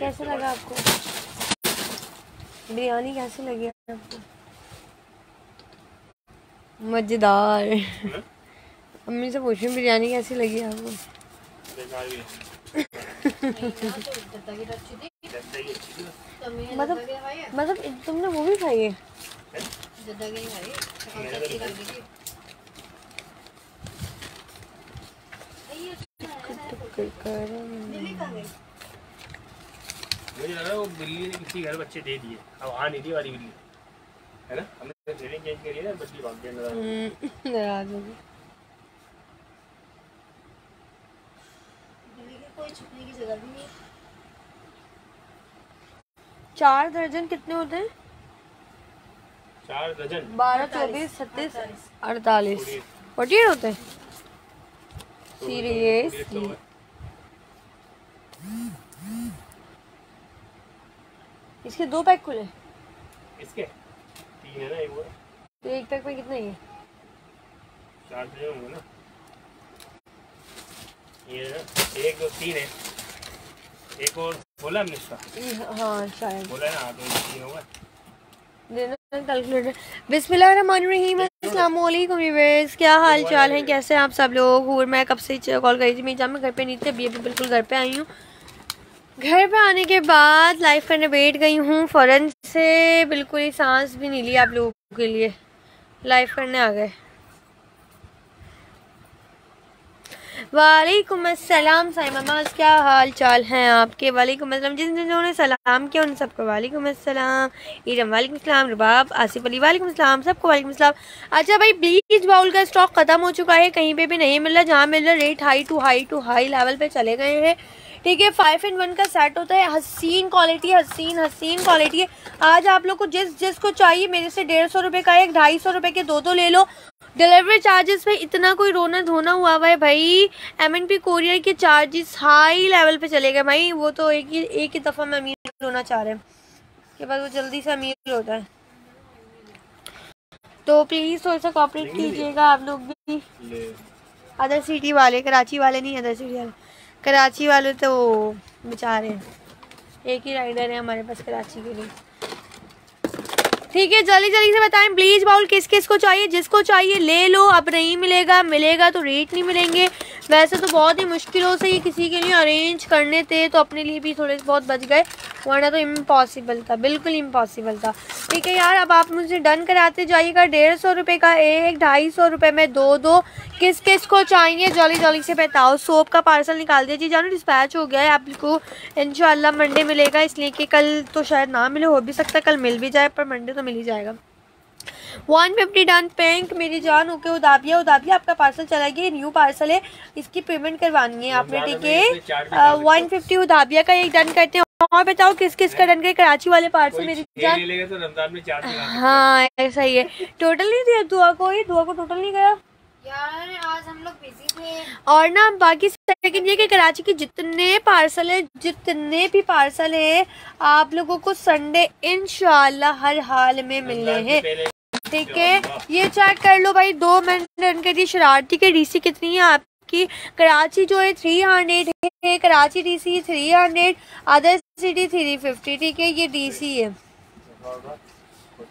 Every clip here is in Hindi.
कैसे लगा आपको बिरयानी कैसी लगी आपको मज़ेदार हम्म? अम्मी से पूछूँ बिरयानी कैसी लगी आपको है। तो अच्छी अच्छी मतलब है मतलब तुमने वो भी खाई है जद्दा मुझे लग रहा है वो बिल्ली ने किसी घर बच्चे दे दिए। अब आ नहीं थी वाली बिल्ली। है ना? हमने ट्रेनिंग चेंज करी है ना बच्ची भाग गई अंदर हम्म, नाराज़ हो गई। कोई छुपने की जगह भी नहीं चार दर्जन कितने होते हैं? चार डजन बारह चौबीस छत्तीस अड़तालीस। फोर्टी एट होते हैं। सीरियसली इसके दो पैक खुले इसके तीन है ना एक तो एक पैक में कितने हैं? चार डजन होंगे ना। ये एक दो तीन है। एक और बोला हमने इसका? हाँ शायद। बोला ना हाँ, तो तीन होगा। देना कैलकुलेटर बिस्मिल्लाहिर्रहमानिर्रहीम अस्सलाम वालेकुम व्यूअर्स क्या हाल चाल है? कैसे आप सब लोग? और मैं कब से कॉल करी थी मैं जब मैं घर पे नहीं थी अभी अभी बिल्कुल घर पे आई हूँ। घर पे आने के बाद लाइफ करने बैठ गई हूँ, फ़ौरन से बिल्कुल ही सांस भी नहीं ली आप लोगों के लिए। लाइफ करने आ गए। वालेकुम अस्सलाम साई ममाज क्या हाल चाल हैं आपके? वालेकुम अस्सलाम। जिन जिन्होंने सलाम किया, उन सबको वालेकुम अस्सलाम। ईरम वालेकुम अस्सलाम रुबाब, आसिफ अली वालेकुम अस्सलाम सबको वालेकुम अस्सलाम अच्छा भाई, ब्लीच बाउल का स्टॉक ख़त्म हो चुका है, कहीं पे भी नहीं मिल रहा, जहाँ मिल रहा rate high to high to high level पे चले गए हैं। ठीक है फाइव इन वन का सेट होता है। हसीन क्वालिटी हसीन हसीन क्वालिटी है। आज आप लोग को जिस जिसको चाहिए मेरे से डेढ़ सौ रुपये का एक ढाई सौ रुपये के दो दो ले लो। डिलीवरी चार्जेस पे इतना कोई रोना धोना हुआ हुआ है भाई। एम एन पी कोरियर के चार्जेस हाई लेवल पे चले गए भाई। वो तो एक ही एक ही दफ़ा में अमीर होना चाह रहे हैं। के बाद वो जल्दी से अमीर होता है। तो प्लीज़ थोड़ा सा कॉपरेट कीजिएगा आप लोग भी। अदर सिटी वाले कराची वाले नहीं अदर सिटी वाले। कराची वाले तो बेचारे एक ही राइडर है हमारे पास कराची के लिए। ठीक है, जल्दी जल्दी से बताएँ ब्लीच बाउल किस किस को चाहिए, जिसको चाहिए, ले लो, अब नहीं मिलेगा मिलेगा तो रेट नहीं मिलेंगे। वैसे तो बहुत ही मुश्किलों से ये किसी के लिए अरेंज करने थे तो अपने लिए भी थोड़े बहुत बच गए, वरना तो इम्पॉसिबल था, बिल्कुल इम्पॉसिबल था। ठीक है यार, अब आप मुझे डन कराते जाइएगा, डेढ़ सौ रुपये का एक, ढाई सौ रुपये में दो दो, किस किस को चाहिए, जल्दी जल्दी से बताओ सोप का पार्सल निकाल दीजिए, जानो डिस्पैच हो गया है आपको इंशाल्लाह मंडे मिलेगा, इसलिए कि कल तो शायद ना मिले, हो भी सकता है, कल मिल भी जाए, पर मंडे तो मिल ही जाएगा। वन फिफ्टी डन बैंक मेरी जान ओके उदाबिया उदाबिया आपका पार्सल चला गया न्यू पार्सल है इसकी पेमेंट करवानी है आपने ठीक है? वन फिफ्टी उदाबिया का एक डन करते हैं और बताओ किस किस का डन गए कराची वाले पार्सल मेरी जान ले ले तो रमज़ान में चार हाँ ऐसा ही है। टोटल नहीं दिया दुआ को ही दुआ को टोटल नहीं गया? यार आज हम लोग बिज़ी थे। और ना बाकी सेकंड ये कि कराची के जितने पार्सल है जितने भी पार्सल है आप लोगों को संडे इंशाल्लाह हर हाल में मिलने हैं। ठीक है? ये चेक कर लो भाई दो मिनट रन करिए शरारती के डीसी कितनी है आपकी? कराची जो है थ्री हंड्रेड है Karachi DC three hundred other city three fifty ठीक है? ये डीसी है।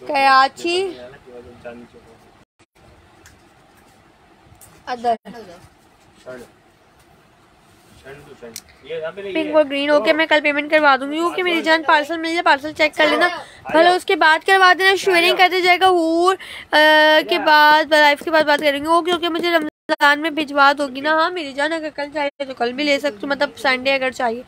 कराची? अदर पिंक और ग्रीन ओके मैं कल पेमेंट करवा दूँगी ओके मेरी जान पार्सल मिल जाए पार्सल चेक कर लेना। भले उसके बाद करवा देना शेयरिंग दिया जाएगा हूर के बाद लाइफ के बाद बात करेंगे। ओके ओके मुझे रमज़ान में भिजवा दोगी ना। हाँ मेरी जान अगर कल चाहिए तो कल भी ले सकती हूँ मतलब संडे अगर चाहिए।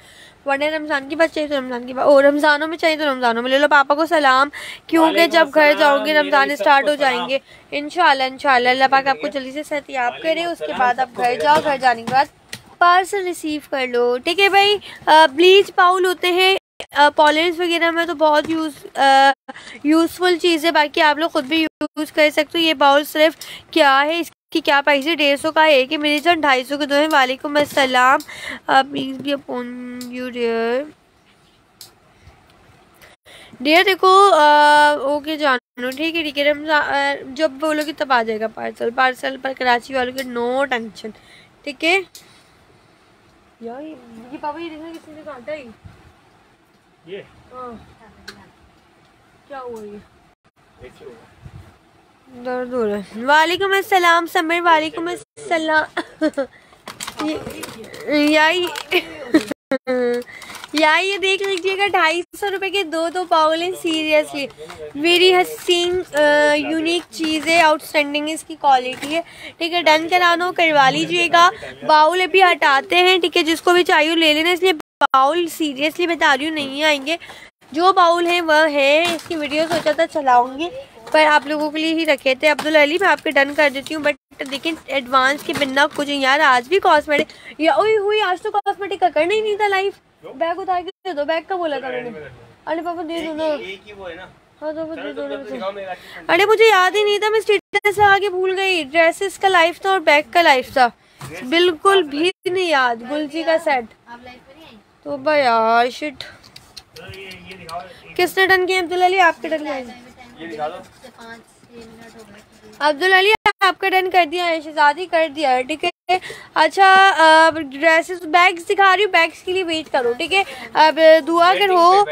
वरना रमज़ान की बात चाहिए तो रमज़ान की बात और रमजानों में चाहिए तो रमजानों में ले लो। पापा को सलाम। क्योंकि जब घर जाओगे रमज़ान स्टार्ट हो जाएँगे। इनशाला अल्लाह पाक आपको जल्दी से सेहतियाब करे उसके बाद आप घर जाओ घर जाने के बाद पार्सल रिसीव कर लो। ठीक है भाई? ब्लीच बाउल होते हैं। पॉलिश वगैरह में तो बहुत यूज़ यूज़फुल चीज़ है। बाकी आप लोग खुद भी यूज़ कर सकते हो। ये बाउल सिर्फ़ क्या है? इसकी क्या प्राइस है डेढ़ सौ का है कि मेरे जन ढाई सौ के दो हैं वालेकुम अस्सलाम please be upon you dear dear देखो ओके जानो ठीक है ठीक है रमज़ान जब बोलोगे तब आ जाएगा पार्सल पार्सल पर कराची वालों के नो टेंशन ठीक है? यार ये पापा ये देखना किसी ने काटा ही। ये। हाँ। क्या हुआ ये? वालेकुम अस्सलाम, समीर वालेकुम अस्सलाम। यार ये देख लीजिएगा, ढाई सौ रुपए के दो दो बाउल हैं सीरियसली वेरी हसीन यूनिक चीज़ है आउटस्टैंडिंग इसकी क्वालिटी है। ठीक है डन कराना हो, करवा लीजिएगा। बाउल अभी हटाते हैं, ठीक है, जिसको भी चाहिए ले लेना, इसलिए बाउल सीरियसली बता रही हूँ, नहीं आएँगे। जो बाउल है, वह है, इसकी वीडियो सोचा था, चलाऊँगी। पर आप लोगों के लिए ही रखे थे। अब्दुल अली मैं आपके डन कर देती हूँ बट लेकिन एडवांस के बिना कुछ यार आज भी कॉस्मेटिक या ओए हुई आज तो कॉस्मेटिक का करना ही नहीं था लाइफ बैग उतार के दे दो बैग का बोला था मैंने। अरे पापा दे दो ना। ही तो दे दो अरे मुझे याद ही नहीं था मैं स्टेटस लगा के भूल गई। ड्रेसेस का लाइफ था और बैग का लाइफ था। बिल्कुल भी नहीं याद गुलजी का सेट तो बा यार शिट किसने डन किया? अब्दुल अली आपके डन किया? अब्दुल अली आपका डन कर दिया है शहजादी कर दिया है ठीक है? अच्छा ड्रेसेस बैग्स दिखा रही हूँ बैग्स के लिए वेट करो ठीक है? अब दुआ अगर हो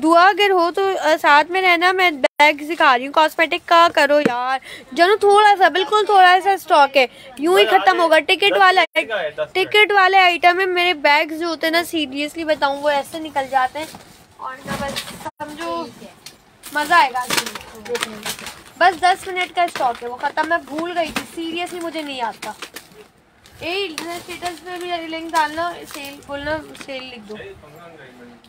दुआ अगर हो तो साथ में रहना मैं बैग दिखा रही हूँ कॉस्मेटिक का करो यार। जनो थोड़ा सा बिल्कुल थोड़ा सा स्टॉक है। यूँ ही खत्म होगा। टिकट वाला टिकट वाले आइटम में मेरे बैग्स जो होते हैं ना सीरियसली बताऊँ वो ऐसे निकल जाते हैं। और ना बस समझो। मज़ा आएगा देखने में। बस दस मिनट का स्टॉक है, वो खत्म। मैं भूल गई थी सीरियसली मुझे नहीं आता ए स्टेटस पे भी लिंक डालना सेल बोलना सेल लिख दो।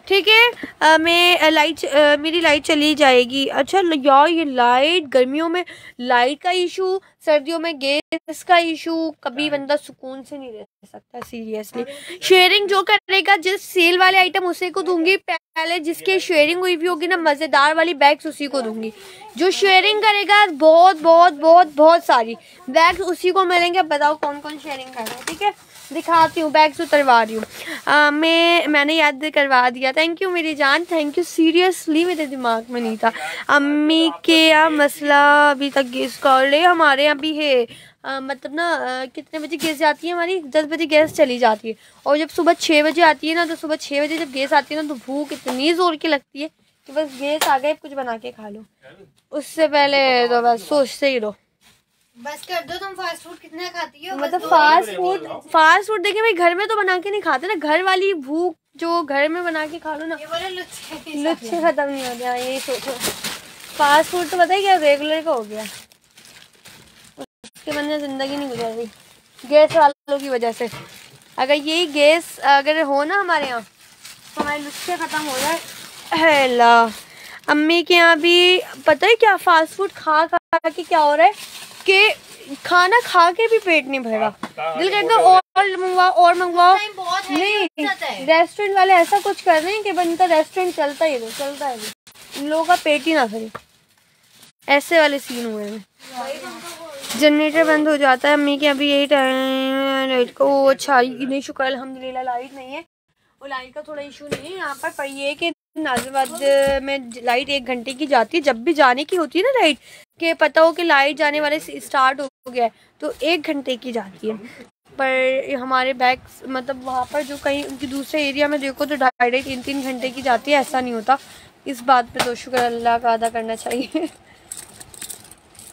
ठीक है? मैं लाइट मेरी लाइट चली जाएगी। अच्छा यार ये लाइट गर्मियों में लाइट का इशू सर्दियों में गैस का इशू कभी बंदा सुकून से नहीं रह सकता सीरियसली शेयरिंग जो करेगा जिस सेल वाले आइटम उसी को दूँगी पहले जिसके शेयरिंग हुई भी होगी ना मज़ेदार वाली बैग्स उसी को दूँगी। जो शेयरिंग करेगा बहुत बहुत बहुत बहुत सारी बैग्स उसी को मिलेंगे। बताओ कौन कौन शेयरिंग कर रहा है ठीक है? दिखाती हूँ बैग्स उतरवा रही हूँ। मैं मैंने याद करवा दिया। थैंक यू मेरी जान। थैंक यू सीरियसली मेरे दिमाग में नहीं था। अम्मी के यहाँ मसला अभी तक गैस कर ले। हमारे यहाँ भी है। अ, मतलब ना अ, कितने बजे गैस जाती है हमारी? दस बजे गैस चली जाती है। और जब सुबह छः बजे आती है ना तो सुबह छः बजे जब गैस आती है ना तो भूख इतनी ज़ोर की लगती है कि बस गैस आ गए कुछ बना के खा लो। उससे पहले तो बस सोचते ही रहो। बस कर दो तुम फास्ट फ़ूड कितना खाती हो? मतलब फास्ट फ़ूड फास्ट फ़ूड देखिए भाई घर में तो बना के नहीं खाते ना घर वाली भूख जो घर में बना के खा लो ना। ये लुच्छे खत्म नहीं होते हाँ यही सोचो। फास्ट फ़ूड तो पता है क्या रेगुलर का हो गया? उसके बिना ज़िंदगी नहीं गुजर रही। गैस वालों की वजह से। अगर यही गैस अगर हो ना हमारे यहाँ तो हमारे लुच्छे खत्म हो जाए। हेला। अम्मी के यहाँ भी पता है क्या फास्ट फ़ूड खा खा के क्या हो रहा है? कि खाना खा के भी पेट नहीं भर रहा। दिल करता है। और मंगवाओ और मंगवाओ। टाइम बहुत नहीं रेस्टोरेंट वाले ऐसा कुछ कर रहे हैं कि बनता रेस्टोरेंट चलता ही रहे चलता ही रहे इन लोगों का पेट ही ना भरे। ऐसे वाले सीन हुए हैं। जनरेटर बंद हो जाता है। अम्मी के अभी यही टाइम लाइट को ओ, अच्छा नहीं शुक्र अल्हम्दुलिल्लाह लाइट नहीं है। वो लाइट का थोड़ा इशू नहीं है यहाँ पर पर ये है कि नाजिबाद में लाइट एक घंटे की जाती है जब भी जाने की होती है ना लाइट कि पता हो कि लाइट जाने वाले स्टार्ट हो गया है तो एक घंटे की जाती है। पर हमारे बैग मतलब वहाँ पर जो कहीं उनकी दूसरे एरिया में देखो तो ढाई ढाई तीन तीन घंटे की जाती है ऐसा नहीं होता। इस बात पे तो शुक्र अल्लाह का अदा करना चाहिए।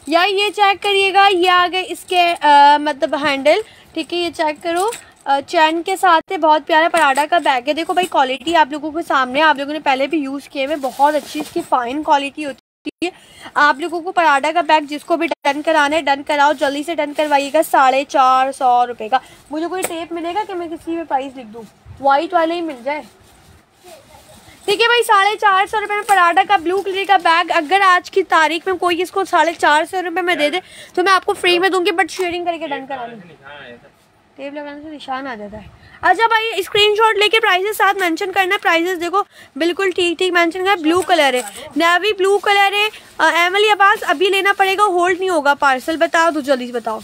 या ये चेक करिएगा ये आ गए इसके अ, मतलब हैंडल ठीक है ये चेक करो। चैन के साथ है, बहुत प्यारा पराडा का बैग है। देखो भाई क्वालिटी आप लोगों के सामने आप लोगों ने पहले भी यूज़ किए हुए बहुत अच्छी इसकी फाइन क्वालिटी होती है। आप लोगों को पराडा का बैग जिसको भी डन कराना है डन कराओ। जल्दी से डन करवाइएगा, साढ़े चार सौ रुपये का। मुझे कोई टेप मिलेगा कि मैं किसी में प्राइस लिख दूँ? वाइट वाले ही मिल जाए। ठीक है भाई, साढ़े चार सौ रुपये में पराठा का ब्लू कलर का बैग अगर आज की तारीख में कोई इसको साढ़े चार सौ रुपये में दे दे तो मैं आपको फ्री में दूँगी बट शेयरिंग करके डन करा लूँ टेप लगाने से निशान आ जाता है। अच्छा भाई स्क्रीनशॉट लेके प्राइसेस साथ मेंशन करना। प्राइसेस देखो, बिल्कुल ठीक ठीक मेंशन करना। ब्लू कलर है। नेवी ब्लू कलर है। एमल अब्बास अभी लेना पड़ेगा। होल्ड नहीं होगा। पार्सल बताओ तो जल्दी बताओ।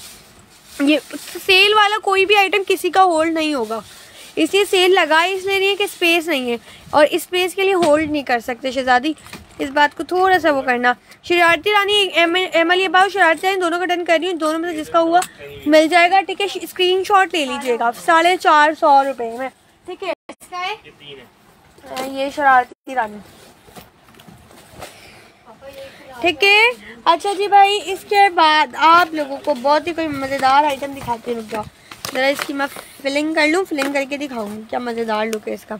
ये सेल वाला कोई भी आइटम किसी का होल्ड नहीं होगा। इसलिए सेल लगाई इसलिए नहीं है कि स्पेस नहीं है। और स्पेस के लिए होल्ड नहीं कर सकते शहजादी। इस बात को थोड़ा सा वो करना। शरारती रानी एम एल बाबू शरारती रानी दोनों का डन कर रही हूँ। दोनों में से जिसका हुआ मिल जाएगा ठीक है? स्क्रीन शॉट ले लीजिएगा। साढ़े चार सौ रुपये में ठीक है? इसका है? ये तीन है। अ, ये शरारती रानी। ठीक है? अच्छा जी भाई इसके बाद आप लोगों को बहुत ही कोई मज़ेदार आइटम दिखाते रुक जाओ। ज़रा इसकी मैं फिलिंग कर लूँ फिलिंग करके दिखाऊँगी क्या मज़ेदार लुक है इसका।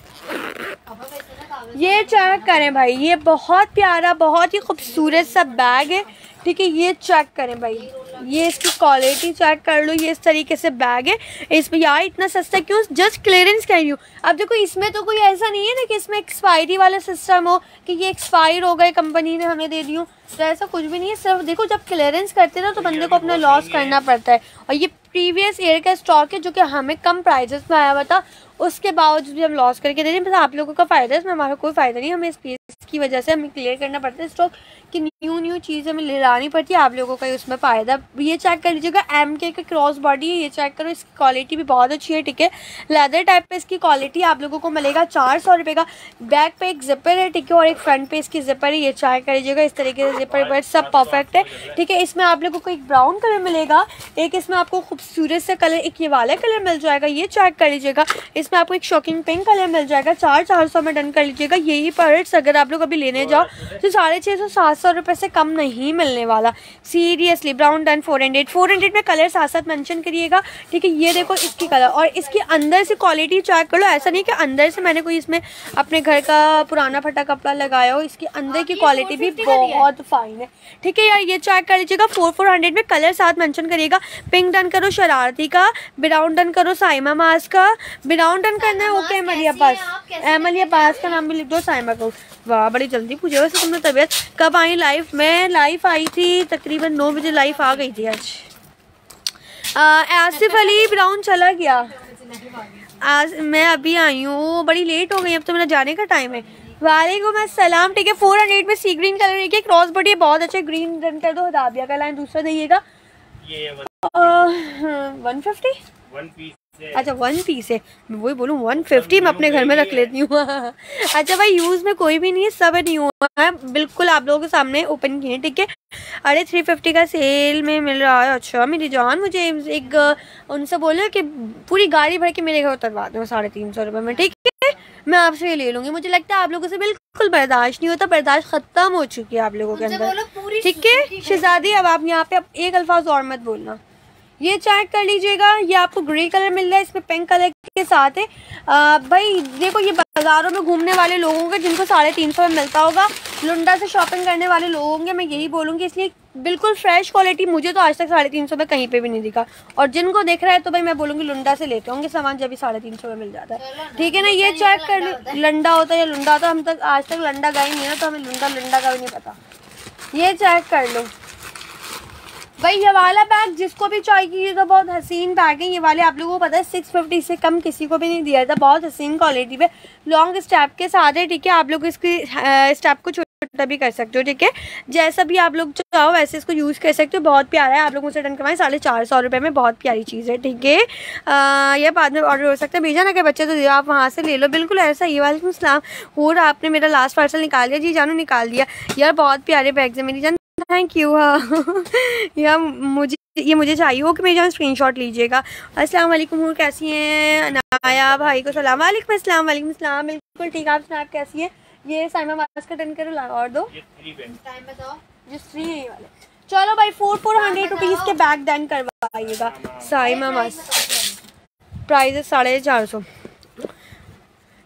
ये चेक करें भाई ये बहुत प्यारा बहुत ही खूबसूरत सा बैग है। ठीक है ये चेक करें भाई ये इसकी क्वालिटी चेक कर लो ये इस तरीके से बैग है। इसमें यार इतना सस्ता क्यों जस्ट क्लियरेंस कह रही हूँ। अब देखो इसमें तो कोई ऐसा नहीं है ना कि इसमें एक्सपायरी वाला सिस्टम हो कि ये एक्सपायर हो गए कंपनी ने हमें दे दी हूँ। तो ऐसा कुछ भी नहीं है सिर्फ़ देखो जब क्लियरेंस करते ना तो बंदे को अपना लॉस करना पड़ता है। और ये प्रीवियस ईयर का स्टॉक है जो कि हमें कम प्राइजेस में आया हुआ था उसके बावजूद भी हम लॉस करके दे रहे हैं, बस आप लोगों का फ़ायदा है, इसमें हमारा कोई फ़ायदा नहीं हमें इस पीस की वजह से हमें क्लियर करना पड़ता है। स्टॉक कि न्यू न्यू चीज़ हमें ले लानी पड़ती है, आप लोगों का उसमें फ़ायदा। ये चेक कर लीजिएगा एम के का क्रॉस बॉडी है, ये चेक करो, इसकी क्वालिटी भी बहुत अच्छी है, ठीक है? लेदर टाइप पे इसकी क्वालिटी आप लोगों को मिलेगा, चार सौ रुपये का। बैक पे एक जिपर है, ठीक है? और एक फ्रंट पे इसकी जिपर है, ये चेक कर लीजिएगा, इस तरीके से जिपर पर सब परफेक्ट है, ठीक है? इसमें आप लोगों को एक ब्राउन कलर मिलेगा, एक इसमें आपको खूबसूरत सा कलर एक ये वाला कलर मिल जाएगा, ये चेक कर लीजिएगा। इसमें आपको एक शॉकिंग पिंक कलर मिल जाएगा। चार चार सौ में डन कर लीजिएगा। यही पर्ट्स अगर आप लोग अभी लेने जाओ तो साढ़े छः सौ सात सौ रुपये से कम नहीं मिलने वाला। Seriously brown done four hundred four hundred में कलर साथ साथ मैंशन करिएगा। ठीक है ये देखो इसकी कलर और इसकी अंदर से क्वालिटी चेक कर। लो ऐसा नहीं कि अंदर से मैंने कोई इसमें अपने घर का पुराना फटा कपड़ा लगाया हो इसकी अंदर की क्वालिटी भी बहुत फाइन है। ठीक है यार ये चेक कर लीजिएगा। फोर फोर हंड्रेड में कलर साथ मैंशन करिएगा। पिंक डन करो शरारती का। ब्राउन डन करो साइमा मास का। ब्राउन डन करना है ओके एमली अब्बास एमली अब्बास का नाम भी लिख दो साइमा को। वाह बड़ी जल्दी पूछे। वैसे तुमने तबीयत कब आई लाइव मैं लाइव आई थी तकरीबन नौ बजे लाइव आ गई थी आज। आसिफ अली ब्राउन चला गया। आज मैं अभी आई हूँ। बड़ी लेट हो गई अब तो मेरा जाने का टाइम है। वालेकुम अस्सलाम। ठीक है फोर हंड्रेड में सी ग्रीन कलर है क्रॉस बॉडी बहुत अच्छा। ग्रीन रन कर दो हदाबिया का लाइन दूसरा दीजिएगा वन फिफ्टी वन पीस अच्छा वन पीस है। मैं वही बोलूँ वन फिफ्टी मैं अपने घर में रख लेती हूँ। अच्छा भाई यूज़ में कोई भी नहीं है सब न्यू है। बिल्कुल आप लोगों के सामने ओपन किए हैं ठीक है? अरे थ्री फिफ्टी का सेल में मिल रहा है। अच्छा मेरी जान मुझे एक उनसे बोले कि पूरी गाड़ी भर के मेरे घर उतरवा दो साढ़े तीन सौ रुपये में ठीक है? मैं आपसे ये ले लूँगी। मुझे लगता है आप लोगों से बिल्कुल बर्दाश्त नहीं होता बर्दाश्त ख़त्म हो चुकी है आप लोगों के अंदर। ठीक है? शहजादी अब आप यहाँ पे एक अल्फाज और मत बोलना। ये चेक कर लीजिएगा। ये आपको ग्रे कलर मिल रहा है इसमें पिंक कलर के साथ है। आ, भाई देखो ये बाज़ारों में घूमने वाले लोगों के जिनको साढ़े तीन सौ में मिलता होगा लुंडा से शॉपिंग करने वाले लोग होंगे मैं यही बोलूँगी इसलिए बिल्कुल फ्रेश क्वालिटी मुझे तो आज तक साढ़े तीन सौ में कहीं पे भी नहीं दिखा। और जिनको देख रहा है तो भाई मैं बोलूँगी लुंडा से लेते होंगे सामान जब भी साढ़े तीन सौ में मिल जाता है। ठीक है ना ये चेक कर लंडा होता है। या लुंडा होता है हम तक आज तक लंडा गए नहीं है तो हमें लुंडा लंडा का भी नहीं पता। ये चेक कर लो। भाई ये वाला बैग जिसको भी चाहिए ये तो बहुत हसीन बैग है ये वाले। आप लोगों को पता है सिक्स फिफ्टी से कम किसी को भी नहीं दिया था बहुत हसीन क्वालिटी पे लॉन्ग स्टेप के साथ है, ठीक है? आप लोग इसकी स्टेप को छोटा भी कर सकते हो, ठीक है? जैसा भी आप लोग चाहो, वैसे इसको यूज़ कर सकते हो। बहुत प्यारा है, आप लोग मुझसे डन करवाएँ। साढ़े चार सौ रुपये में बहुत प्यारी चीज़ है, ठीक है? यह बाद में ऑर्डर हो सकता है। भेजा ना कि बच्चे तो आप वहाँ से ले लो। बिल्कुल ऐसा ही वालेकुम सलाम। और आपने मेरा लास्ट पार्सल निकाल दिया। जी, जानू, निकाल दिया। यार, बहुत प्यारे बैग है मेरी। जान थैंक यू हाँ। या मुझे ये मुझे चाहिए हो कि मेरे जहाँ स्क्रीनशॉट लीजिएगा। अस्सलाम वालेकुम हूँ कैसी हैं? नाया भाई को सलाम। वालेकुम अस्सलाम वालेकुम अस्सलाम बिल्कुल ठीक है आप सुना कैसी है? ये साइमा मास्क का टन करो और दो। जो फ्री है ये वाले। चलो भाई फोर फोर हंड्रेड रुपीज़ के बैग डन करवाइएगा। साइमा मास्क। प्राइस साढ़े चार सौ।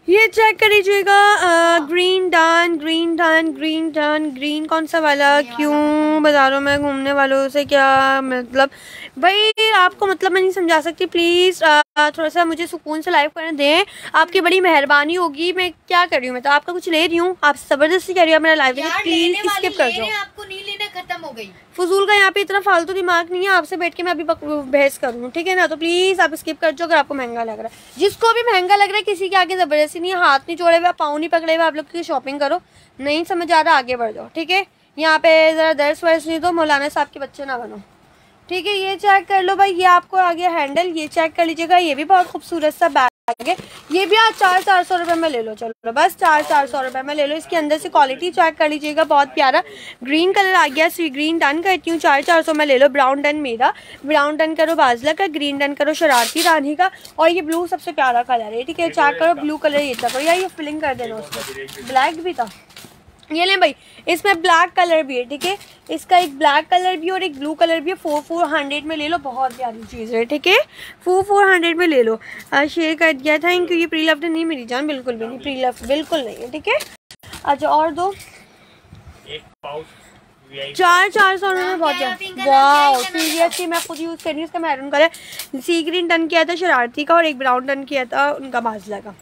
ये चेक कर लीजिएगा green done green done green done green कौन सा वाला? क्यों बाज़ारों में घूमने वालों से क्या मतलब? भाई आपको मतलब मैं नहीं समझा सकती प्लीज़ थोड़ा सा मुझे सुकून से लाइव करने दें। आपकी बड़ी मेहरबानी होगी मैं क्या कर रही हूँ? मैं तो आपका कुछ ले रही हूँ आप ज़बरदस्ती कर रही हो मेरा लाइव प्लीज़ स्किप कर दो आपको नहीं खत्म हो गई। फजूल का यहाँ पे इतना फालतू दिमाग नहीं है, आपसे बैठ के मैं अभी बहस करूँ ठीक है ना? तो प्लीज़ आप स्किप कर दो अगर आपको महँगा लग रहा है। जिसको भी महँगा लग रहा है, किसी के आगे ज़बरदस्ती नहीं हाथ नहीं जोड़े हुए, पाँव नहीं पकड़े हुए, आप लोग की शॉपिंग करो। नहीं समझ आ रहा, आगे बढ़ जाओ, ठीक है? यहाँ पे ज़रा दर्श वर्स नहीं दो, मौलाना साहब के बच्चे ना बनो। ठीक है, ये चेक कर लो भाई, ये आपको आगे हैंडल ये चेक कर लीजिएगा, ये भी बहुत खूबसूरत सा बैग है ये भी आज चार चार सौ रुपये में ले लो, चलो बस चार चार सौ रुपये में ले लो। इसके अंदर से क्वालिटी चेक कर लीजिएगा, बहुत प्यारा। ग्रीन कलर आ गया सी ग्रीन डन करती हूँ। चार चार सौ में ले लो ब्राउन डन मेरा। ब्राउन डन करो बाजला का ग्रीन डन करो शरारती रानी का। और ये ब्लू सबसे प्यारा कलर है, ठीक है? चेक करो ब्लू कलर ये करो या ये फिलिंग कर देना उसको ब्लैक भी था। ये लें भाई इसमें ब्लैक कलर भी है ठीक है? इसका एक ब्लैक कलर भी और एक ब्लू कलर भी है। फोर फोर हंड्रेड में ले लो बहुत प्यारी चीज़ है ठीक है? फोर फोर हंड्रेड में ले लो। शेयर कर दिया थैंक यू ये प्री लफ्ट नहीं मेरी जान बिल्कुल भी नहीं प्री लफ्ट बिल्कुल नहीं है ठीक है? अच्छा और दो? चार चार सौ में बहुत वाह सीरियसली मैं खुद यूज़ कर रही हूँ इसका maroon colour sea green done किया था शरारती का और एक ब्राउन टन किया था उनका बाजला का।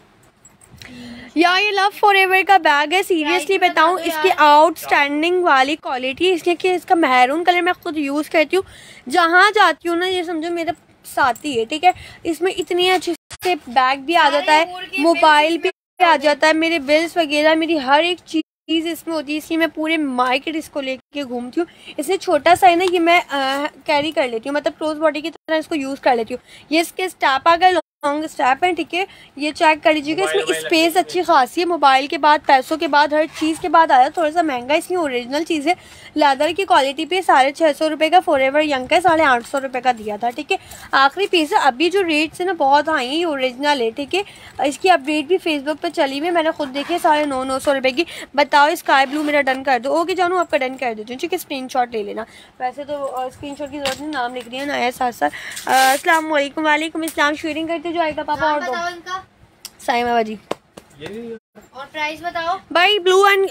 या ये लव फॉर एवर का बैग है सीरियसली बताऊँ इसकी आउटस्टैंडिंग वाली क्वालिटी इसलिए कि इसका महरून कलर मैं खुद यूज़ करती हूँ। जहाँ जाती हूँ ना ये समझो मेरा साथी है ठीक है? इसमें इतनी अच्छे से बैग भी आ जाता है मोबाइल भी आ जाता है मेरे बिल्स वगैरह मेरी हर एक चीज़ चीज़ इसमें होती है इसलिए मैं पूरे मार्केट इसको लेके घूमती हूँ। इसमें छोटा सा है ना ये मैं कैरी कर लेती हूँ मतलब क्लोज बॉडी की तरह इसको यूज़ कर लेती हूँ। ये इसके स्टैप गए लॉन्ग स्टेप है ठीक है? ये चेक कर लीजिएगा इसमें स्पेस अच्छी खासी है मोबाइल के बाद पैसों के बाद हर चीज़ के बाद आया थोड़ा सा महँगा इसमें ओरिजिनल चीज़ है। लेदर की क्वालिटी पे साढ़े छः सौ रुपये का फॉर एवर यंग का साढ़े आठ सौ रुपये का दिया था ठीक है? आखिरी पीस है अभी जो रेट्स है ना बहुत हाई है ये ओरिजिनल है ठीक है? इसकी अपडेट भी फेसबुक पर चली हुई मैंने खुद देखी साढ़े नौ नौ सौ रुपये की। बताओ स्काई ब्लू मेरा डन कर दो। ओके जानू आपका डन कर देती हूँ ठीक है? स्क्रीन ले लेना। वैसे तो स्क्रीन की ज़रूरत नहीं नाम लिख रही है नया साथ साथ असलम वालेकुम इस्लाम शेयरिंग करते जो आएगा पापा और दो। साइमा जी और प्राइस बताओ। भाई blue and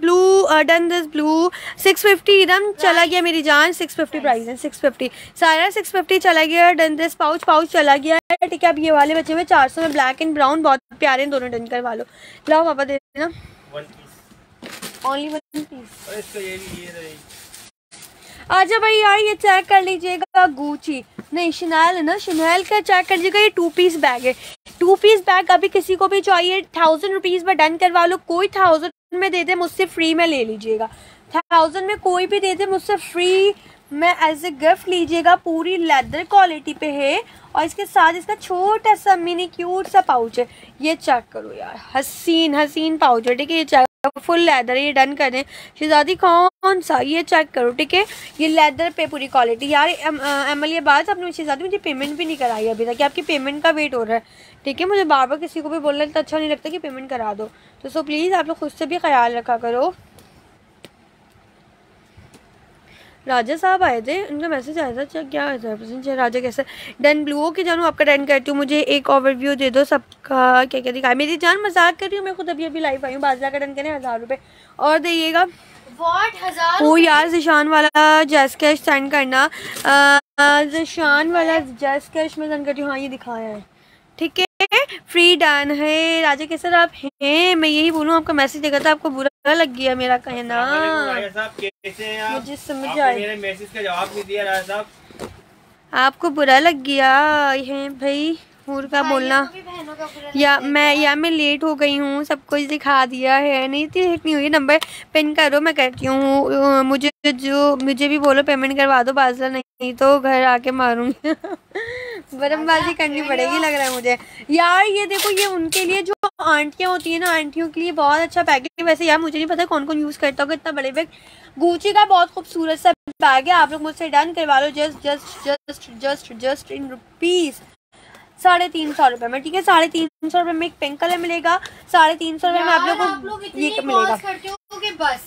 blue done this blue six fifty एकदम चला गया मेरी जान। सिक्स फिफ्टी प्राइस है सिक्स फिफ्टी सारा सिक्स फिफ्टी चला गया डन दिस पाउच पाउच चला गया है। ठीक है अब ये वाले बच्चे में चार सौ में ब्लैक एंड ब्राउन बहुत प्यारे हैं दोनों डन करवा लो। लाओ पापा दे देना। ओनली वन पीस अच्छा भाई यार ये चेक कर लीजिएगा गुची नहीं शनैल है ना? शनैल का चेक कर लीजिएगा, ये टू पीस बैग है। टू पीस बैग अभी किसी को भी चाहिए थाउज़ेंड रुपीज़ में डन करवा लो, कोई थाउज़ेंड में दे दे, मुझसे फ्री में ले लीजिएगा। थाउज़ेंड में कोई भी दे दे, मुझसे फ्री में एज ए गिफ्ट लीजिएगा, पूरी लेदर क्वालिटी पे है, और इसके साथ इसका छोटा सा मिनी क्यूट सा पाउच है। ये चेक करो यार, हसीन हसीन पाउच है, ठीक है? ये चेक फुल लेदर ये डन कर दें शहजादी, कौन सा? ये चेक करो, ठीक है? ये लेदर पे पूरी क्वालिटी यार, एम एल ये बात आपने शहजादी, मुझे पेमेंट भी नहीं कराई अभी तक। आपकी पेमेंट का वेट हो रहा है। ठीक है, मुझे बार बार किसी को भी बोलना तो अच्छा नहीं लगता कि पेमेंट करा दो। तो सो प्लीज़ आप लोग खुद से भी ख्याल रखा करो। राजा साहब आए थे उनका मैसेज आया था अच्छा क्या आया था? राजा कैसे डन ब्लू के जानू आपका डन करती हूँ मुझे एक ओवरव्यू दे दो सबका क्या क्या दिखाया? मेरी जान मज़ाक कर रही हूँ मैं खुद अभी अभी लाइव आई हूँ बाज़ार का डन करें हज़ार रुपये और दइएगा। वो यार जिशान वाला जैस कैश सेंड करना। जिशान वाला जैस कैश में सेंड करती हूँ हाँ ये दिखाया है। ठीक है। फ्री डन है। राजा कैसे आप हैं? मैं यही बोलूँ आपका मैसेज देखा था आपको बुरा लग गया मेरा कहना। मुझे समझ आया। मैसेज का जवाब नहीं दिया राजा साहब। आपको बुरा लग गया है भाई। और का बोलना। या मैं या मैं लेट हो गई हूँ सब कुछ दिखा दिया है। नहीं थी नहीं हुई नंबर पिन करो मैं करती हूँ मुझे जो मुझे भी बोलो पेमेंट करवा दो बाज़ार नहीं तो घर आके मारूँगी। बर्फबाजी करनी पड़ेगी लग रहा है मुझे। यार ये देखो ये उनके लिए जो आंटियाँ होती है ना आंटियों के लिए बहुत अच्छा बैग है। वैसे यार मुझे नहीं पता कौन कौन यूज़ करता होगा इतना बड़े बैग गुची का बहुत खूबसूरत सा बैग है आप लोग मुझसे डन करवा लो just just just just just in rupees साढ़े तीन सौ रुपये में ठीक है? साढ़े तीन सौ रुपये में एक पिंक कलर मिलेगा साढ़े तीन सौ रुपये में आप लोग को ये मिलेगा। बस।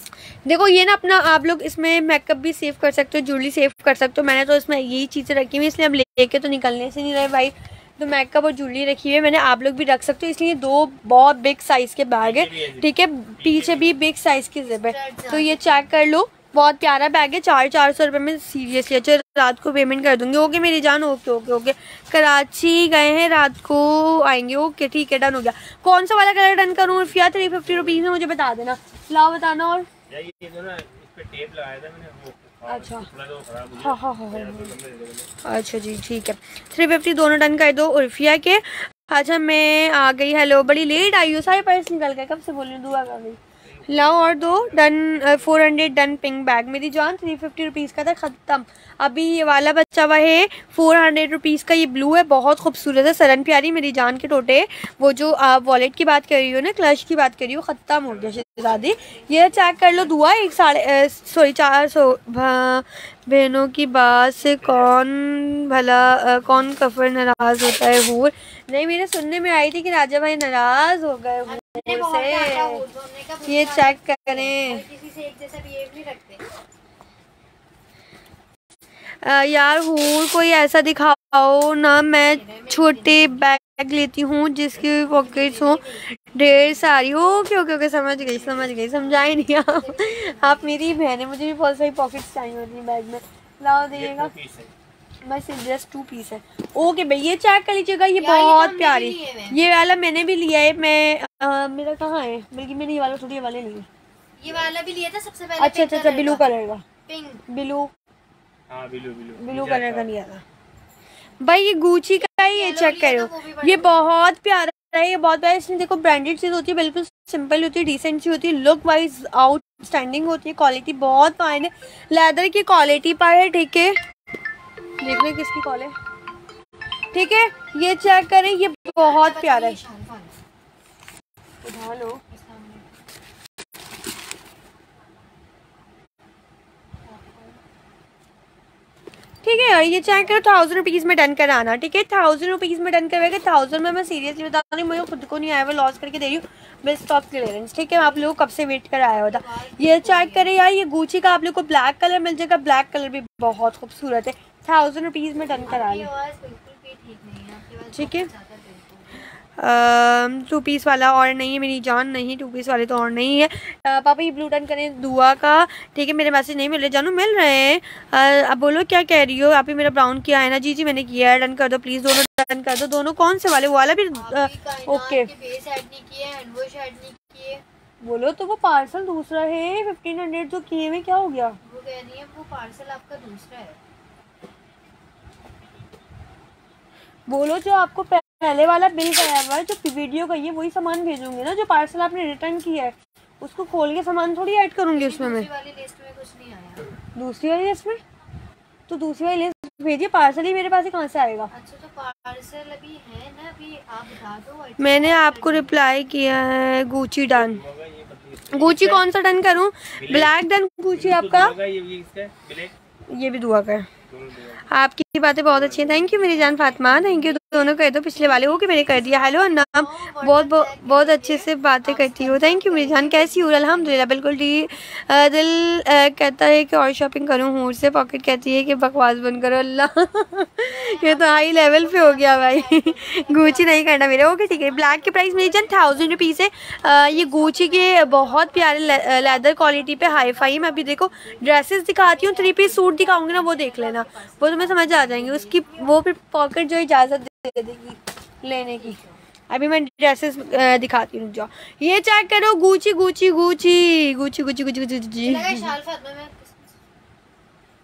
देखो ये ना अपना आप लोग इसमें मेकअप भी सेव कर सकते हो ज्वेलरी सेव कर सकते हो। मैंने तो इसमें यही चीज़ें रखी हुई इसलिए अब लेके तो निकलने से नहीं रहे भाई। तो मेकअप और ज्वेलरी रखी हुई है मैंने आप लोग भी रख सकते हो। इसलिए दो बहुत बिग साइज़ के बैग है ठीक है? पीछे भी बिग साइज़ की जिप है। तो ये चेक कर लो। बहुत प्यारा बैग है चार चार सौ रुपये में सीरियसली अच्छा रात को पेमेंट कर दूँगी। ओके मेरी जान ओके ओके ओके कराची गए हैं रात को आएँगे। ओके ठीक है डन हो गया। कौन सा वाला कलर डन करूँ? फिर थ्री फिफ्टी रुपीज़ में मुझे बता देना। लाओ बताना और। अच्छा। हाँ हाँ हाँ हाँ अच्छा जी ठीक है। थ्री फिफ्टी दोनों डन कर दो उर्फिया के। अच्छा मैं आ गई। हेलो बड़ी लेट आई हूँ। सारे पर्स निकल गए। कब से बोल रही हूँ? दुआ कर गई लाओ और दो, done four hundred done pink bag मेरी जान थ्री फिफ्टी रुपीज़ का था, ख़त्म। अभी ये वाला बच्चा हुआ है फोर हंड्रेड रुपीज़ का ये ब्लू है बहुत खूबसूरत है सरन प्यारी मेरी जान के टोटे। वो जो आप वॉलेट की बात कर रही हो ना क्लच की बात कर रही हो ख़त्म हो गया शहजादी। ये चेक कर लो दुआ एक साढ़े सॉरी चार सौ बहनों की बात से कौन भला आ, कौन कफर नाराज़ होता है हूर। नहीं मेरे सुनने में आई थी कि राजा भाई नाराज़ हो गए हूर से। ये चेक करें। किसी से एक जैसा बिहेव नहीं रखते अ, यार हूर कोई ऐसा दिखाओ ना मैं छोटे बैग लेती हूँ जिसकी पॉकेट्स हो। ढेर सारी ओके ओके ओके समझ गई समझ गई समझाई नहीं आप। आप मेरी बहन है मुझे भी बहुत सारी पॉकेट्स चाहिए होती बैग में। लाओ piece बस जस्ट टू पीस है। ओके भाई ये चेक कर लीजिएगा ये बहुत प्यारी। हैं। ये वाला मैंने भी लिया है मैं अ, मेरा कहाँ है? बल्कि मैंने ये वाला थोड़ी वाले लिए। ये वाला भी लिया था सबसे पहले अच्छा अच्छा अच्छा ब्लू कलर का। पिंक ब्लू हाँ ब्लू ब्लू। ब्लू कलर का लिया था भाई ये गुची का ही ये चेक करो। ये बहुत प्यारा है ये बहुत प्यारा इसमें देखो ब्रांडेड चीज़ होती है बिल्कुल सिंपल होती है डिसेंट सी होती है लुक वाइज आउटस्टैंडिंग होती है क्वालिटी बहुत फाइन है। लेदर की क्वालिटी पर है ठीक है? देख लें किसकी कॉल है। ठीक है ये चेक करें ये बहुत प्यारा है। शानफान उठा लो ठीक है ये चाहे करो थाउज़ेंड रुपीज़ में डन कराना ठीक है? थाउज़ेंड रुपीज़ में डन करवाएगा थाउज़ेंड में मैं सीरियसली बता रही हूँ मुझे खुद को नहीं आया वो लॉस करके दे रही हूँ बेस्ट ऑफ़ क्लियरेंस ठीक है? आप लोग कब से वेट कराया होता? ये चेक करें यार ये गुची का आप लोग को ब्लैक कलर मिल जाएगा ब्लैक कलर भी बहुत खूबसूरत है। थाउज़ेंड रुपीज़ में डन करा लें। ठीक है आपकी आवाज़ ठीक है। बहुत ज़्यादा बिल्कुल टू पीस वाला और नहीं है मेरी जान नहीं टू पीस वाले तो और नहीं है। अ, पापा ये ब्लू डन करें दुआ का। ठीक है मेरे मैसेज नहीं मिल रहे। जानू मिल रहे हैं। अब बोलो क्या कह रही हो? आप ही मेरा ब्राउन किया है ना? जी जी मैंने किया है। डन कर दो प्लीज़ दोनों डन कर दो। दोनों कौन से वाले? वो वाला कायनात ओके बोलो तो वो पार्सल दूसरा है। फिफ्टीन हंड्रेड जो किए में क्या हो गया? वो कह रही है वो पार्सल आपका दूसरा है। बोलो जो आपको पहले वाला बिल गया हुआ है जो वीडियो का ये वही सामान भेजूँगी ना जो पार्सल आपने रिटर्न किया है। उसको खोल के सामान थोड़ी ऐड करूँगी उसमें मैं। दूसरी वाली लिस्ट में कुछ नहीं आया। दूसरी वाली लिस्ट में? तो दूसरी वाली लिस्ट भेजिए पार्सल ही मेरे पास ही कहाँ से आएगा? अच्छा तो पार्सल अभी है ना अभी आप बता दो मैंने आपको रिप्लाई किया है गुची डन गुची कौन सा डन करूँ? ब्लैक डन गुची आपका? ये ये इसका ब्लैक ये भी दुआ का है। आपकी बातें बहुत अच्छी हैं। थैंक यू मेरी जान फातिमा। थैंक यू दोनों कह दो, पिछले वाले हो कि मैंने कर दिया। हेलो अन्नाम बहुत बहुत बहुत अच्छे से बातें करती हो। थैंक यू मेरी जान। कैसी हो? अल्हम्दुलिल्लाह बिल्कुल ठीक दिल कहता है कि और शॉपिंग करूँ हूँ से पॉकेट कहती है कि बकवास बंद करो, अल्लाह। ये तो हाई लेवल पे हो गया भाई। गूची नहीं करना मेरे। ओके ठीक है। ब्लैक की प्राइस मेरी जान थाउज़ेंड रुपीज़ है। ये गुची के बहुत प्यारे लेदर क्वालिटी पे हाई फाई मैं अभी देखो ड्रेसेस दिखाती हूँ थ्री पीस सूट दिखाऊँगी ना, वो देख लेना। वो तुम्हें समझ आ जाएँगे। उसकी वो फिर पॉकेट जो इजाज़त दे देगी लेने की। अभी मैं ड्रेसेस दिखाती हूँ जाओ। ये चेक करो Gucci Gucci Gucci Gucci Gucci Gucci Gucci Gucci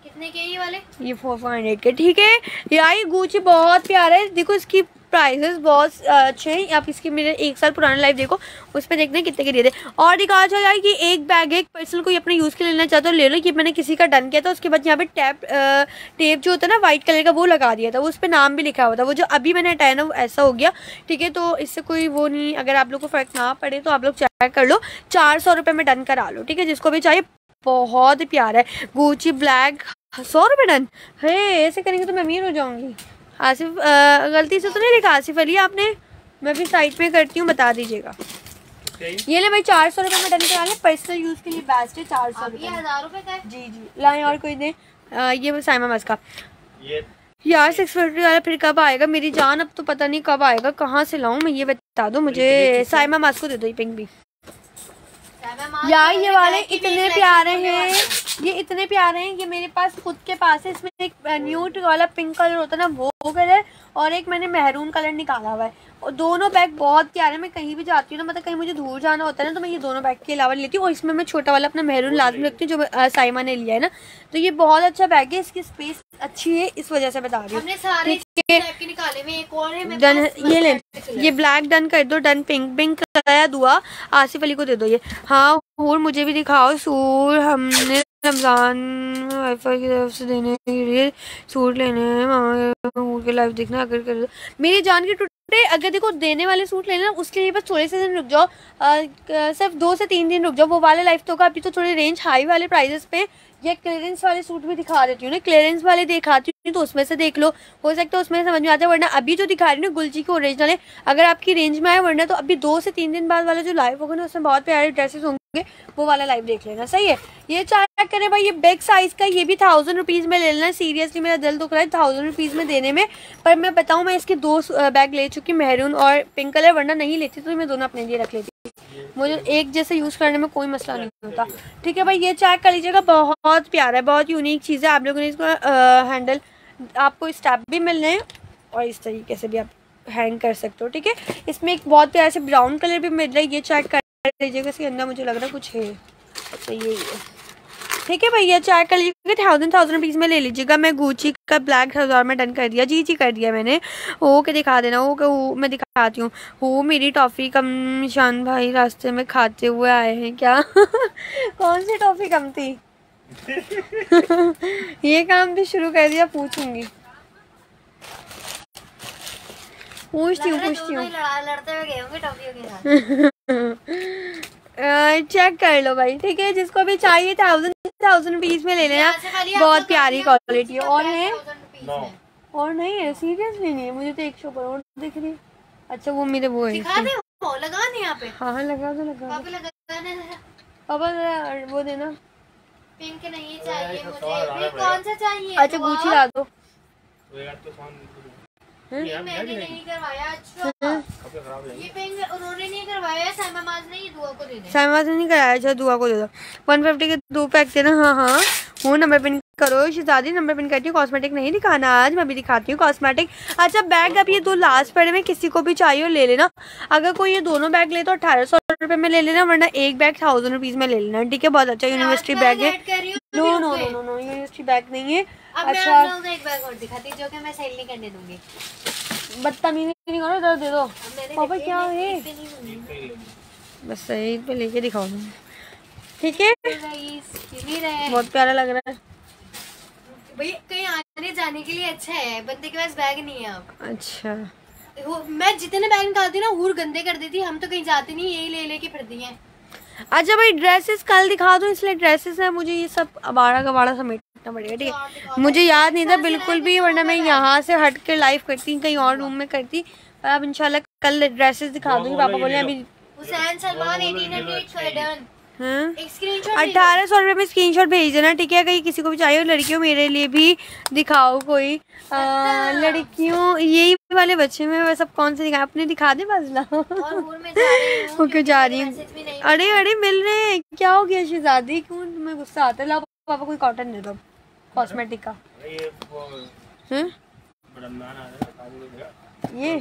कितने के ये वाले? ये फोर फोर हंड्रेड के ठीक है? यार ये गुची बहुत प्यारा। है देखो इसकी प्राइसेस बहुत अच्छे हैं। आप इसकी मेरे एक साल पुराना लाइफ देखो उस पर देखते हैं कितने के दिए थे। और दिखा चाहो यार कि एक बैग एक पर्सन कोई अपने यूज़ के लेना चाहता हो ले लो। ये मैंने किसी का डन किया था, उसके बाद यहाँ पे टैप टेप जो होता है ना वाइट कलर का, वो लगा दिया था। वो उस पर नाम भी लिखा हुआ था। वो जो अभी मैंने हटाया ना वो ऐसा हो गया। ठीक है तो इससे कोई वो नहीं, अगर आप लोग को फ़र्क ना पड़े तो आप लोग चेक कर लो। चार सौ रुपये में डन करा लो। ठीक है, जिसको भी चाहिए, बहुत प्यारा है। गुची ब्लैक सौ रुपये डन हे, ऐसे करेंगे तो मैं अमीर हो जाऊँगी। आसिफ अ, गलती से तो नहीं लिखा आसिफ अली आपने? मैं भी साइड में करती हूँ बता दीजिएगा। ये ले भाई चार सौ रुपये में डन करा लें पर्सनल यूज़ के लिए बेस्ट है चार सौ रुपये है? जी जी। लाएँ और कोई दे? ये साइमा मस का। यार सिक्स फिफ्टी वाला फिर कब आएगा? मेरी जान अब तो पता नहीं कब आएगा कहाँ से लाऊं मैं ये बता दो मुझे। साइमा मास को दे दो ये पिंक भी। यार ये वाले इतने प्यारे है। ये इतने प्यारे हैं ये मेरे पास खुद के पास है। इसमें एक न्यूट वाला पिंक कलर होता है ना वो कलर और एक मैंने महरून कलर निकाला हुआ है। और दोनों बैग बहुत प्यारे मैं कहीं भी जाती हूँ ना मतलब कहीं मुझे दूर जाना होता है ना तो मैं ये दोनों बैग के अलावा लेती हूँ। और इसमें मैं छोटा वाला अपना मेहरून लाजमी रखती हूँ जो साइमा ने लिया है ना। तो ये बहुत अच्छा बैग है। इसकी स्पेस अच्छी है इस वजह से बता रही हूँ। सारे निकाले हुए एक और है डन ये ले। ये ब्लैक डन कर दो डन पिंक पिंक कराया दुआ। आसिफ अली को दे दो ये। हाँ और मुझे भी दिखाओ सूर हमने रमज़ान वाई फाई की तरफ़ से देने के लिए सूट लेने हैं के लाइव देखना अगर कर मेरी जान के टूटे, अगर देखो देने वाले सूट लेना उसके लिए बस थोड़े से दिन रुक जाओ। सिर्फ़ दो से तीन दिन रुक जाओ। वो वाले लाइफ तो का अभी तो थोड़े रेंज हाई वाले प्राइजेस पे, या क्लियरेंस वाले सूट भी दिखा देती हूँ ना क्लियरेंस वाले दिखाती तो उसमें से देख लो। हो सकता है उसमें समझ में आ जाए, वरना अभी जो दिखा रही हूँ गुलजी के ओरिजिनल है, अगर आपकी रेंज में आए, वरना तो अभी दो से तीन दिन बाद वाला जो लाइव होगा ना, उसमें बहुत प्यारे ड्रेसेस होंगे, वो वाला लाइव देख लेना। सही है? ये चेक करें भाई, ये बिग साइज़ का, ये भी थाउज़ेंड रुपीज़ में ले लेना सीरियसली मेरा दिल दुख रहा है थाउज़ेंड रुपीज़ में देने में। पर मैं बताऊँ, मैं इसके दो बैग ले चुकी मेहरून और पिंक कलर वरना नहीं लेती तो मैं दोनों अपने लिए रख लेती मुझे एक जैसे यूज़ करने में कोई मसला नहीं होता। ठीक है भाई, ये चेक कर लीजिएगा बहुत प्यारा है, बहुत यूनिक चीज़ है, आप लोगों ने इसको हैंडल आपको स्टेप भी मिल रहे हैं और इस तरीके से भी आप हैंग कर सकते हो, ठीक है? इसमें एक बहुत प्यारा से ब्राउन कलर भी मिल रहा है, ये चेक कर लीजिएगा, इसके अंदर मुझे लग रहा है कुछ है। अच्छा ये ठीक है भैया चेक कर लीजिएगा थाउज़ेंड थाउज़ेंड रुपीज़ में ले लीजिएगा। मैं गुची का ब्लैक हज़ार में डन कर दिया, जी जी कर दिया मैंने। ओ के दिखा देना ओ के ओ मैं दिखाती हूँ। हो मेरी टॉफ़ी कम निशान भाई रास्ते में खाते हुए आए हैं क्या? कौन सी टॉफ़ी कम थी? ये काम भी शुरू कर दिया पूछूँगी। पूछती हूँ लग पूछती हूँ लड़ा लड़ते हुए गए होंगे टॉफियों के साथ। चेक कर लो भाई ठीक है? जिसको भी चाहिए थाउज़ेंड थाउज़ेंड रुपीज़ में ले लेना। बहुत प्यारी क्वालिटी है। और है 1000 रुपीस नौ। में। और नहीं है? सीरियसली नहीं है? मुझे तो एक सौ करोड़ दिख रही है। अच्छा वो मेरे वो है दिखा दे वो लगा नहीं यहाँ पे। हाँ हाँ लगा दो लगा वहाँ दो। पे लगाना है पापा वो देना। पिंक नहीं चाहिए मुझे। कौन सा चाहिए? अच्छा? गुची ला दो। यार मैंने नहीं करवाया अच्छा। ये? उन्होंने नहीं करवाया सामा ने दुआ को दे दे। साइमा नहीं कराया अच्छा दुआ को दे दो। वन फिफ्टी के दो पैक देना हाँ हाँ। वो नंबर पिन करो शहजादी नंबर पिन करती हूँ कॉस्मेटिक नहीं दिखाना आज मैं भी दिखाती हूँ कॉस्मेटिक अच्छा बैग अब ये दो लास्ट पड़े में किसी को भी चाहिए और ले लेना। अगर कोई ये दोनों बैग ले तो अठारह सौ रुपये में ले लेना वरना एक बैग थाउज़ेंड रुपीज़ में ले लेना। ठीक है बहुत अच्छा यूनिवर्सिटी बैग है। हूँ no no no no no university bag नहीं है। अब मैं अच्छा। एक बैग और दिखाती जो कि मैं सेल नहीं करने दूँगी। बदतमीजी नहीं करो इधर दे दो। पापा क्या है। बस सही पे लेके दिखाओ ठीक है? रहे। बहुत प्यारा लग रहा है। भाई कहीं आने जाने के लिए अच्छा है बंदे के पास बैग नहीं है अब। अच्छा। वो- मैं जितने बैग निकालती हूँ ना हूर गंदे कर देती हम तो कहीं जाते नहीं यही ले लेके फिरती हैं। अच्छा भाई ड्रेसेस कल दिखा दो इसलिए ड्रेसेस है मुझे ये सब अबाड़ा कबाड़ा समेटना पड़ेगा ठीक है। मुझे याद नहीं था बिल्कुल भी वरना मैं यहाँ से हट के लाइव करती कहीं और रूम में करती। पर अब इंशाल्लाह कल ड्रेसेस दिखा दूँगी पापा बोले अभी हुसैन सलमान हाँ। एक स्क्रीनशॉट अठारह सौ रुपये में स्क्रीनशॉट भेज देना ठीक है? कहीं किसी को भी चाहिए लड़कियों मेरे लिए भी दिखाओ कोई। आ, लड़कियों यही वाले बच्चे में सब कौन से दिखाए? अपने दिखा दे बजला और में जा रही हूँ वो क्यों जा रही हूँ। मैसेज भी नहीं अरे अरे मिल रहे हैं। क्या हो गया शहजादी? क्यों तुम्हें गुस्सा आता है? लाओ पापा कोई कॉटन दे दो। कॉस्मेटिक का ये।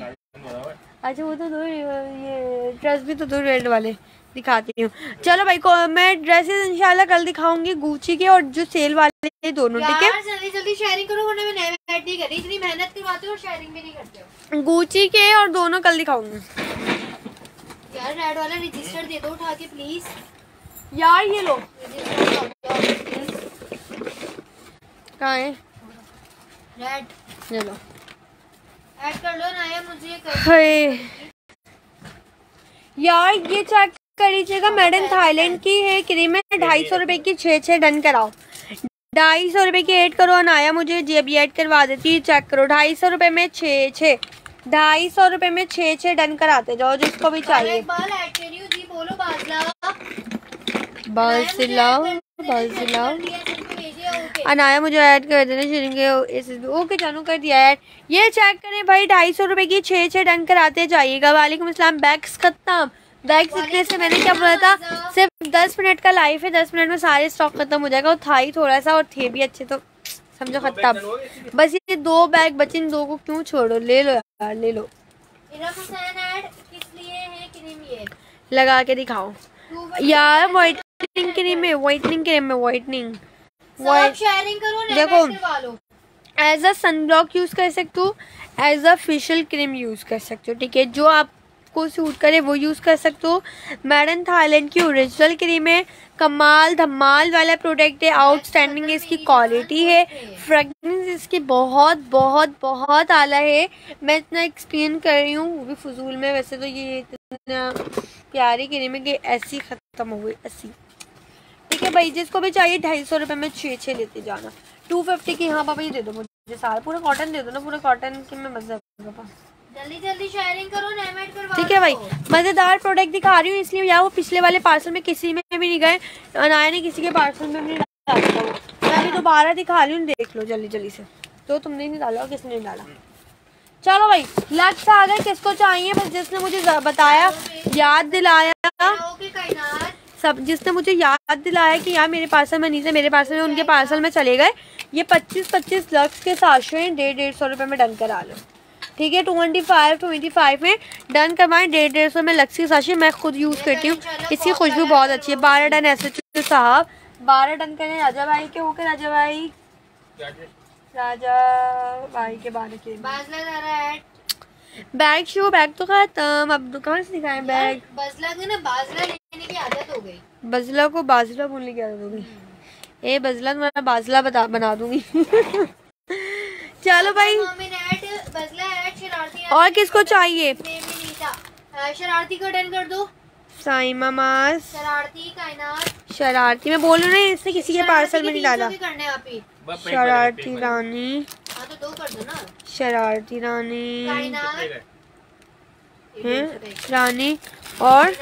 अच्छा वो तो दो ये ड्रेस भी तो दो रेड वाले दिखाती हूँ। चलो भाई को मैं ड्रेसेस इंशाल्लाह कल दिखाऊँगी गुची के और जो सेल वाले दोनों ठीक है? जल्दी जल्दी शेयरिंग करो वरना मैं नए नहीं कर इतनी मेहनत करवाते हो और शेयरिंग भी नहीं करते हो। गुची के और दोनों कल दिखाऊँगी। यार रेड वाला रजिस्टर दे दो उठा के प्लीज़ यार ये लो। कहाँ है? रेड ये लो ऐड कर लो ना या मुझे कर यार ये चेक कर लीजिएगा मैडम थाईलैंड की है क्रीम है ढाई सौ रुपए की छः छः डन कराओ। ढाई सौ रुपए की ऐड करो अनाया मुझे जी अभी ऐड करवा देती है चेक करो। ढाई सौ रुपए में छः छः ढाई सौ रुपए में छः छः डन कराते जाओ जिसको भी चाहिए। बाल ऐड कर जी बोलो बाजला। बाल सिलाओ बाल सिलाओ अनाया मुझे ऐड कर देना शेयरिंग ओके जानू कर दिया ऐड। ये चेक करें भाई ढाई सौ रुपए की छः छः डन कराते जाइएगा। वालेकुम अस्सलाम बैग्स खत्म। बैग्स इतने से मैंने क्या बोला था सिर्फ़ दस मिनट का लाइफ है दस मिनट में सारे स्टॉक खत्म हो जाएगा। और था ही थोड़ा सा और थे भी अच्छे तो समझो खत्म। बस ये दो बैग बचे इन दो को क्यों छोड़ो? ले लो यार ले लो। इरम हुसैन ऐड किस लिए है क्रीम ये? लगा के दिखाओ। यार व्हाइटनिंग क्रीम है व्हाइटनिंग क्रीम है व्हाइटनिंग शेयरिंग करो देखो। As a sun block use कर सकते हो as a facial cream use कर सकते हो ठीक है? जो आपको सूट करे वो यूज़ कर सकते हो। मैडन थाईलैंड की ओरिजिनल क्रीम है। कमाल धमाल वाला प्रोडक्ट है। आउटस्टैंडिंग इसकी क्वालिटी है। फ्रेगनेंस इसकी बहुत बहुत बहुत आला है। मैं इतना एक्सप्लेन कर रही हूँ। वो भी फजूल में वैसे तो ये इतना प्यारी क्रीम है कि ऐसी ख़त्म हो गई ऐसी। ठीक है भाई जिसको भी चाहिए ढाई सौ रुपये में छः छः लेते जाना। टू फिफ्टी की हाँ पापा ये दे दो मुझे सारा पूरा कॉटन दे दो ना पूरा कॉटन की मैं मज़ा जल्दी जल्दी शेयरिंग करो ठीक है भाई। मज़ेदार प्रोडक्ट दिखा रही हूँ इसलिए यार वो पिछले वाले पार्सल में किसी में भी नहीं गए अनाया ने किसी के पार्सल में भी नहीं डाला मैं अभी दोबारा दिखा रही हूँ देख लो जल्दी जल्दी से। तो तुमने नहीं डाला और किसने नहीं डाला? चलो भाई लक्ष्य आ गए किसको चाहिए? बस जिसने मुझे बताया याद दिलाया। सब जिसने मुझे याद दिलाया कि यार मेरे पार्सल में नहीं से मेरे पार्सल में उनके पार्सल में चले गए। ये पच्चीस पच्चीस लक्स के हैं डेढ़ डेढ़ सौ रुपये में डन करा लो। ठीक है ट्वेंटी फाइव ट्वेंटी फाइव में डन करवाएँ डेढ़ डेढ़ सौ में लक्स की साशे मैं खुद यूज़ करती हूँ। इसकी खुशबू बहुत अच्छी है। बारह डन ऐसे साहब। बारह डन करें राजा भाई के होकर राजा भाई। राजा भाई के बारह के। बाजला जा रहा है। बैग शो बैग तो खत्म। अब कहाँ से दिखाएँ बैग। बजला को ना बाजला लेने की आदत हो गई। बजला को बाजला बोलने की आदत होगी ए बजला तुम्हारा बाजला बता बना दूँगी। चलो भाई। और किसको चाहिए? शरारती को डन कर दो। साइमा मास। शरारती कायनात। शरारती मैं बोल रही हूँ ना इसने किसी के पार्सल में नहीं डाला। हैं। ही शरारती रानी। हाँ तो दो कर दो ना। शरारती रानी। है। हैं। रानी और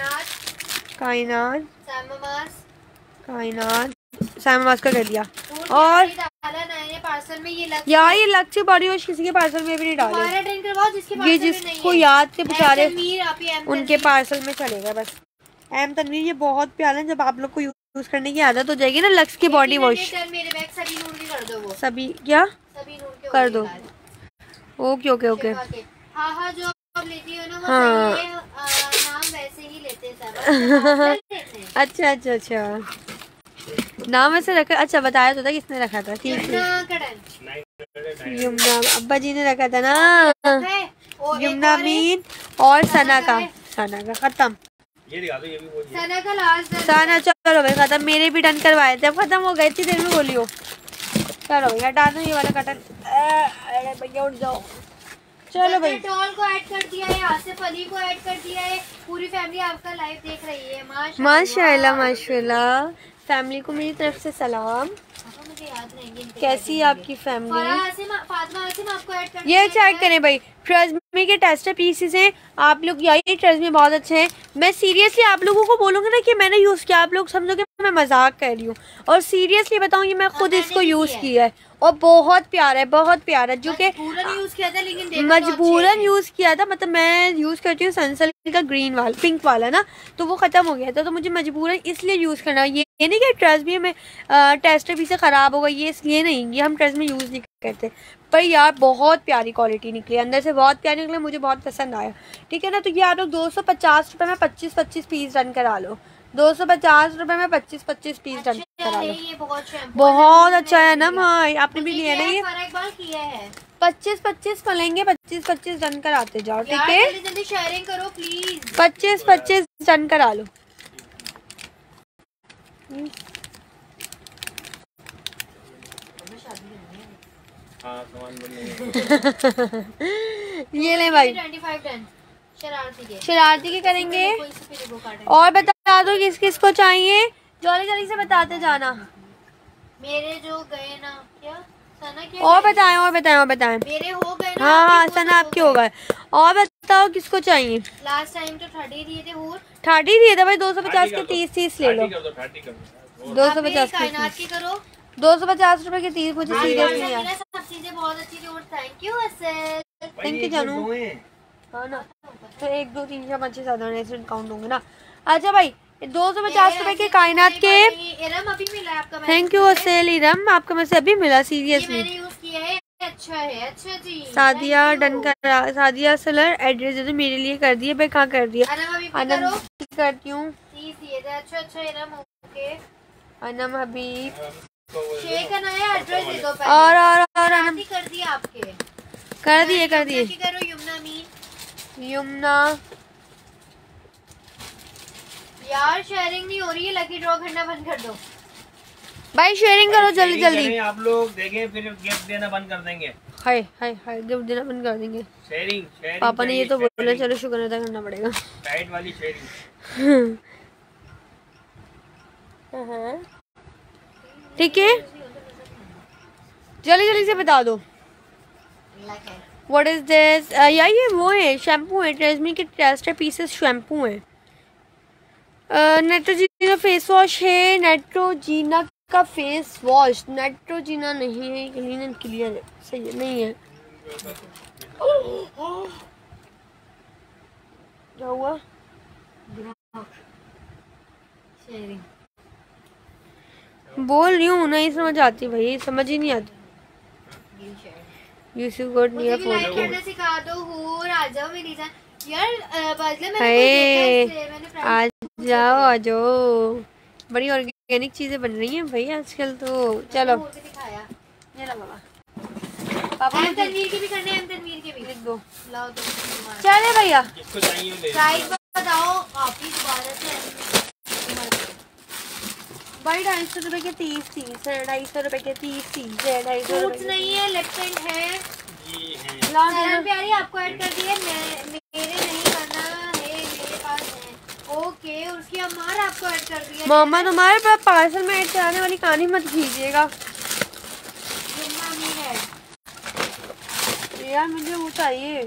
कायनात। कायनात। सैममास का कर दिया। और? पार्सल में ये लग यार ये लक्ष्य बॉडी वॉश किसी के पार्सल में भी नहीं डाले। ये जिसको याद थे बेचारे उनके पार्सल में चलेगा बस। एम तनवीर ये बहुत प्यारा है जब आप लोग को यूज़ करने की आदत हो जाएगी ना लक्स की बॉडी वॉश सभी क्या? सभी कर दो। Okay okay okay. हाँ हाँ जो हो हाँ। है ही हैं हैं। अच्छा अच्छा अच्छा। नाम ऐसे रखा अच्छा बताया तो था किसने रखा था? ठीक है यमुना अब्बा जी ने रखा था ना। है यमुना मीन और सना का सना का खत्म। ये दिखा दो ये भी सना का लास्ट डन सना चलो भाई खत्म। मेरे भी डन करवाए थे। खत्म हो गए इतनी देर में बोलियो। चलो भाई हटा दो ये वाला कटन अरे भैया उठ जाओ। चलो भाई। टॉल को ऐड कर दिया है आसिफ अली को ऐड कर दिया है। पूरी फैमिली आपका लाइव देख रही है माशा माशाल्लाह माशाल्लाह। फैमिली को मेरी तरफ़ से सलाम। कैसी है आपकी फैमिली ये चेक करें भाई। ट्रेजमी के टेस्टर पीसीस हैं। आप लोग यही ट्रेजमी बहुत अच्छे हैं। मैं सीरियसली आप लोगों को बोलूँगी ना कि मैंने यूज़ किया। आप लोग समझोगे मैं मज़ाक कर रही हूँ। और सीरियसली बताऊँ कि मैं खुद इसको यूज़ किया है। और बहुत प्यारा है बहुत प्यारा है। जो कि यूज़ किया था लेकिन देखो तो मजबूरन यूज़ किया था मतलब मैं यूज़ करती हूँ सनसिल्क का ग्रीन वाला पिंक वाला ना तो वो ख़त्म हो गया था तो मुझे मजबूरन इसलिए यूज़ करना ये ये नहीं कि ट्रेजमी में टेस्टर भी से ख़राब होगा ये इसलिए नहीं ये हम में यूज़ नहीं करते। पर यार बहुत प्यारी क्वालिटी निकली अंदर से बहुत प्यारी निकली मुझे बहुत पसंद आया। ठीक है ना तो ये आप लोग दो सौ पचास रुपये में पच्चीस पच्चीस पीस रन करा लो। दो सौ पचास रुपये में पच्चीस पच्चीस पीस रन अच्छा करा लो। बहुत बहुत अच्छा है ना लिया। भाई आपने भी लिया ना है, ये? फ़र्क बार किया है। पच्चीस पच्चीस मिलेंगे पच्चीस पच्चीस रन कराते जाओ ठीक है? शेयरिंग करो प्लीज़ पच्चीस पच्चीस डन करा लो। नहीं। ये ले भाई। शरारती के। शरारती के करेंगे। और बता दो किस किस को चाहिए जल्दी जल्दी से बताते जाना मेरे जो गए ना क्या सना क्या और? बताएँ और बताएँ और बताएँ मेरे हो गए ना हाँ हाँ सना तो आपके हो गए और बताओ किसको चाहिए लास्ट टाइम तो थर्टी दिए थे और थर्टी दिए थे भाई दो सौ पचास के तीस तीस ले लो दो सौ पचास के करो दो सौ पचास रुपए के तीस मुझे सीरियस नहीं समीरा सब चीज़ें बहुत अच्छी थी और थैंक यू असल Thank जानू। हाँ ना तो एक दो तीन चार पाँच छः सात आठ काउंट होंगे ना अच्छा भाई दो सौ पचास रुपए के कायनात के एरम अभी मिला आपका थैंक यू असेल इरम। आपका मैसेज अभी मिला सीरियसली किया अच्छा है अच्छा जी। सादिया डन कर सादिया सलर एड्रेस दे दो मेरे लिए कर दिए भाई कहाँ कर दिया? अनम करती हूँ। दिए अच्छा अच्छा ओके। अनम हबीब। एड्रेस और और और अनम। कर दिया आपके। कर दिए कर दिए। यमुना यमुना। यार शेयरिंग नहीं हो रही है लकी ड्रॉ करना बंद कर दो। भाई शेयरिंग करो जल्दी जल्दी। आप लोग देखें फिर गिफ्ट देना बंद कर देंगे। हाय हाय हाय गिफ्ट देना बंद कर देंगे। शेयरिंग शेयरिंग पापा ने ये तो बोला चलो शुक्र अदा करना पड़ेगा। टाइट वाली शेयरिंग हाँ। ठीक है? जल्दी जल्दी से बता दो। लक व्हाट इज़ दिस यार ये वो है शैम्पू है ट्रेजमी के टेस्टर पीसेस शैम्पू है। नेट्रोजीना फेस वॉश है नेट्रोजीना का फेस वॉश नेट्रोजीना नहीं है क्लीन एंड क्लियर है। सही है नहीं है। क्या हुआ? बोल रही हूँ नहीं समझ आती भाई समझ ही नहीं आती। यूसुफ मुझे नियर फ़ोन सिखा दो हूर आ जाओ मेरी जान। यार मैंने मैंने प्राइस आ जाओ आ जाओ। बड़ी ऑर्गेनिक चीज़ें बन रही हैं भाई आजकल तो। चलो। हूर भी दिखाया। ये लो बाबा। पापा एम तनवीर के भी करने हैं तनवीर के भी। लिख दो। लाओ तो चले भैया। जिसको चाहिए ले प्राइस बताओ आप दोबारा से भाई ढाई सौ रुपए के तीस तीस है ढाई सौ रुपए के तीस तीस है ढाई सौ नहीं है लिप पेंट है। है प्यारी आपको ऐड कर दिए। मैं मेरे नहीं करना है मेरे पास है। ओके उसकी अम्मार आपको ऐड कर दिया। मामा तुम्हारे पास पार्सल में ऐड कराने वाली कहानी मत है। यार मुझे वो चाहिए।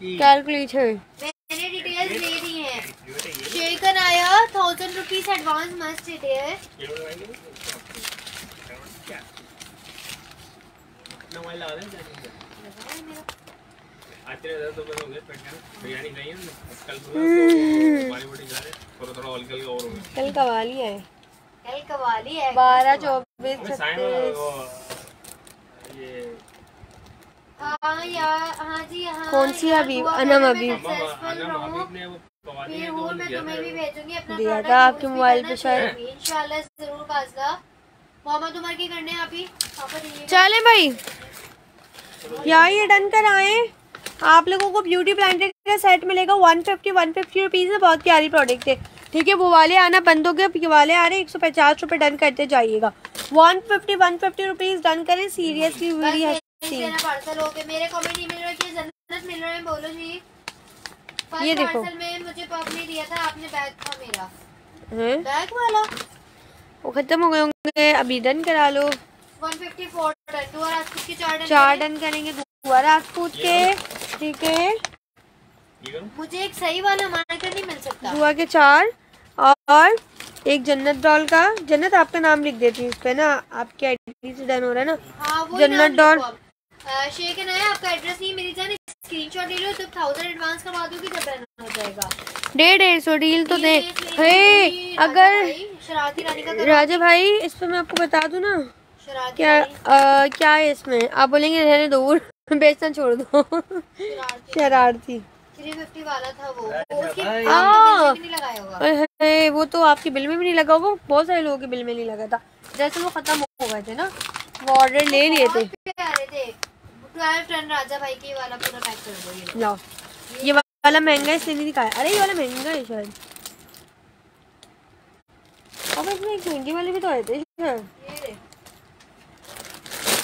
कैलकुलेटर मैंने डिटेल्स ले दी हैं। आया थाउज़ेंड रुपीज़ एडवांस मस्ट कल हो कवाली है। कल कवाली है। बारह चौबीस छत्तीस। हाँ यार हाँ जी हाँ कौन सी अभी? अनम अभी। वो फिर है हूँ तो मैं दिया तुम्हें भी था भेजूँगी अपना दिया था आपके मोबाइल पे शायद। इंशाल्लाह ज़रूर काजला मोहम्मद उमर के करने हैं आप ही। चले भाई। यार ये डन कर आए आप लोगों को ब्यूटी ब्रांडेड का सेट मिलेगा। One fifty one fifty rupees में बहुत प्यारी प्रोडक्ट है। ठीक है वो वाले आना बंद हो गए। ये वाले आ रहे हैं। एक सौ पचास रुपये डन करते जाइएगा। One fifty one fifty rupees done करें। सीरियसली पार्सल हो गए। मेरे कमेंट मिल रहे कि जन्नत मिल रहे हैं। बोलो जी। ये देखो। मुझे दिया था। आपने बैग था मेरा। बैग वाला। वो ख़त्म हो गए होंगे। अभी डन करा लो। 154 चार डन करें। करेंगे दुआ राजपूत के ठीक है मुझे एक सही वाला मार्कर नहीं मिल सकता दुआ के चार और एक जन्नत डॉल का जन्नत आपका नाम लिख देती हूँ इस पे ना आपके आईडी से डन हो रहा है ना हाँ जन्नत डॉल। शेख है आपका एड्रेस नहीं मेरी जान स्क्रीनशॉट ले लो तो थाउज़ेंड एडवांस करवा दूँगी जब डन हो जाएगा डेढ़ डेढ़ सौ डील तो दे अगर राजा भाई इस पर मैं आपको बता दूँ ना क्या आ, क्या है इसमें? आप बोलेंगे रहने दो बेचना छोड़ दो। शरारती। शरारती। 350 वाला था वो। वो उसके भाई। आपके बिल में नहीं लगाया होगा। वो तो आपके बिल में भी नहीं लगा होगा बहुत सारे लोगों के बिल में नहीं लगा था। जैसे वो खत्म हो गए थे ना वो ऑर्डर ले लिए थे। बहुत प्यारे थे। 12 टन राजा भाई के ये वाला पूरा पैक कर दो ये। लो। लाओ ये वाला महँगा इसलिए नहीं दिखाया। अरे ये वाला महँगा है शायद। अब इसमें एक महँगे वाले भी तो आए थे शायद ये रे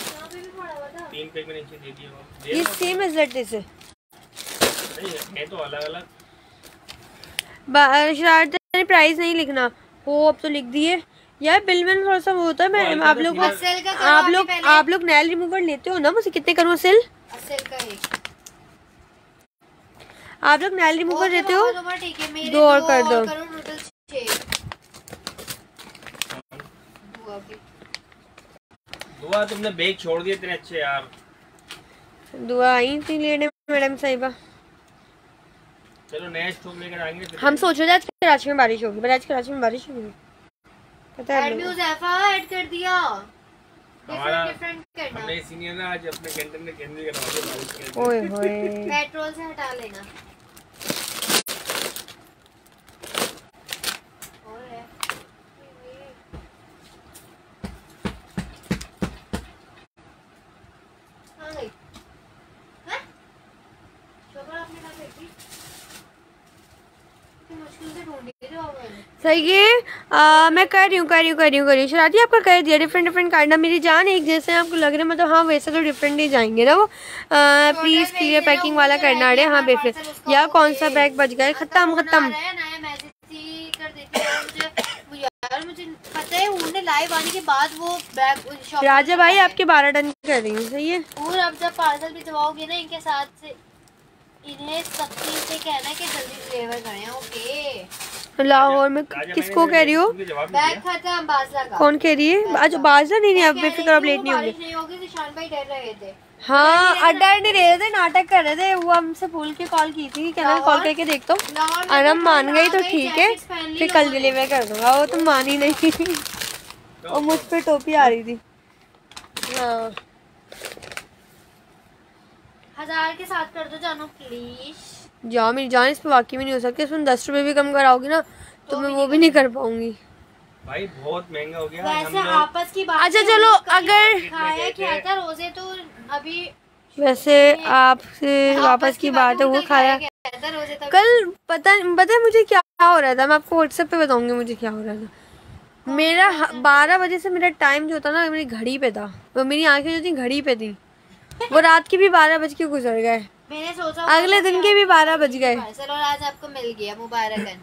यहाँ पे भी पड़ा हुआ था तीन पैक में नीचे दे दिया वो ये सेम एज दैट इज़ नहीं है तो अलग अलग शरारत प्राइस नहीं लिखना। हो अब तो लिख दिए। यार बिल में थोड़ा सा वो होता है मैं आप लोग आप लोग आप लोग नेल रिमूवर लेते हो ना? मुझे कितने करूँ सिल असेल का एक। आप लोग नेल रिमूवर लेते हो? दो और कर दो। दुआ तुमने बैग छोड़ दिए इतने अच्छे यार। दुआ आई थी लेने मैडम साहिबा। चलो नया स्टॉक लेकर आएँगे हम सोच रहे थे आज कराची में बारिश होगी पर आज कराची में बारिश नहीं पता है लोगों हुजैफा ऐड कर दिया। हमारा हमने सीनियर ना आज अपने कैंटीन में कैंडी करवा दिया बारिश के ओए होए। पेट्रोल से हटा लेना और है कहाँ गई? हैं? चोकर आपने कहाँ फेंकी? इतनी मुश्किल से ढूंढी थी वो सही है आ, मैं कर रही हूँ कर रही हूँ कर रही हूँ कर रही हूँ। शरारती आपका कर दिया डिफरेंट डिफरेंट करना मेरी जान एक जैसे आपको लग रहा है मतलब हाँ वैसे तो डिफरेंट ही जाएँगे ना वो। प्लीज़ क्लियर पैकिंग वाला करना अरे हाँ। बेफिक्र यार कौन सा बैग बच गया? खत्म खत्म। मुझे पता है लाइव आने के बाद वो बैग राजा भाई आपके बारह डन कर रही हूँ सही है? और अब जब पार्सल भिजवाओगे ना इनके साथ से इन्हें सख्ती से कहना कि जल्दी डिलीवर करें ओके लाहौर में किसको कह रही हो? नहीं बैग खत्म बाजरा का कौन कह रही है? आज बाजा नहीं नहीं अब बेफिक्र अब लेट नहीं होंगे। नहीं होगी निशान भाई डर रहे थे। हाँ अड्डा नहीं रहे थे नाटक कर रहे थे वो हमसे भूल के कॉल की थी क्या ना कॉल करके देख तो लाहौर में अनम तो मान ठंड गई तो ठीक है फिर कल। डिलीवर कर दूँगा वो तो मान ही नहीं। और मुझ पे टोपी आ रही थी। हाँ। हज़ार के साथ कर दो जानो प्लीज़ जाओ मेरी जान इस पे वाकई में नहीं हो सकती। इसमें दस रुपए भी कम कराओगी ना तो मैं वो भी नहीं कर पाऊँगी। भाई बहुत महँगा हो गया। वैसे आपस की बात अच्छा चलो अगर खाया क्या था? रोज़े तो अभी वैसे आपसे वापस की बात है वो खाया। कल पता पता है मुझे क्या हो रहा था? मैं आपको व्हाट्सएप पे बताऊँगी मुझे क्या हो रहा था। मेरा बारह बजे से मेरा टाइम जो था ना मेरी घड़ी पे था। वो मेरी आँखें जो थी घड़ी पे थी। वो रात के भी बारह बज के गुजर गए। मैंने सोचा अगले दिन के भी बारह बज गए। आज आपको मिल गया मुबारक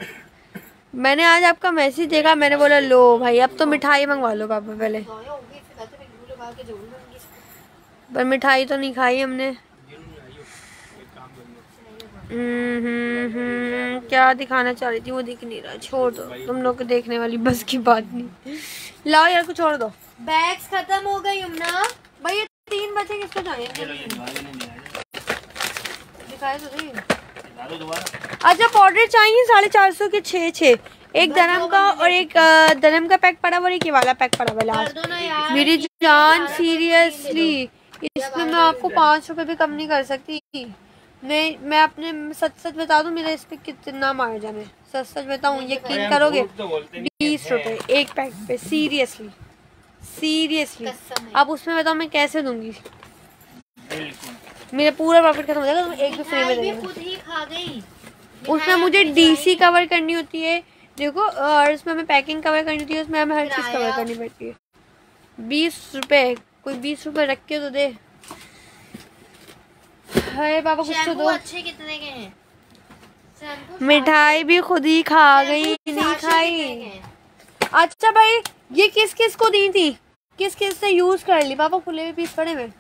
मैंने आज आपका मैसेज देखा मैंने बोला लो भाई अब तो मिठाई मंगवा लो पापा पहले। पर मिठाई तो नहीं खाई हमने। हम्म, हम्म, हम्म, क्या दिखाना चाह रही थी वो दिख नहीं रहा। छोड़ दो तुम लोग को देखने वाली बस की बात नहीं। लाओ यार कुछ छोड़ दो। बैग्स खत्म हो गई यमुना। भाई ये तीन बच्चे किसको चाहिए दिखाए तो सही। अच्छा पाउडर चाहिए साढ़े चार सौ के छः छः। एक दरम का और एक दरम का पैक पड़ा हुआ और एक ये वाला पैक पड़ा हुआ लास्ट मेरी जान सीरियसली इसमें मैं आपको पाँच रुपए भी कम नहीं कर सकती। मैं मैं अपने सच सच बता दूँ मेरा इस पे कितना मार्जिन है। सच सच बताऊँ यकीन करोगे? तो बीस रुपए एक पैक पे सीरियसली सीरियसली अब उसमें बताओ मैं कैसे दूँगी? मेरा पूरा प्रॉफिट खत्म हो जाएगा तुम एक भी फ्री में देंगे खुद ही खा गई। उसमें मुझे डीसी कवर करनी होती है। देखो और उसमें हमें पैकिंग कवर करनी होती है उसमें हमें हर चीज़ कवर करनी पड़ती है। बीस रुपए कोई बीस रुपए रख के तो दे। अरे पापा कुछ तो दो। अच्छे कितने के हैं? मिठाई भी खुद ही खा गई नहीं खाई? अच्छा भाई ये किस किस को दी थी? किस किस से यूज़ कर ली? पापा खुले हुए पीस पड़े में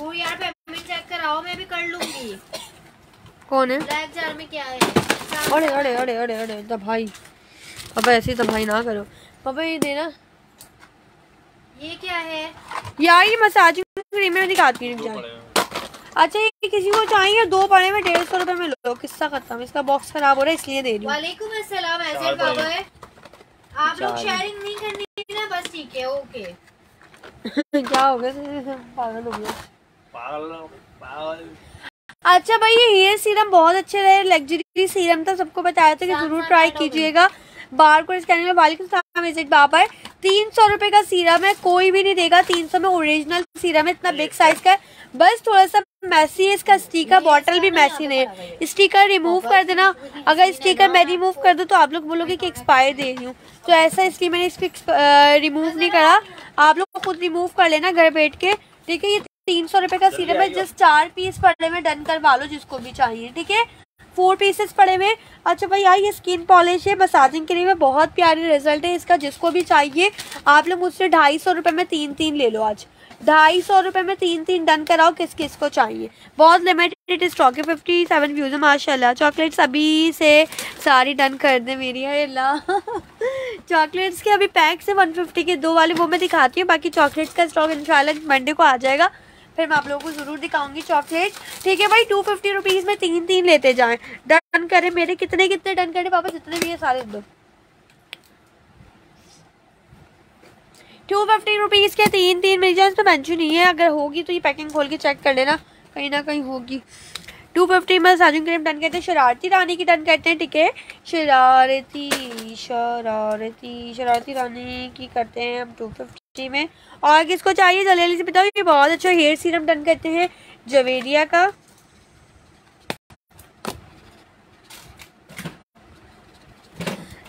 वो यार पेमेंट चेक कराओ मैं भी कर लूँगी। कौन है? ब्लैक जार में क्या है? अरे अरे अरे अरे अरे दभाई पापा ऐसी दभाई ना करो। पापा ये देना ये क्या है? यार ये मसाजिंग क्रीम में दिखाती हूँ अच्छा ये किसी को चाहिए? दो पड़े में डेढ़ सौ रुपए में लो। किस्सा खत्म इसका बॉक्स खराब हो रहा है इसलिए दे रही हूँ। वालेकुम अस्सलाम ऐसे बाबा है? आप लोग शेयरिंग नहीं करनी ना बस ठीक है ओके क्या हो गया पागल हो गया। पागल पागल। अच्छा भाई ये हेयर सीरम बहुत अच्छे रहे लग्जरी सीरम था सबको बताया था कि ज़रूर ट्राई हो। कीजिएगा। बार कोड स्कैनिंग में वालेकुम विज़िट बाबर तीन सौ रुपए का सीरम है कोई भी नहीं देगा तीन सौ में ओरिजिनल सीरम है इतना बिग साइज़ का है। बस थोड़ा सा मैसी है इसका स्टिकर बॉटल भी मैसी नहीं है। स्टिकर रिमूव कर देना। अगर स्टिकर मैं रिमूव कर दूँ तो आप लोग बोलोगे कि एक्सपायर दे रही हूँ। तो ऐसा इसलिए मैंने इसको रिमूव नहीं करा। आप लोग खुद रिमूव कर लेना घर बैठ के। ठीक है ये तीन सौ रुपए का सीरम है जस्ट चार पीस पड़े में डन करवा लो जिसको भी चाहिए। ठीक है फोर पीसेस पड़े हुए अच्छा भाई यार ये स्किन पॉलिश है मसाजिंग क्रीम है बहुत प्यारी रिज़ल्ट है। इसका जिसको भी चाहिए आप लोग मुझसे ढाई सौ रुपये में तीन तीन ले लो आज। ढाई सौ रुपये में तीन तीन डन कराओ, किस किस को चाहिए? बहुत लिमिटेड स्टॉक है फिफ्टी सेवन व्यूज़ है, माशाल्लाह। चॉकलेट्स अभी से सारी डन कर दे मेरी, है चॉकलेट्स के अभी पैक से वन फिफ्टी के दो वाले, वो मैं दिखाती हूँ। बाकी चॉकलेट्स का स्टॉक इंशाल्लाह मंडे को आ जाएगा। फिर मैं आप लोगों को ज़रूर दिखाऊँगी चॉकलेट ठीक है भाई टू फिफ्टी रुपीज़ में तीन तीन लेते जाएँ। डन करें मेरे, कितने कितने डन करें, पापा, जितने भी ये सारे दो। टू फिफ्टी रुपीज़ के तीन तीन जान इस पर मेंशन नहीं है। अगर होगी तो ये पैकिंग खोल के चेक कर लेना। कहीं ना कहीं होगी। टू फिफ्टी में साजिन क्रीम डन कहते हैं, शरारती रानी की डन कहते हैं, ठीक है? शरारती शरारती शरारती रानी की करते हैं हम टू फिफ्टी में। और किसको चाहिए? जल्दी से बताओ, ये बहुत अच्छा हेयर सीरम डन कहते हैं, जवेरिया का।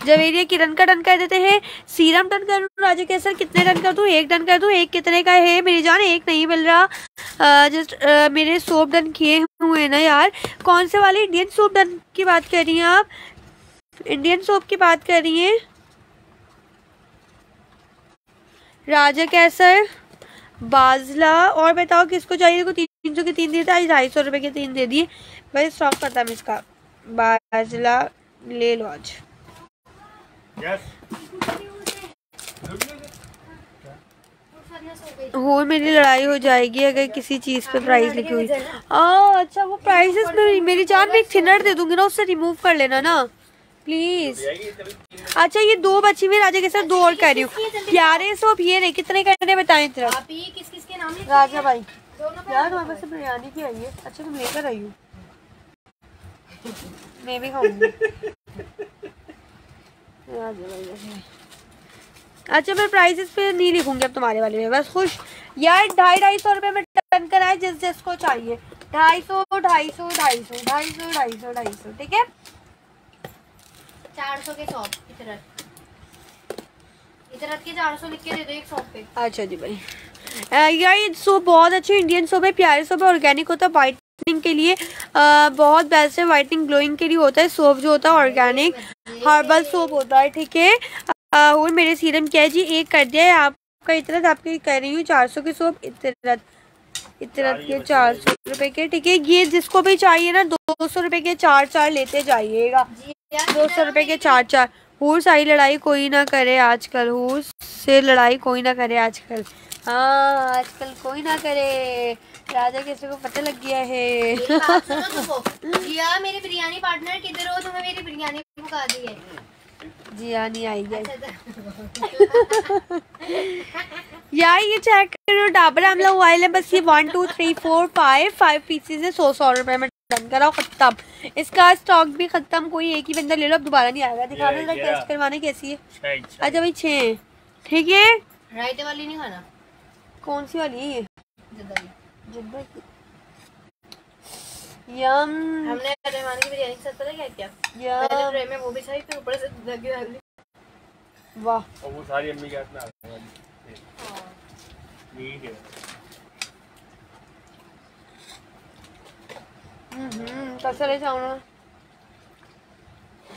जवेरिया की डन का डन कर देते हैं। सीरम डन कर राजा केसर कितने डन कर दूँ? एक डन कर दूँ, एक कितने का है? मेरी जान, एक नहीं मिल रहा। जस्ट मेरे सोप डन किए हुए ना यार। कौन से वाले इंडियन सोप डन की बात कर रही हैं आप? इंडियन सोप की बात कर रही हैं? राजा कैसर बाजला, और बताओ किसको चाहिए? को तीन सौ के तीन दिए थे, ढाई सौ रुपये के तीन दे दिए भाई स्टॉक है इसका। बाजला, ले लो आज। हो मेरी लड़ाई हो जाएगी अगर किसी चीज़ पे प्राइस लिखी हुई। आ अच्छा वो प्राइसेस में मेरी जान में एक थिनर दे दूँगी ना उससे रिमूव कर लेना ना। प्लीज़ अच्छा ये दो बच्ची हुई राजा के साथ दो और कर रही हूँ। प्यारे सोप ये नहीं कितने करने बताएँ तेरा ही के राजा भाई। यार तुम्हारे पास बिरयानी भी आई है। अच्छा तुम लेकर आई हो। मैं भी खाऊँगी। अच्छा मैं प्राइसेस पे नहीं लिखूँगी अब तुम्हारे वाले में। बस खुश। यार ढाई ढाई सौ रुपये में टर्न कराए जिस जिसको चाहिए। ढाई सौ ढाई सौ ढाई सौ ढाई सौ ढाई सौ ढाई सौ ठीक है? चार सौ के सौ इतरत इतरत के चार सौ लिख के दे दो एक सौ पे। अच्छा जी भाई। यार ये सोप बहुत अच्छे इंडियन सोप है प्यारे सोप है ऑर्गेनिक होता है वाइटनिंग के लिए बहुत बेस्ट है। वाइटनिंग ग्लोइंग के लिए होता है सोप जो होता है ऑर्गेनिक हर्बल सोप होता है ठीक है? और मेरे सीरम क्या है जी एक कर दिया है। आपका इतरत आपके कह रही हूँ चार सौ के सोप इतरत इतरत के चार सौ रुपए के ठीक है? ये जिसको भी चाहिए ना दो सौ रुपए के चार चार लेते जाइएगा। दो सौ रुपए के चार चार। हूर सारी लड़ाई कोई ना करे आजकल हूर से लड़ाई कोई ना करे आजकल। हाँ आजकल कोई ना करे। राजा किसी को पता लग गया है। जिया मेरे बिरयानी पार्टनर किधर हो? तुम्हें मेरी बिरयानी पका दी है। जी हाँ नहीं आई है। अच्छा, यार ये चेक करो डाबर आमला ऑयल है। बस ये one two three four five five pieces है। सौ सौ रुपए में डन कराओ खत्म। इसका स्टॉक भी खत्म कोई एक ही बंदा ले लो अब दोबारा नहीं आएगा। दिखा दो टेस्ट करवाने कैसी है। अच्छा भाई छः ठीक है? रायते वाली नहीं खाना? कौन सी वाली? है यम। हमने रहमान की बिरयानी के साथ पता क्या किया? पहले ट्रे में वो भी खाई फिर ऊपर से लगी डाली वाह। और वो सारी अम्मी के हाथ में आने वाली ठीक है। हम्म कैसा ले जाऊँ ना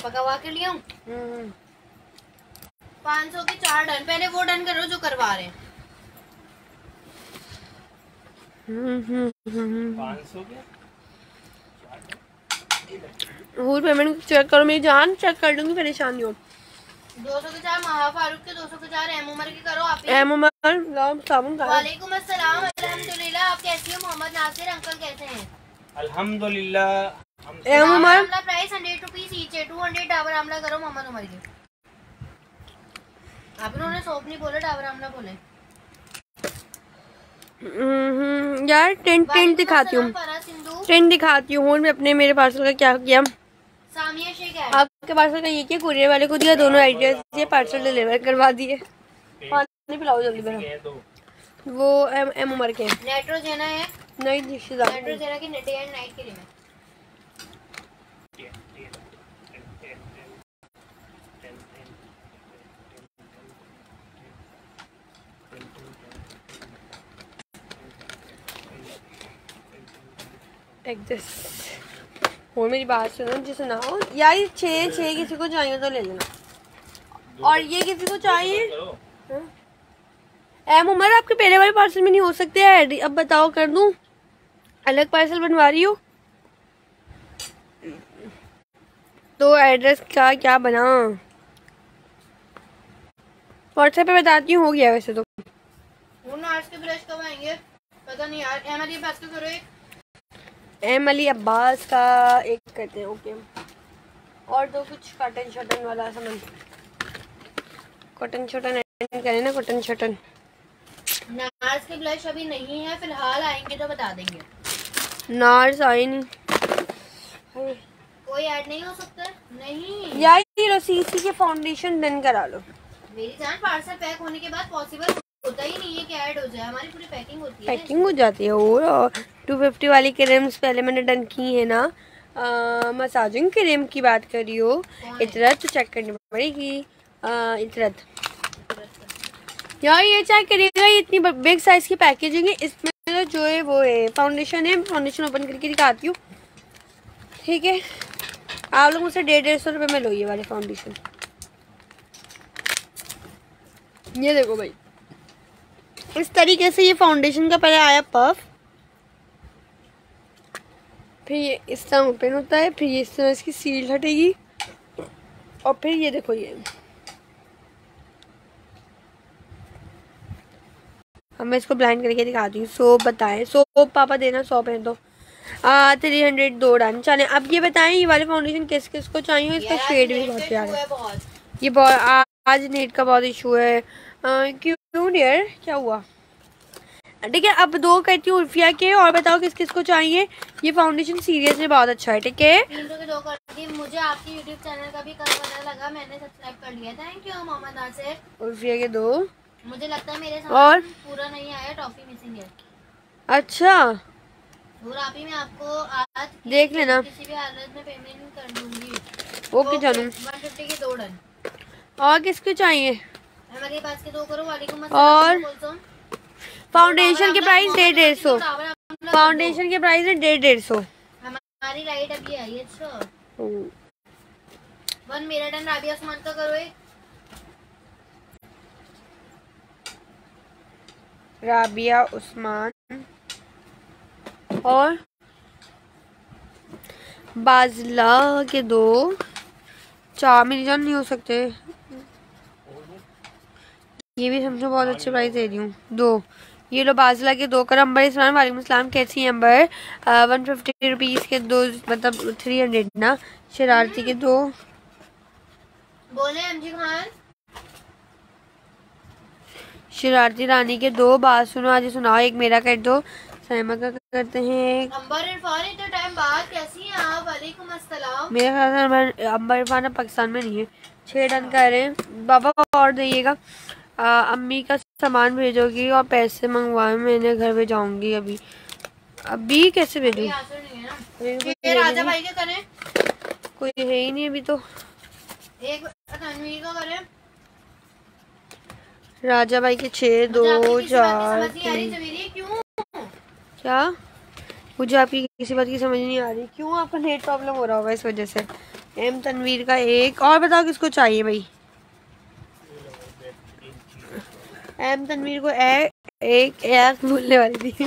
पकवा के लिया हूँ हम्म। पाँच सौ के चार डन। पहले वो डन करो जो करवा रहे हैं। हम्म हम्म हम्म पेमेंट चेक करो मेरी जान चेक कर लूँगी परेशान नहीं हो दो सौ के चार महा फारूक के दो सौ के चार एम उमर के करो आप एम उमर साबुन वालेकुम अस्सलाम अल्हम्दुलिल्लाह आप कैसी हो मोहम्मद नासिर अंकल कैसे हैं? अल्हम्दुलिल्लाह हम M Umar? Price hundred rupees each है टू हंड्रेड डाबर आमला करो मोहम्मद उमर के। आप उन्होंने सोप नहीं बोले डाबर आमला बोले। यार टेंट टेंट दिखाती हूँ। टेंट दिखाती हूँ मैं अपने मेरे पार्सल का क्या किया? सामिया शेख है। आपके पार्सल का ये किया कुरियर वाले को दिया? दोनों एड्रेस ये पार्सल डिलीवर करवा दिए। पानी पिलाओ जल्दी मेरा। तो वो एम एम उमर के नाइट्रोजेना है। नाइट्रोजेना रिश्तेदार नेट्रोजेना की नाइट के लिए टेक दिस और मेरी बात सुनो जी सुनाओ। यार ये छः छः किसी को चाहिए तो ले लेना। और ये किसी को चाहिए? एम उमर आपके पहले वाले पार्सल में नहीं हो सकते ऐड अब बताओ कर दूँ? अलग पार्सल बनवा रही हो? तो एड्रेस का क्या बना? व्हाट्सएप पे बताती हूँ हो गया वैसे तो। वो नार्स के ब्रश कब आएँगे? पता नहीं यार। एम अली बात करो एक। एम अली अब्बास का एक कहते हैं ओके और दो कुछ कॉटन शटन वाला सामान। कॉटन शटन करें ना कटन शटन नार्स के ब्लश अभी नहीं है फ़िलहाल आएँगे तो बता देंगे। नार्स आए नहीं। कोई ऐड नहीं हो सकता? नहीं। यार ये लो सीसी के फाउंडेशन डन करा लो। मेरी जान पार्सल पैक होने के बाद पॉसिबल होता ही नहीं है कि ऐड हो जाए हमारी पूरी पैकिंग होती है पैकिंग हो जाती है और टू फिफ्टी वाली क्रीम्स पहले मैंने डन की है ना। मसाजिंग क्रीम की बात करी हो इतरत तो चेक करनी पड़ेगी। इतरत। यार ये चेक करिएगा ये इतनी बिग साइज़ की पैकेजिंग है इसमें तो जो है वो है फाउंडेशन है फाउंडेशन ओपन करके दिखाती हूँ। ठीक है? आप लोग मुझसे डेढ़ डेढ़ सौ रुपये में लो ये वाले फाउंडेशन ये देखो भाई। इस तरीके से ये फाउंडेशन का पहले आया पफ फिर ये इस तरह ओपन होता है फिर ये इस तरह इसकी सील हटेगी। और फिर ये देखो ये। अब मैं इसको ब्लाइंड करके दिखाती हूँ। सोप बताएँ। सोप पापा देना सौ पहन दो। थ्री हंड्रेड दो डन चले अब ये बताएँ ये वाले फाउंडेशन किस किस को चाहिए? इसका शेड भी बहुत प्यारा है। ये बहुत आज नेट का बहुत इशू है। अ, क्यों? डियर क्या हुआ? ठीक है अब दो करती हूँ उर्फिया के और बताओ किस किस को चाहिए। ये फाउंडेशन सीरियसली बहुत अच्छा है ठीक है? मुझे आपके यूट्यूब चैनल का भी पता लगा मैंने सब्सक्राइब कर लिया। थैंक यू मोहम्मद नासिर उर्फिया के दो। मुझे लगता है मेरे और? पूरा नहीं आया टॉफी मिसिंग है। अच्छा। और आप ही मैं आपको आज देख लेना। किसी भी हालत में पेमेंट कर दूँगी। ओके जानू। वन फिफ्टी के दो डन। और किसको चाहिए? और? फाउंडेशन के प्राइस डेढ़ डेढ़ सौ। फाउंडेशन के प्राइस है डेढ़ डेढ़ सौ। हमारी राइट अभी आई है वन मेरा राबिया उस्मान का करो एक। राबिया उस्मान और बाजला के दो। चार जान नहीं हो सकते। ये भी समझो बहुत अच्छे प्राइस दे रही हूँ। दो। ये लो बाजला के दो कर अंबर इस्लाम वालेकुम सलाम कैसी हैं अंबर? वन फिफ्टी रुपीज़ के दो मतलब थ्री हंड्रेड ना? शरारती के दो। बोले एमजी खान। शरारती रानी के दो। बात सुनो आज सुनाओ। एक मेरा कर दो। सैमा का करते हैं अंबर इरफान इतने टाइम बाद। कैसी हैं आप? वालेकुम अस्सलाम। मेरे ख्याल से अम्बर इरफान पाकिस्तान में नहीं है। छः डन कर। रहे हैं बाबा और दिएगा आ, अम्मी का सामान भेजोगी और पैसे मंगवाए मैंने घर पे जाऊँगी अभी। अभी कैसे भेजूँ? राजा भाई के करें कोई है ही नहीं अभी तो। एक तनवीर का करें राजा भाई के छः दो चार क्या? मुझे आपकी किसी बात की समझ नहीं आ रही। क्यों आपका नेट प्रॉब्लम हो रहा होगा इस वजह से? एम तनवीर का एक। और बताओ किसको चाहिए भाई? एम तनवीर को एक एक बोलने वाली थी।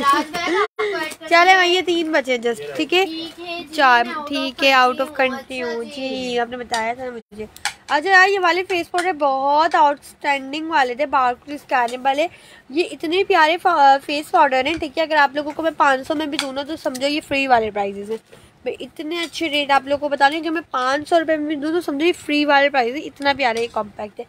चले भाई, ये तीन बचे जस्ट ठीक है? चार, ठीक है आउट ऑफ़ कंट्री हूँ जी। आपने बताया था मुझे। अच्छा यार, ये वाले फेस पाउडर बहुत आउटस्टैंडिंग वाले थे बारकोड स्कैन वाले। ये इतने प्यारे फेस पाउडर हैं, ठीक है? अगर आप लोगों को मैं 500 में भी दूँ ना तो समझो ये फ्री वाले प्राइजेस हैं। मैं इतने अच्छे रेट आप लोगों को बता रही हूँ कि मैं पाँच सौ रुपये में भी दूँ तो समझो ये फ्री वाले प्राइस है, इतना प्यारा ये कॉम्पैक्ट है।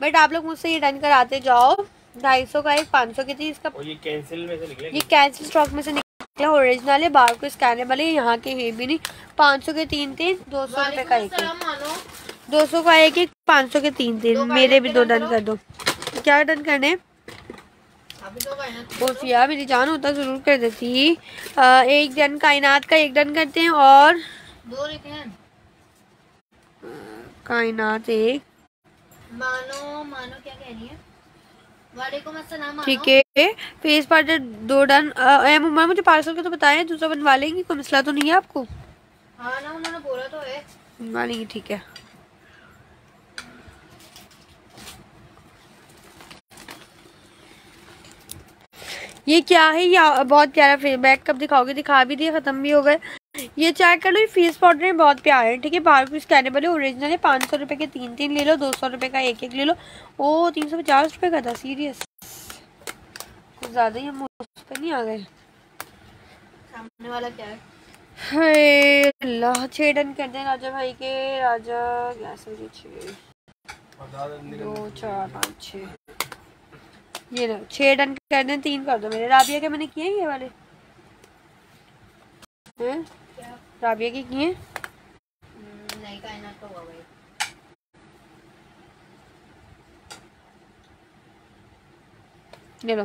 बट आप लोग मुझसे ये डन कराते जाओ। ढाई सौ का एक पाँच सौ की थी इसका। और ये कैंसिल में से निकले ये कैंसिल स्टॉक में से निकला ओरिजिनल है बार को स्कैनर वाले यहाँ के है भी नहीं। पाँच सौ के तीन थे दो सौ रुपये का एक एक दो सौ का एक एक पाँच सौ के तीन थे। मेरे भी दो डन कर। दो। क्या डन करने? अभी तो कहना मेरी जान होता ज़रूर कर देती। अ, एक डन कायनात का एक डन करते हैं और दो हैं। कायनात एक। मानो मानो क्या कह रही है? ठीक है। फेस पाउडर दो डन एम उमर मुझे पार्सल का तो बताया दूसरा बनवा लेंगी कोई मसला तो नहीं है आपको? हाँ ना उन्होंने बोला तो है। बनवा लेंगी ठीक है। ये क्या है? ये बहुत प्यारा फेस बैक कब दिखाओगे दिखा भी दिया खत्म भी हो गए। ये चेक कर लो ये फेस पाउडर बहुत प्यारे हैं ठीक है? बाहर भी स्कैनेबल है ओरिजिनल है पाँच सौ रुपये के तीन तीन ले लो दो सौ रुपये का एक एक ले लो। ओ तीन सौ पचास रुपये का था सीरियस कुछ ज़्यादा ही हम उस पर नहीं आ गए। सामने वाला क्या है? हाय अल्लाह छः डन कर दें राजा भाई के राजा ग्यारह सौ छः? दो चार पाँच छः। ये लो छह डन कर दें तीन कर दो मेरे। राबिया के मैंने किए ये वाले? हैं? राबिया के किए नहीं कायनात का हुआ भाई। ले लो।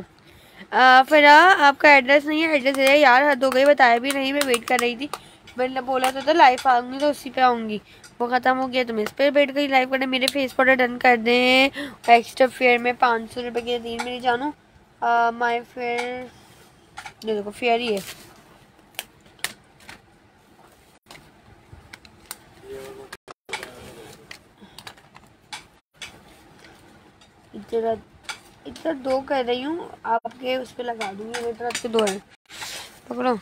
फिर आपका एड्रेस नहीं है एड्रेस है यार हद हो गई बताया भी नहीं मैं वेट कर रही थी। मैंने बोला तो था लाइव आऊँगी तो उसी पे आऊँगी। वो ख़त्म हो गया तो मैं इस पर बैठ गई लाइव करने। मेरे फेस पर डन कर दें। एक्स्ट्रा फेयर में पाँच सौ रुपये के तीन मेरी जानू। माई फेयर ये देखो फेयर ही है। इधर इधर दो कर रही हूँ, आपके उस पर लगा दूँगी, मेरी तरफ़ से दो है। पकड़ो।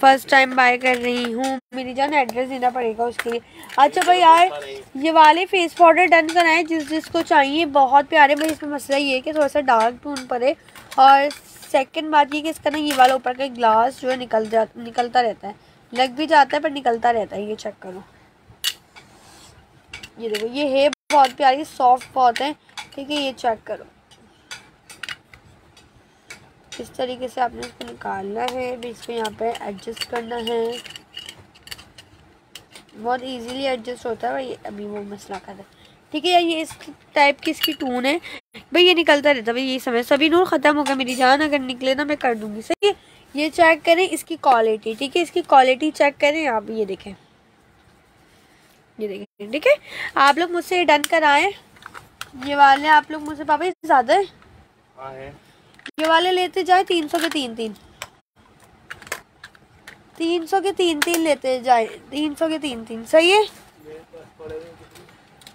फ़र्स्ट टाइम बाय कर रही हूँ। मेरी जान एड्रेस देना पड़ेगा उसके लिए। अच्छा भाई यार, ये वाले फेस पाउडर डन कराएँ, जिस जिसको चाहिए, बहुत प्यारे। भाई इसमें मसला ये है कि थोड़ा सा डार्क टून है और सेकंड बात ये कि इसका ना ये वाला ऊपर का ग्लास जो है निकल जा, निकलता रहता है। लग भी जाता है, पर निकलता रहता है, ये चेक करो। ये देखो, ये है बहुत प्यारी सॉफ्ट बहुत है। ठीक है, ये चेक करो। इस तरीके से आपने इसको निकालना है बीच में यहाँ पे एडजस्ट करना है। बहुत इजीली एडजस्ट होता है, भाई, अभी वो मसला कर है ठीक है, यार, ये इस टाइप की इसकी टून है। भाई, ये निकलता रहता भाई, ये समय। सभी नूर ख़त्म हो गया मेरी जान अगर निकले ना, मैं कर दूँगी। सही है? ये चेक करें इसकी क्वालिटी ठीक है? इसकी क्वालिटी चेक करें, आप ये देखें। ये देखें। ठीक है? आप लोग मुझसे डन कराएँ। ये वाले आप लोग मुझसे पापा ये ज़्यादा है। हाँ ये वाले लेते जाए तीन सौ के तीन तीन। तीन सौ के तीन तीन लेते जाए। तीन सौ के तीन तीन। सही है?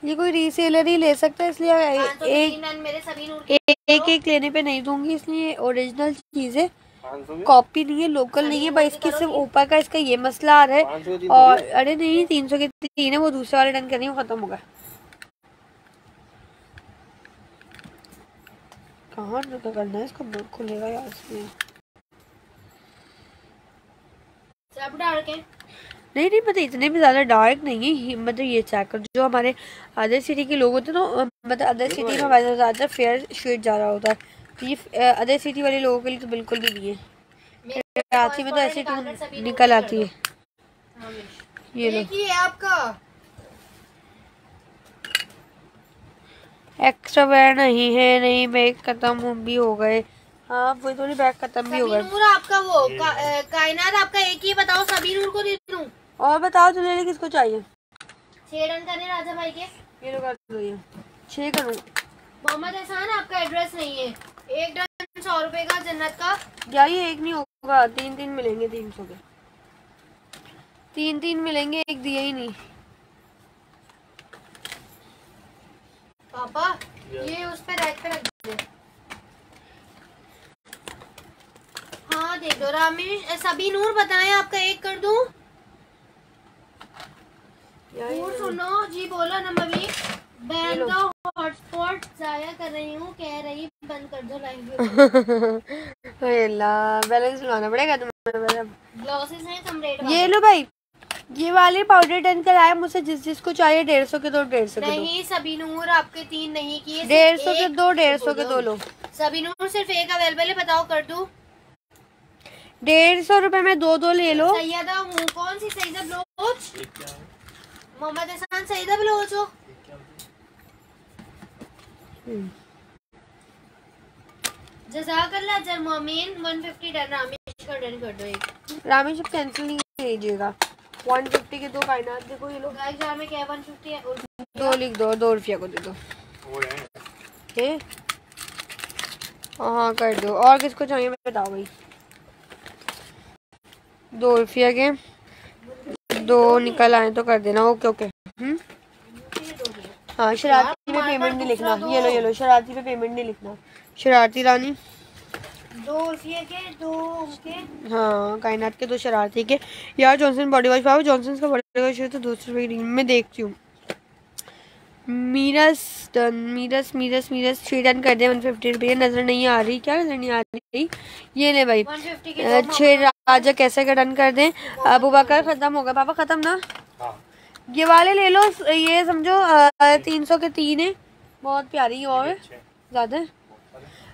ये कोई रीसेलर ही ले सकता है इसलिए एक सभी नूर एक एक एक लेने पे नहीं दूँगी इसलिए ओरिजिनल चीज़ है। कॉपी नहीं है लोकल नहीं है भाई इसके सिर्फ़ ऊपर का इसका ये मसला आ रहा है। और अरे नहीं तीन सौ के तीन है वो दूसरे वाले डन करनी वो खत्म होगा कहाँ रुका करना है इसको बुक खुलेगा यार इसमें। सब डाल के नहीं नहीं मतलब इतने भी ज़्यादा डार्क नहीं है मतलब ये चेक जो हमारे अदर सिटी के लोग होते हैं ना मतलब अदर सिटी में हमारे साथ फेयर शेड जा रहा होता है। तो ये अदर सिटी वाले लोगों के लिए तो बिल्कुल भी नहीं है। मेरे रांची में तो ऐसी सभी निकल आती है। हाँ, ये लो। आपका। एक्स्ट्रा वेयर नहीं है नहीं बैग खत्म भी हो गए। हाँ वो थोड़ी बैग खत्म भी हो गए। आपका वो का, कायनात आपका एक ही बताओ सभी नूर को दे दूँ। और बताओ तुम्हें किसको चाहिए? छह रन करने राजा भाई के। ये लो कर छः करूँ। मोहम्मद एहसान आपका एड्रेस नहीं है। एक डन सौ रुपए का जन्नत का। यार ये एक नहीं होगा तीन तीन मिलेंगे तीन सौ के। तीन तीन मिलेंगे एक दिया ही नहीं। पापा ये। उस पे रैक पे रख दे हाँ देख दो रामेश सभी नूर बताएँ आपका एक कर दूँ? नूर सुनो जी बोलो ना मम्मी बहन का हॉटस्पॉट जाया कर रही हूँ कह रही बंद कर दो लाइव ये अल्लाह बैलेंस लगाना पड़ेगा तुम्हें ग्लॉसेस हैं कम रेट ये लो भाई ये वाले पाउडर डन कराए मुझसे जिस जिसको चाहिए डेढ़ सौ के दो डेढ़ सौ नहीं सभी नूर आपके तीन नहीं किए डेढ़ सौ के दो डेढ़ सौ के दो लो। सभी नूर सिर्फ़ एक अवेलेबल है बताओ कर दूँ? डेढ़ सौ रुपए में दो दो ले लो। सैयदा हूँ कौन सी सैयदा बलोच मोहम्मद एहसान सैयदा बलोच हो जजाकल्ला अजर मोमिन 150 डन रामेश का डन कर दो एक रामेश अब कैंसिल नहीं कीजिएगा वन फिफ्टी के दो कायनात देखो ये लो गाइस जार में क्या 150 है। और दो लिख दो दो रुपया को दे दो। है? वो है। है हाँ कर दो। और किसको चाहिए मैं बताओ भाई। दो रुपया के। दो निकल आए तो कर देना। Okay okay. हम्म? हाँ शरारती पे पेमेंट नहीं लिखना। ये लो ये लो शरारती पे पेमेंट नहीं लिखना। शरारती रानी। दो के दो के। हाँ कायनात के दो शरारती के। यार जॉनसन बॉडी वॉश पाओ? जॉनसन का बॉडी वॉश है तो दो सौ रुपये की मैं देखती हूँ। मीरस डन मीरस मीरस मीरस थ्री डन कर दे वन फिफ्टी रुपये। नज़र नहीं आ रही क्या नज़र नहीं आ रही? ये ले भाई। 150 के दो छः राजा कैसे का डन कर दें? अबू बकर ख़त्म होगा। पापा ख़त्म ना? हाँ। ये वाले ले लो ये समझो तीन सौ के तीन है। बहुत प्यारी और ज़्यादा।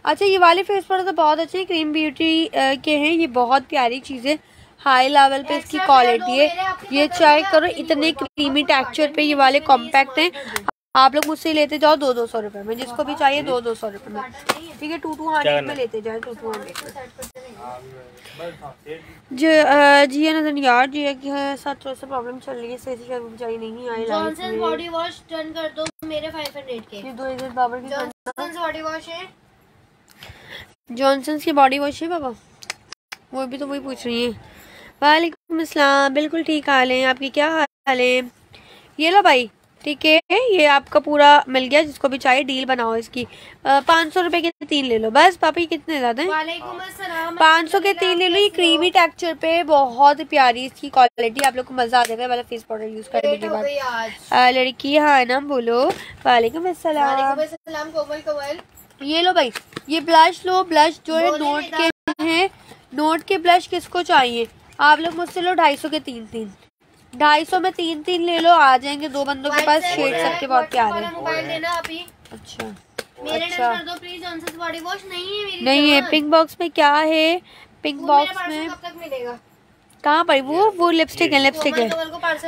अच्छा ये वाले फेस पर तो बहुत अच्छे क्रीम ब्यूटी के हैं ये बहुत प्यारी चीज़। है हाई लेवल पे इसकी क्वालिटी है। ये चेक करो इतने क्रीमी टेक्सचर पे ये वाले कॉम्पैक्ट हैं। आप लोग मुझसे लेते जाओ दो दो सौ रुपए में जिसको भी चाहिए दो दो सौ रुपए में। ठीक है टू टू हंड्रेड में लेते जाए टू टू हंड्रेड जी जिया नज़र यार की है साथ थोड़ा सा प्रॉब्लम चल रही है सही से कर्मचारी नहीं आई जॉनसन बॉडी वॉश डन कर दो मेरे 500 के। ये दो इधर बाबर की जॉनसन बॉडी वॉश है। जॉनसन्स की बॉडी वॉश है बाबा? वो भी तो वही पूछ रही है। वालेकुम अस्सलाम बिल्कुल ठीक हाल है आपकी क्या हाल है? ये लो भाई। ठीक है ये आपका पूरा मिल गया जिसको भी चाहिए डील बनाओ इसकी। पाँच सौ रुपए के तीन ले लो बस पापा कितने ज़्यादा हैं? पाँच सौ के तीन ले लो ये क्रीमी टेक्सचर पे बहुत प्यारी इसकी क्वालिटी आप लोग को मज़ा आ जाएगा वाला फेस पाउडर यूज़ करने के बाद। लड़की हाँ नाम बोलो। वालेकुम ये लो भाई ये ब्लश लो ब्लश जो है नोट के हैं नोट के ब्लश किसको चाहिए? आप लोग मुझसे लो ढाई सौ के तीन तीन। ढाई सौ में तीन तीन ले लो आ जाएँगे दो बंदों के पास शेड सबके बहुत प्यारे हैं। अच्छा अच्छा। डन कर दो प्लीज़ जॉनसन बॉडी वॉश नहीं है नहीं पिंक बॉक्स में क्या है? पिंक बॉक्स में। कहाँ पर? वो वो लिपस्टिक है लिपस्टिक है।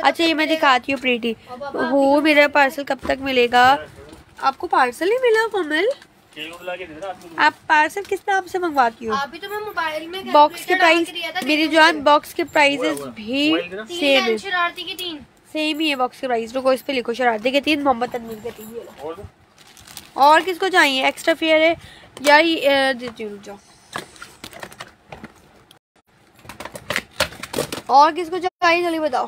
अच्छा ये मैं दिखाती हूँ प्रीति वो मेरा पार्सल कब तक मिलेगा? आपको पार्सल ही मिला कोमल आप पार्सल किस नाम से मंगवाती हो? अभी तो मैं मोबाइल में बॉक्स के प्राइस मेरी जान बॉक्स के प्राइजेस भी सेम है। शरारती की तीन। सेम ही है बॉक्स के प्राइस रुको इस पे लिखो शरारती के तीन मोहम्मद तनवीर के तीन और किसको चाहिए? एक्स्ट्रा फेयर है या ये देती हूँ रुक जाओ। और किसको चाहिए? जल्दी बताओ।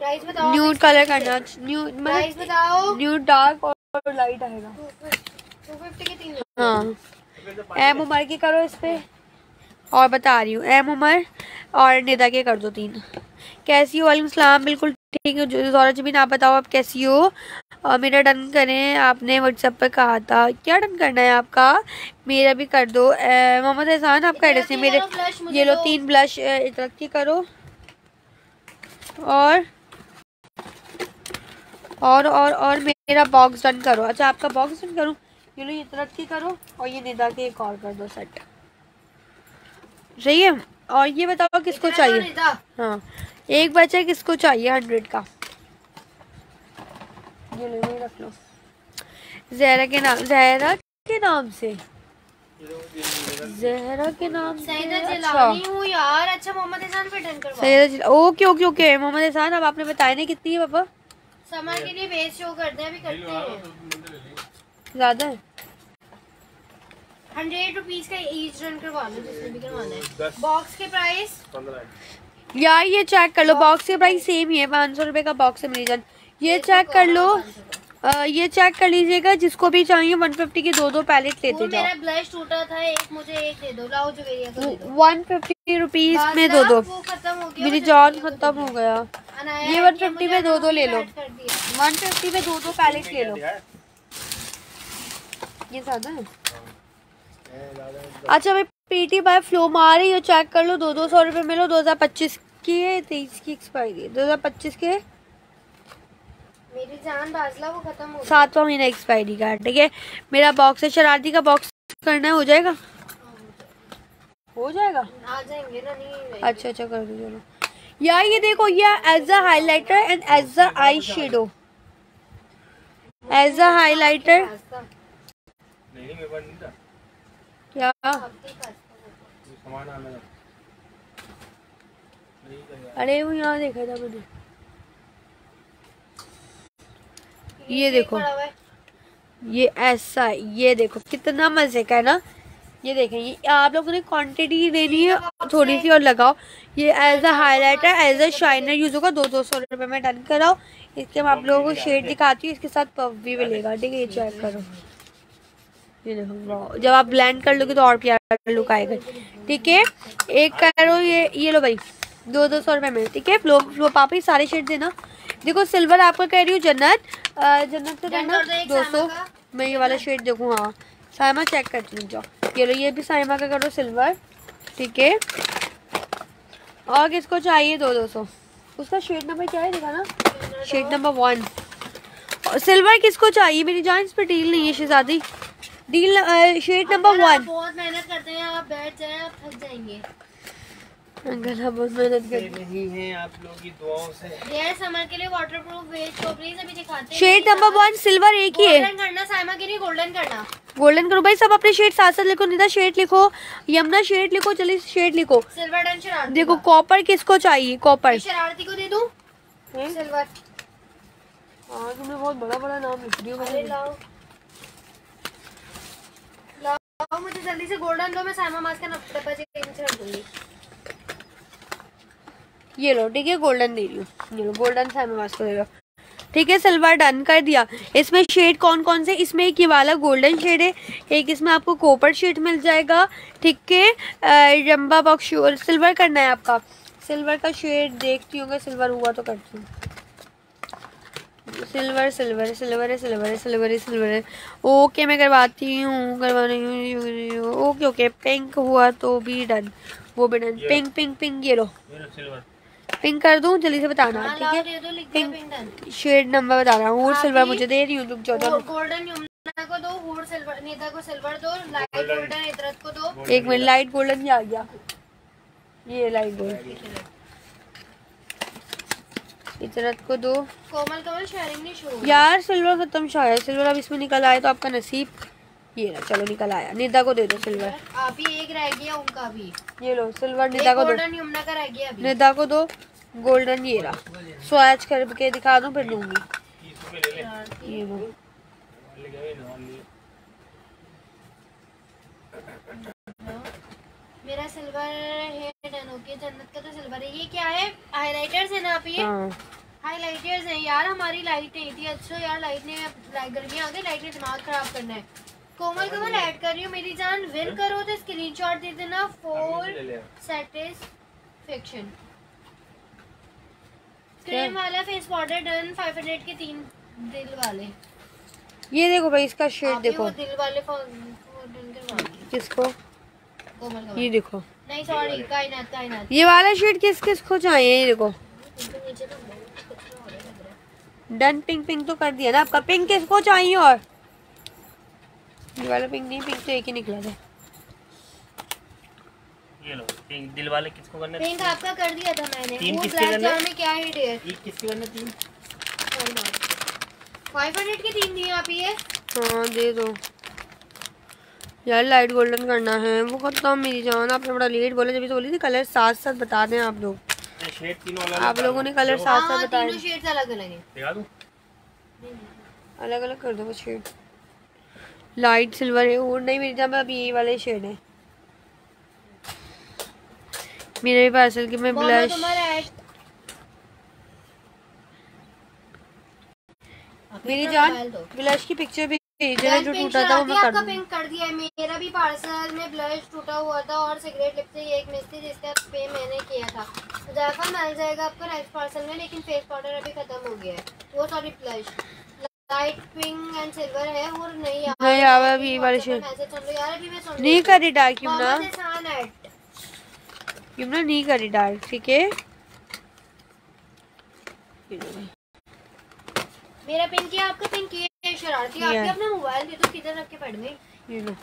प्राइस बताओ। न्यूड कलर करना। न्यू प्राइस मतलब बताओ। न्यूड डार्क और लाइट आएगा। टू फिफ्टी के तीन हाँ। एम उमर की करो इस पे। और बता रही हूँ एम उमर और निदा के कर दो तीन। कैसी हो वालेकुम सलाम? बिल्कुल ठीक है। जोरा जी भी आप बताओ आप कैसी हो? और मेरा डन करें आपने व्हाट्सएप पे कहा था। क्या डन करना है आपका? मेरा भी कर दो। मोहम्मद एहसान आपका एड्रेस है मेरे ये लो। तीन ब्लश रखी करो। और और और और मेरा बॉक्स डन करो। अच्छा आपका बॉक्स डन करूँ? ये लो ये तरफ़ की करो और ये निदा के एक और कर दो सेट है? और ये बताओ किसको चाहिए? हाँ एक बच्चा किसको चाहिए हंड्रेड का? ये लो ये रख लो। जहरा के नाम जहरा के नाम से। जहरा के नाम से अच्छा। यार। अच्छा मोहम्मद इसान पे डन करवा Syeda okay okay okay Mohammad Ehsan अब आपने बताया ना कितनी है पापा? समर के लिए बेस शो करते हैं अभी करते हैं। ज़्यादा है? हंड्रेड रुपीज़ का ईच रन करवा लो जिसने भी करवाना है। बॉक्स के प्राइस यार ये चेक कर लो। बॉक्स के प्राइस सेम ही है। पाँच सौ रुपये का बॉक्स है मेरी जान। ये चेक कर लो। अ, ये चेक कर लीजिएगा। जिसको भी चाहिए वन फिफ्टी के दो दो पैलेट लेते जाओ मेरा ब्लश टूटा था एक मुझे एक दे दो। लाओ जुवेरिया का दे दो वन फिफ्टी रुपीज़ में दो दो खत्म हो मेरी जान खत्म हो गया। ये है 150 कि में दो दो ले लो। वन फिफ्टी में दो दो पैलेट ले लो। ये ज़्यादा है। अच्छा भाई पीटी बाय फ्लो मार रही हो चेक कर लो दो दो सौ रुपये में लो दो हज़ार पच्चीस की है तेईस की एक्सपायरी है। दो हज़ार पच्चीस के मेरी जान बाजला वो खत्म हो गया सातवां महीना एक्सपायरी का ठीक है? मेरा बॉक्स है शरारती का बॉक्स करना है हो जाएगा? हो जाएगा? आ जाएँगे ना नहीं अच्छा अच्छा कर दो चलो। यार ये देखो, ये as a highlighter and as a eye shadow as a highlighter क्या? अरे वो यहाँ देखा था मैंने। ये देखो। ये ऐसा, ये देखो, कितना मज़े का है ना? ये देखें ये आप लोगों ने क्वांटिटी देनी है थोड़ी सी और लगाओ। ये as a highlighter as a shiner use होगा दो दो सौ रुपये में डन कराओ। इसके मैं आप लोगों को शेड दिखाती हूँ इसके साथ पफ भी मिलेगा ठीक है ये चेक करो। ये देखो जब आप ब्लेंड कर लोगे तो और प्यारा लुक आएगा। ठीक है एक करो ये ये लो भाई दो दो सौ रुपये में ठीक है फ्लो फ्लो पापा ये सारे शेड देना। देखो सिल्वर आपको कह रही हूँ जन्नत जन्नत को डन देना कर दो सामा सौ मैं ये वाला शेड देखूँ हाँ साइमा चेक करती हूँ जाओ। ये लो ये भी साइमा का करो सिल्वर ठीक है? और किसको चाहिए दो दो सौ? उसका शेड नंबर क्या है देखा ना? शेड नंबर वन सिल्वर किसको चाहिए? मेरी जान इस पर डील नहीं है शहजादी। डील शेड नंबर वन बहुत मेहनत करते हैं आप बैठ जाए आप थक जाएँगे। गला बहुत मेहनत कर नहीं है आप लोगों की दुआओं से ये समर के लिए वाटर प्रूफ वेस्ट तो प्लीज़ अभी दिखाते हैं। शेड नंबर वन सिल्वर एक ही है। गोल्डन करना साइमा के लिए गोल्डन करना। गोल्डन करो भाई सब अपने शेड साथ साथ लिखो निदा शेड लिखो यमुना शेड लिखो चलिए शेड लिखो। सिल्वर डन शरारती देखो कॉपर किसको चाहिए कॉपर शरारती को दे दूँ? सिल्वर हाँ तुमने बहुत बड़ा बड़ा नाम लिख दिया अरे लाओ। लाओ मुझे जल्दी से गोल्डन दो मैं साइमा मास्क का डब्बा चेंज कर दूँगी। ये लो ठीक है गोल्डन दे रही हूँ। ये लो गोल्डन था मैं वास्को दे रहा ठीक है सिल्वर डन कर दिया। इसमें शेड कौन कौन से? इसमें एक ये वाला गोल्डन शेड है एक इसमें आपको कोपर शेड मिल जाएगा। ठीक है रंबा बॉक्स सिल्वर करना है आपका। सिल्वर का शेड देखती हूँ अगर सिल्वर हुआ तो करती हूँ। सिल्वर सिल्वर सिल्वर है सिल्वर है सिल्वर है सिल्वर है ओके मैं करवाती हूँ करवा रही हूँ ओके ओके पिंक हुआ तो भी डन वो भी डन पिंक पिंक पिंक ये लो। सिल्वर पिंक कर दूँ? जल्दी से बताना हाँ ठीक है? पिंक शेड नंबर बता रहा हूँ। हाँ, सिल्वर मुझे दे रही हूँ रुक जाओ गोल्डन को दो हूर सिल्वर नीता को सिल्वर दो लाइट गोल्डन इतरत को दो। एक मिनट लाइट गोल्डन ही आ गया। ये लाइट गोल्डन इतरत को दो। कोमल कमल शेयरिंग नहीं शो यार सिल्वर खत्म शायद सिल्वर अब इसमें निकल आए तो आपका नसीब। ये रहा चलो निकल आया। निदा को दे दो सिल्वर। आप ही एक रह गया उनका भी ये लो सिल्वर निदा को दो। गोल्डन यमुना का रह गया अभी। निदा को दो गोल्डन ये रहा। स्वैच करके दिखा दूँ फिर दूँगी ये लो। ले गए ना ले मेरा सिल्वर है डन ओके जन्नत का तो सिल्वर है। ये क्या है? हाइलाइटर्स है ना आप ये? हाँ। हाइलाइटर्स हैं। यार हमारी लाइट नहीं थी। अच्छा यार लाइट ने लाइट गर्मी आ गई। लाइट ने दिमाग खराब करना है। कोमल को मैं ऐड कर रही हूँ मेरी जान विन करो तो स्क्रीनशॉट दे देना फॉर सेटिस्फेक्शन क्रीम वाला फेस पाउडर डन 500 के तीन दिल वाले। ये देखो भाई इसका शेड देखो। वो दिल वाले किसको? कोमल का ये देखो। नहीं सॉरी कायनात कायनात ये वाला शेड किस किस को चाहिए? ये देखो। इनके नीचे तो बहुत कचरा हो रहा है लग रहा है। डन पिंक पिंक तो कर दिया ना। आपका पिंक किसको चाहिए और? ये वाला पिंक नहीं पिंक तो एक ही निकला था। ये लो पिंक दिल वाले किसको करना है पिंक आपका कर दिया था मैंने। तीन किसके करने? में क्या हिट है ये किसके करना तीन? फाइव हंड्रेड के तीन दिए आप ये? हाँ दे दो। यार लाइट गोल्डन करना है। वो खत्म मेरी जान आपने बड़ा लेट बोला जब तो बोली थी कलर साथ साथ बता दें आप लोग। आप लोगों ने कलर साथ साथ हाँ शेड्स अलग अलग हैं। अलग अलग कर दो बस शेड लाइट सिल्वर है। और नहीं मेरी में अभी यही वाले शेड है। मेरे भी पार्सल की मैं ब्लश मेरी जान ब्लश की पिक्चर भी भेजना जो टूटा था वो मैं कर आपका पिंक कर दिया है। मेरा भी पार्सल में ब्लश टूटा हुआ था और सिगरेट लिपस्टिक एक मिस थी जिसका पे मैंने किया था। जाफा मिल जाएगा आपको नेक्स्ट पार्सल में लेकिन फेस पाउडर अभी खत्म हो गया है। वो sorry blush light pink and silver है और नहीं यार नहीं यार, अभी सुन नहीं करी डार्क यमुना। यमुना नहीं करी डार्क ठीक है? मेरा पिन किया आपका पिन किया शरारती। आपके। अपना मोबाइल दे दो किधर रख के पढ़ में? ये लो।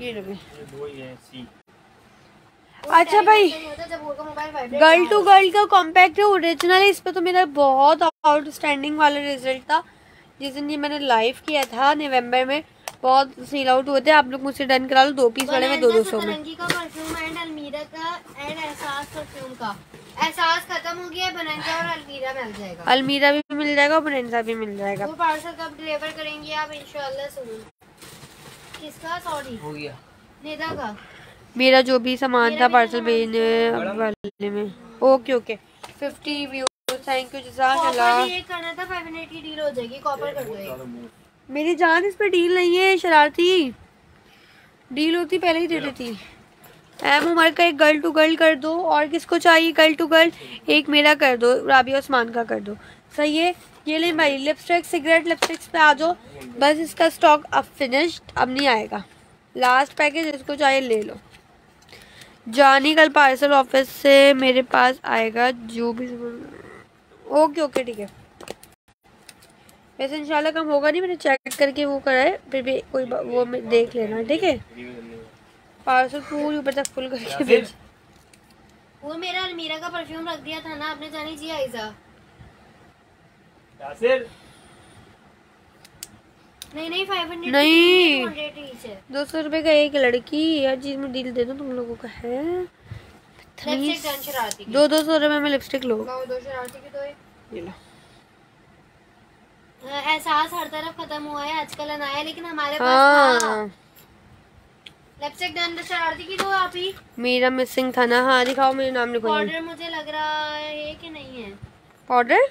ये लो ये दो ही है सी अच्छा भाई mobile vibrate girl to girl का कॉम्पैक्ट है ओरिजिनल इस पर तो मेरा बहुत आउटस्टैंडिंग वाला रिज़ल्ट था। जिस दिन ये मैंने लाइव किया था नवंबर में बहुत सील आउट हुए थे। आप लोग मुझसे डन करा लो दो पीस वाले में दो दो सौ में। बनंगी का परफ्यूम एंड अलमीरा का एहसास परफ्यूम का। एहसास खत्म हो गया बनंगा और अलमीरा मिल जाएगा। अलमीरा भी मिल जाएगा और बोनेंसा भी मिल जाएगा। वो पार्सल कब डिलीवर करेंगे आप इंशाल्लाह सुन। किसका? सॉरी हो गया। नेदा का। मेरा जो भी सामान था पार्सल भेजने वाले में। Okay okay fifty view thank you जजाक अल्लाह भी करना था फाइव हंड्रेड की डील हो जाएगी कॉपर कर दो मेरी जान इस पे डील नहीं है शरारती। डील होती पहले ही दे देती। एम उमर का एक गर्ल टू गर्ल कर दो और किसको चाहिए गर्ल टू गर्ल एक मेरा कर दो राबिया उस्मान का कर दो। सही है? ये ले भाई लिपस्टिक सिगरेट लिपस्टिक्स पे आ जाओ। बस इसका स्टॉक अब फिनिश्ड अब नहीं आएगा। लास्ट पैकेज इसको चाहिए ले लो। जानी कल पार्सल ऑफ़िस से मेरे पास आएगा जो भी ओके ओके ठीक है। वैसे इंशाल्लाह कम होगा नहीं मैंने चेक करके वो करा है फिर भी कोई वो मैं देख लेना ठीक है? पार्सल पूरी ऊपर तक फुल करके भेज। वो मेरा अलमीरा का परफ्यूम रख दिया था ना आपने जानी जी यासिर नहीं नहीं फाइव हंड्रेड नहीं। हंड्रेड ईच दो सौ रुपये का एक लड़की हर चीज़ में डील दे दो तुम लोगों का है? दो दो सौ रुपये में लिपस्टिक लो। हाँ, एहसास हर तरफ़ खत्म हुआ है आजकल अनाया लेकिन हमारे पास था। हाँ। लिपस्टिक डन शरारती की दो आप ही। मेरा मिसिंग था ना। हाँ दिखाओ मेरे नाम लिखो। पाउडर मुझे लग रहा है कि नहीं है। पाउडर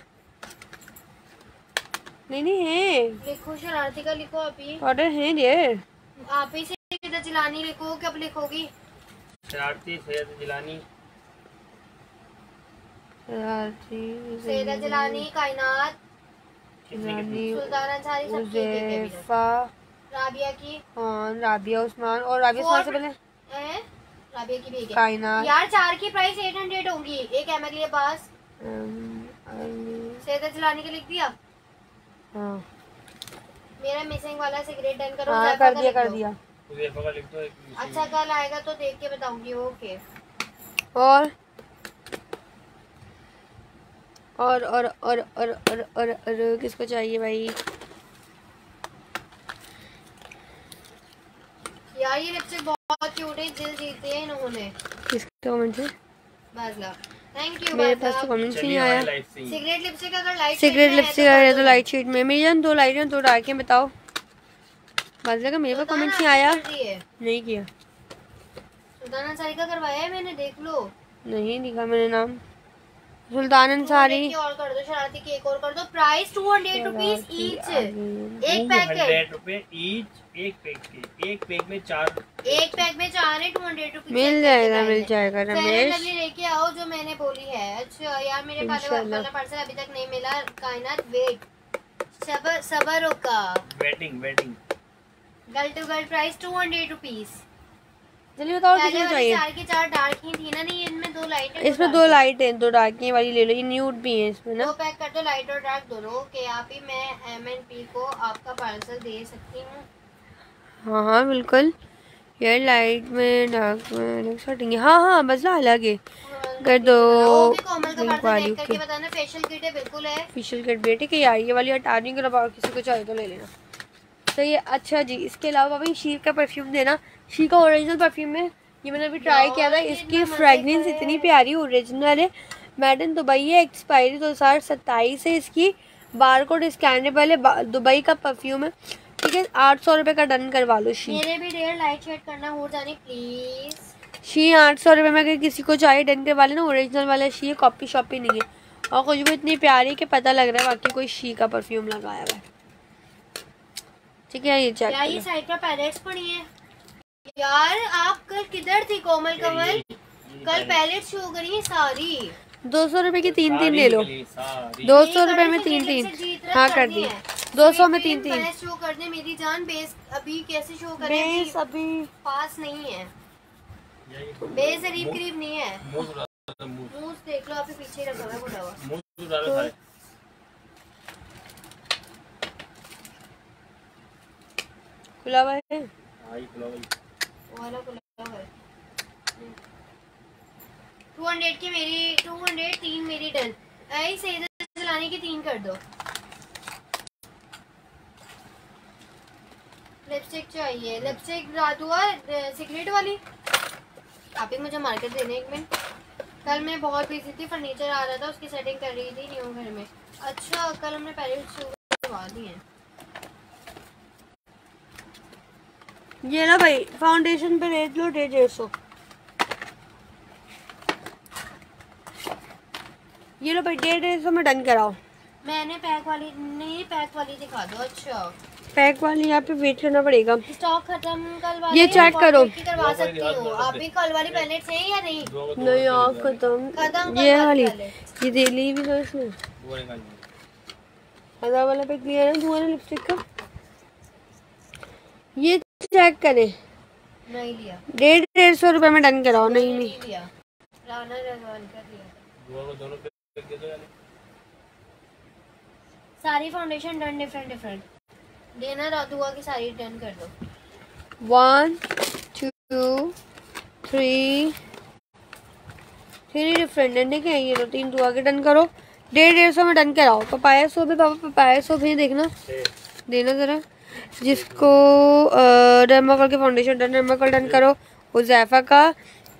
नहीं नहीं है। लिखो शरारती का लिखो आप ही है डियर आप ही से जिलानी लिखो कब लिखोगी? शरारती सैयद जिलानी। सैदा जिलानी। कायनात। है अभी राबिया की। खान राबिया उस्मान। और राबिया उस्मान से पहले? है? राबिया की भी है। कायनात। यार चार की प्राइस एट हंड्रेड होगी। एक एम एल पास। अम, जिलानी का लिख दिया? हाँ। मेरा मिसिंग वाला सिगरेट डन करो हाँ कर दिया कर दिया। उजैफा का लिख दो एक अच्छा कल आएगा तो देख के बताऊँगी ओके और? और और और और और और, और किसको चाहिए भाई? यार ये लिपस्टिक बहुत क्यूट है दिल जीते हैं इन्होंने। किसके कमेंट है बाजला मेरे पास तो कमेंट नहीं आया। सिगरेट लिपस्टिक अगर लाइट सिगरेट लिपस्टिक तो लाइट शेड में मेरी जान दो लाइट हैं दो डार्क के बताओ। बात लगा मेरे पास कमेंट नहीं आया। नहीं किया। सुल्तान करवाया है मैंने? देख लो। नहीं दिखा मैंने नाम। सुल्तान अंसारी। और कर दो शरारती केक और कर दो। Price two hundred rupees each एक पैकेट रुपए ईच एक पैक एक पैक में चार एक पैक में चार है टू हंड्रेड रुपीज़ मिल जाएगा मिल जाएगा रमेश। लेके आओ जो मैंने बोली है। अच्छा यार मेरे पास वाला पार्सल अभी तक नहीं मिला। कायनात वेट सबर सबर का। Waiting waiting girl two girl price two hundred rupees चलिए बताओ कितनी चाहिए? चार की चार डार्क ही थी ना नहीं इनमें दो लाइट है इसमें दो लाइट है दो डार्क ये वाली ले लो ये न्यूड भी है इसमें ना। दो पैक कर दो लाइट और डार्क दोनों के आप ही मैं एम एन पी को आपका पार्सल दे सकती हूँ। हाँ हाँ बिल्कुल। यार लाइट में डार्क में अलग सेटिंग है। हाँ हाँ बदला अलग है। कर दो। कोमल का पिंक पार्सल वाली ओके बताना फेशियल किट है बिल्कुल है। ऑफिशियल किट बेटे के यार ये वाली हटा नहीं किसी को चाहिए तो ले लेना। तो ये अच्छा जी इसके अलावा भाई शीर का परफ्यूम देना। शी का ओरिजिनल परफ्यूम है ये मैंने अभी ट्राई किया था। इसकी फ्रेगनेंस इतनी प्यारी ओरिजिनल है। मेड इन दुबई है एक्सपायरी दो हज़ार सत्ताईस है इसकी। बार कोड स्कैनेबल है दुबई का परफ्यूम है। ठीक है आठ सौ रुपये का डन करवा लो शी मेरे भी डेढ़ लाइट शेड करना। हो जाने प्लीज़ शी आठ सौ रुपये में अगर किसी को चाहिए डन करवा लेना ओरिजिनल वाला शी है कॉपी शॉपी नहीं है। और खुशबू इतनी प्यारी कि पता लग रहा है बाकी कोई शी का परफ्यूम लगाया हुआ है। ठीक है ये चेक ये साइड पर पैलेट्स पड़ी है? यार आप कल किधर थी कोमल कमल कल पैलेट शो करी है सारी। दो सौ रुपये की तीन तीन ले लो। दो नहीं सौ रुपये करनी में तीन तीन। हाँ कर दी। दो सौ में तीन तीन बेस शो कर दे मेरी जान बेस अभी कैसे शो करे बेस अभी पास नहीं है। बेस अरीब करीब नहीं है। मुँह से डालो, मुँह। से। मुँह देख लो आपके पीछे रखा हुआ है खुला हुआ है? हाँ, खुला हुआ है। टू हंड्रेड की मेरी टू हंड्रेड तीन मेरी डन चलाने की तीन कर दो। लिपस्टिक चाहिए। लिपस्टिक रात हुआ सिगरेट वाली? आप ही मुझे मार्केट देने एक मिनट। कल मैं बहुत बिज़ी थी फर्नीचर आ रहा था, उसकी सेटिंग कर रही थी न्यू घर में। अच्छा कल हमने पहले दी है। ये ना भाई फाउंडेशन पे रेट लो डेढ़ डेढ़ सौ। ये लो भाई डेढ़ डेढ़ सौ में डन कराओ। मैंने पैक वाली नहीं पैक वाली दिखा दो अच्छा। पैक वाली यहाँ पे वेट करना पड़ेगा। स्टॉक खत्म कल वाले ये बहुत करो। करवा सकती हूँ। आप भी कल वाली पैलेट्स हैं या नहीं? नहीं यार खत्म। खत्म ये वाली ये दे ली भी तो इसमें। हज़ार वाला पे क्लियर है तुम्हारा लिपस्टिक का? ये चेक करें। नहीं लिया। डेढ़ डेढ़ सौ रुपये में डन कराओ नहीं नहीं नहीं लिया। राना रजवान का यार सारी फाउंडेशन डन डिफरेंट डिफरेंट देना राधुआ की सारी डन कर दो। One two three three different है ठीक है? ये लो तीन दुआ के डन करो। डेढ़ डेढ़ सौ में डन कराओ। पपाया सौ भी पापा पपाया सौ भी देखना। देना ज़रा। जिसको डर्माकोल के फाउंडेशन डन डर्माकोल डन करो। उजैफा का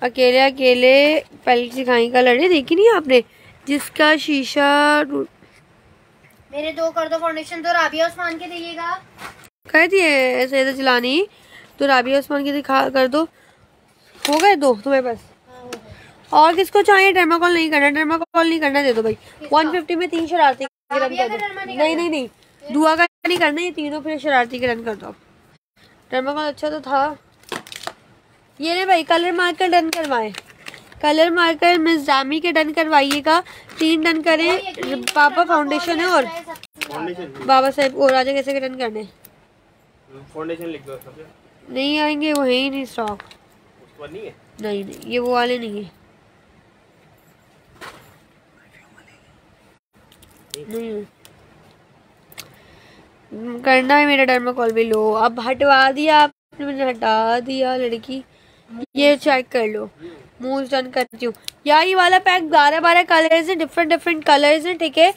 अकेले अकेले पहले सिखाई का लड़े देखी नहीं आपने? जिसका शीशा मेरे दो कर दो फाउंडेशन तो राबिया उस्मान के दिएगा। कर दिए ऐसे ऐसे चलानी तो राबिया उस्मान के दिखा कर दो। हो गए दो तुम्हें बस। हाँ। और किसको चाहिए? डर्माकोल नहीं करना डर्माकोल नहीं करना दे दो भाई। वन फिफ्टी में तीन शरारती नहीं नहीं नहीं। दुआ का नहीं करना ये तीनों फिर शरारती के रन कर दो। डर्माकोल अच्छा तो था। ये ले भाई कलर मार्कर डन करवाए। कलर मार्कर मिस जामी के डन करवाइएगा। तीन डन करें। पापा फाउंडेशन है और बाबा साहेब और राजा कैसे के डन करने फाउंडेशन लिख दो नहीं आएँगे वो है ही नहीं स्टॉक नहीं है? नहीं नहीं ये वो वाले नहीं है। नहीं है। करना है, मेरा डर्माकोल भी लो। अब हटवा दिया आपने मैंने हटा दिया लड़की। ये चेक कर लो। मूव डन करती हूँ। यार ये वाला पैक बारह बारह कलर्स हैं डिफरेंट डिफरेंट कलर्स हैं, ठीक है?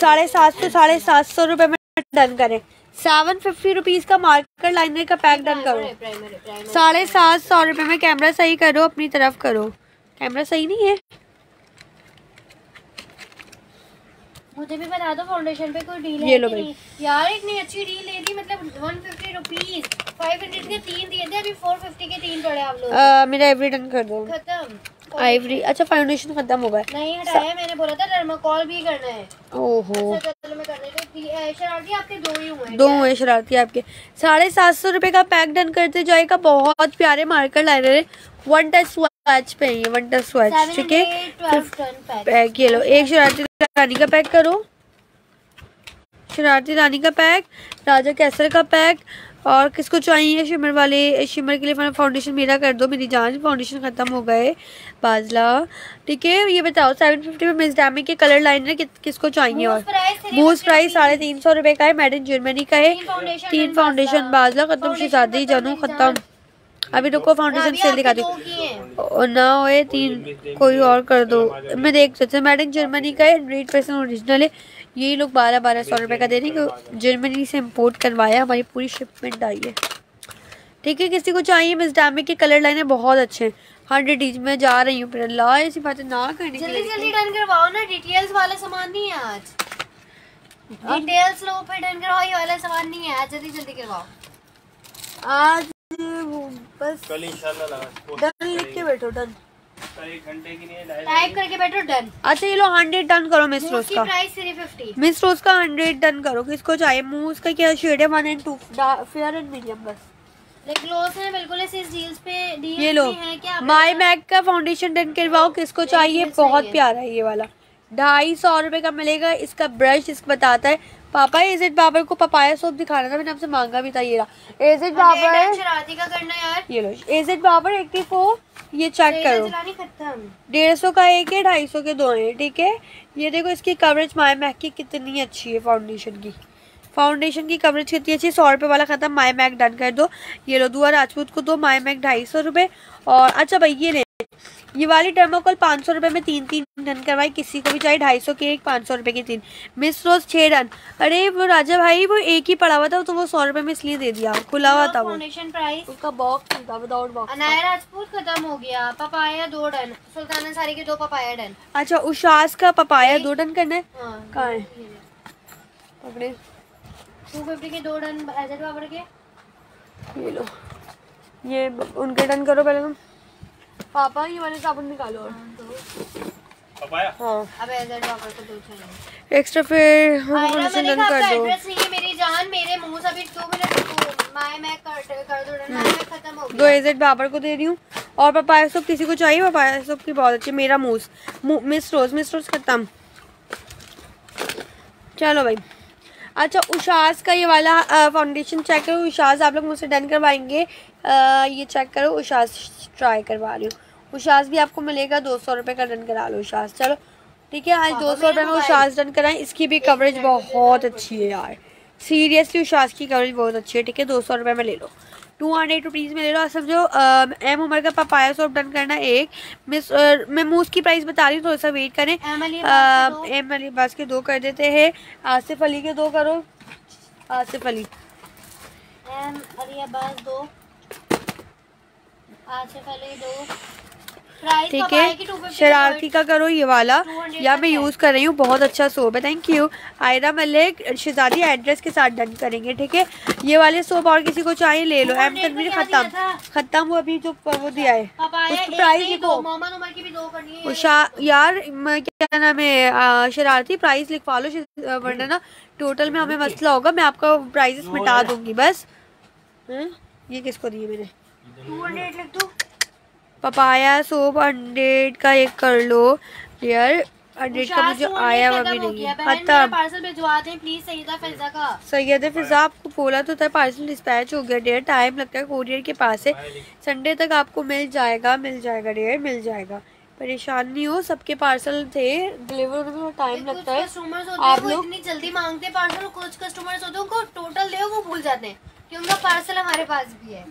साढ़े सात सौ, साढ़े सात सौ रुपए में डन करें। सेवन फिफ्टी रुपीज़ का मार्कर लाइनर का पैक डन करो। साढ़े सात सौ रुपये में कैमरा सही करो, अपनी तरफ़ करो। कैमरा सही नहीं है? मुझे भी बता दो फाउंडेशन पे कोई डील ये है लो भाई। यार इतनी अच्छी डील ले ली मतलब one fifty rupees five hundred के तीन दिए थे अभी फोर फिफ्टी के तीन पड़े आप लोग मेरा एवरी डन कर दो। खत्म। आइवरी अच्छा फाउंडेशन खत्म हो गया। नहीं हटाया मैंने बोला था डर्माकॉल भी करना है। ओहो। अच्छा, शरारती आपके दो ही हुए दो हुए शरारती आपके। साढ़े सात सौ रुपए का पैक डन करते जाएगा बहुत प्यारे मार्कर लाइनर है। वन टच स्वैच पे ये वन टच स्वैच ठीक है? पैक ये लो। एक शरारती रानी का पैक करो। शरारती रानी का पैक राजा कैसर का पैक और किसको चाहिए शिमर वाले? शिमर के लिए फाउंडेशन मेरा कर दो मेरी जान फाउंडेशन खत्म हो गए बाजला। ठीक है ये बताओ सेवन फिफ्टी में मिस डैमी के कलर लाइनर कि, किसको चाहिए? और बूस्ट प्राइस साढ़े तीन सौ रुपए का है मेड इन जर्मनी का है। तीन फाउंडेशन बाजला। खत्म शिजादी जानू खत्म। अभी रुको फाउंडेशन सेल दिखा दी। हैं। और ना होए तीन कोई और कर दो। मैं देख सकते मेड इन जर्मनी का है परसेंट ओरिजिनल है। यही लोग बारह बारह सौ रुपए का दे रहे हैं जर्मनी से इम्पोर्ट करवाया हमारी पूरी शिपमेंट आई है। ठीक है किसी को चाहिए मिस डैमी के कलर लाइने बहुत अच्छे हैं। हंड्रेड इंच में जा रही हूँ फिर अल्लाह ऐसी बातें ना करने जल्दी जल्दी डन करवाओ ना डिटेल्स वाला सामान नहीं है आज। डिटेल्स लो फिर डन करवाओ ये वाला सामान नहीं है आज जल्दी जल्दी करवाओ। आज वो बस। कल इंशाल्लाह डन लिख के बैठो डन। की है टाइप करके बैठो डन। अच्छा ये लो हंड्रेड डन करो मिस रोज का प्राइस मिस रोज का हंड्रेड डन करो किसको चाहिए? उसका क्या शेड है? One and two fair and medium बस। लेकिन क्लोज बिल्कुल ऐसे इस डील्स पे डील्स ये लो। माई मैक का फाउंडेशन डन करवाओ किसको चाहिए? बहुत प्यारा है ये वाला। ढाई सौ रुपए का मिलेगा इसका ब्रश इसको बताता है। पापा एजेड बाबर को पपाया सोप दिखाना था मैंने आपसे मांगा भी था ये रहा। एजेड बाबर का करना यार। ये लो एजेड बाबर एट्टी फोर ये चेक करो। डेढ़ सौ का एक है ढाई सौ के दो हैं ठीक है? ये देखो इसकी कवरेज माई मैक की कितनी अच्छी है फाउंडेशन की। फाउंडेशन की कवरेज कितनी अच्छी सौ रुपये वाला खत्म माई मैक डन कर दो। ये लो दुआ राजपूत को दो माई मैक ढाई सौ रुपये और अच्छा भाई ये ले ये वाली टर्मोकोल पाँच सौ रुपये में तीन तीन डन करवाई किसी को भी चाहिए ढाई सौ के एक पाँच सौ रुपये की तीन। मिस रोज छः डन अरे वो राजा भाई वो एक ही पड़ा हुआ था तो वो सौ रुपये में इसलिए दे दिया। खुला हुआ था वो। प्राइस उसका बॉक्स था विदाउट बॉक्स अनाया राजपूत खत्म हो गया पपाया दो डन सुल्ताना सारी के दो पपाया डन अच्छा उशास का पपाया दो डन करना है? हाँ कहाँ है? पकड़े। टू फिफ्टी के दो डन एजेड बाबर के। ये लो। ये उनके डन करो पहले तुम। पापा ये वाले साबुन निकालो और। हाँ अब एजेड को दो एक्स्ट्रा फिर हम कर दो। एड्रेस मेरी जान मेरे मुँह से अभी दो मिनट माय मैं कर कर दो डन। मैं खत्म हो दो गया एजेड बाबर को दे रही हूँ। और पपाया सूप किसी को चाहिए? पपाया सूप की बहुत अच्छी मेरा मूस। मिस रोज मिस रोज खत्म। चलो भाई। अच्छा उशास का ये वाला फाउंडेशन चेक करो। उशास आप लोग मुझसे डन करवाएँगे। ये चेक करो उशास ट्राई करवा रही हूँ। उशास भी आपको मिलेगा दो सौ रुपये का डन करा लो उशास चलो ठीक है आज दो सौ रुपये में उशास डन कराएँ इसकी भी कवरेज बहुत अच्छी है यार। सीरियसली उशास की कवरेज बहुत अच्छी है ठीक है दो सौ रुपये में ले लो। टू हंड्रेड रुपीज़ में ले लो और समझो एम उमर का पपाया सोप डन करना एक। मिस मैं मूस की प्राइस बता रही हूँ थोड़ा सा वेट करें। एम अली अब्बास के दो। कर देते हैं। आसिफ अली के दो करो। आसिफ अली। एम अली अब्बास दो आसिफ अली दो प्राइस ठीक है। शरारती का करो ये वाला। 200 या मैं यूज़ कर रही हूँ। बहुत अच्छा सोप है। Thank you Ayra Malik Shahzadi address के साथ डन करेंगे ठीक है? ये वाले सोप और किसी को चाहिए ले लो। एम 200 तनवीर का क्या दिया खत्म। खत्म वो अभी जो वो दिया है। उसको प्राइस लिखो। है। यार क्या नाम है शरारती प्राइस लिखवा लो वरना ना टोटल में हमें मसला होगा। मैं आपका प्राइस मिटा दूँगी बस। ये किसको दिए मैंने? पपाया सोप हंड्रेड का एक कर लो। यार हंड्रेड का मुझे आया हुआ भी नहीं है। खत्म। पार्सल भिजवा दें प्लीज़ सईदा फैजा का। सैयद फिजा आपको बोला तो था पार्सल डिस्पैच हो गया डेयर टाइम लगता है कोरियर के पास है संडे तक आपको मिल जाएगा मिल जाएगा डेयर मिल जाएगा। परेशान नहीं हो सबके पार्सल थे। डिलीवर होने में टाइम लगता है। आप लोग- इतनी जल्दी मांगते हैं पार्सल कुछ कस्टमर्स होते हैं उनको टोटल दे वो भूल जाते हैं कि उनका पार्सल हमारे पास भी है।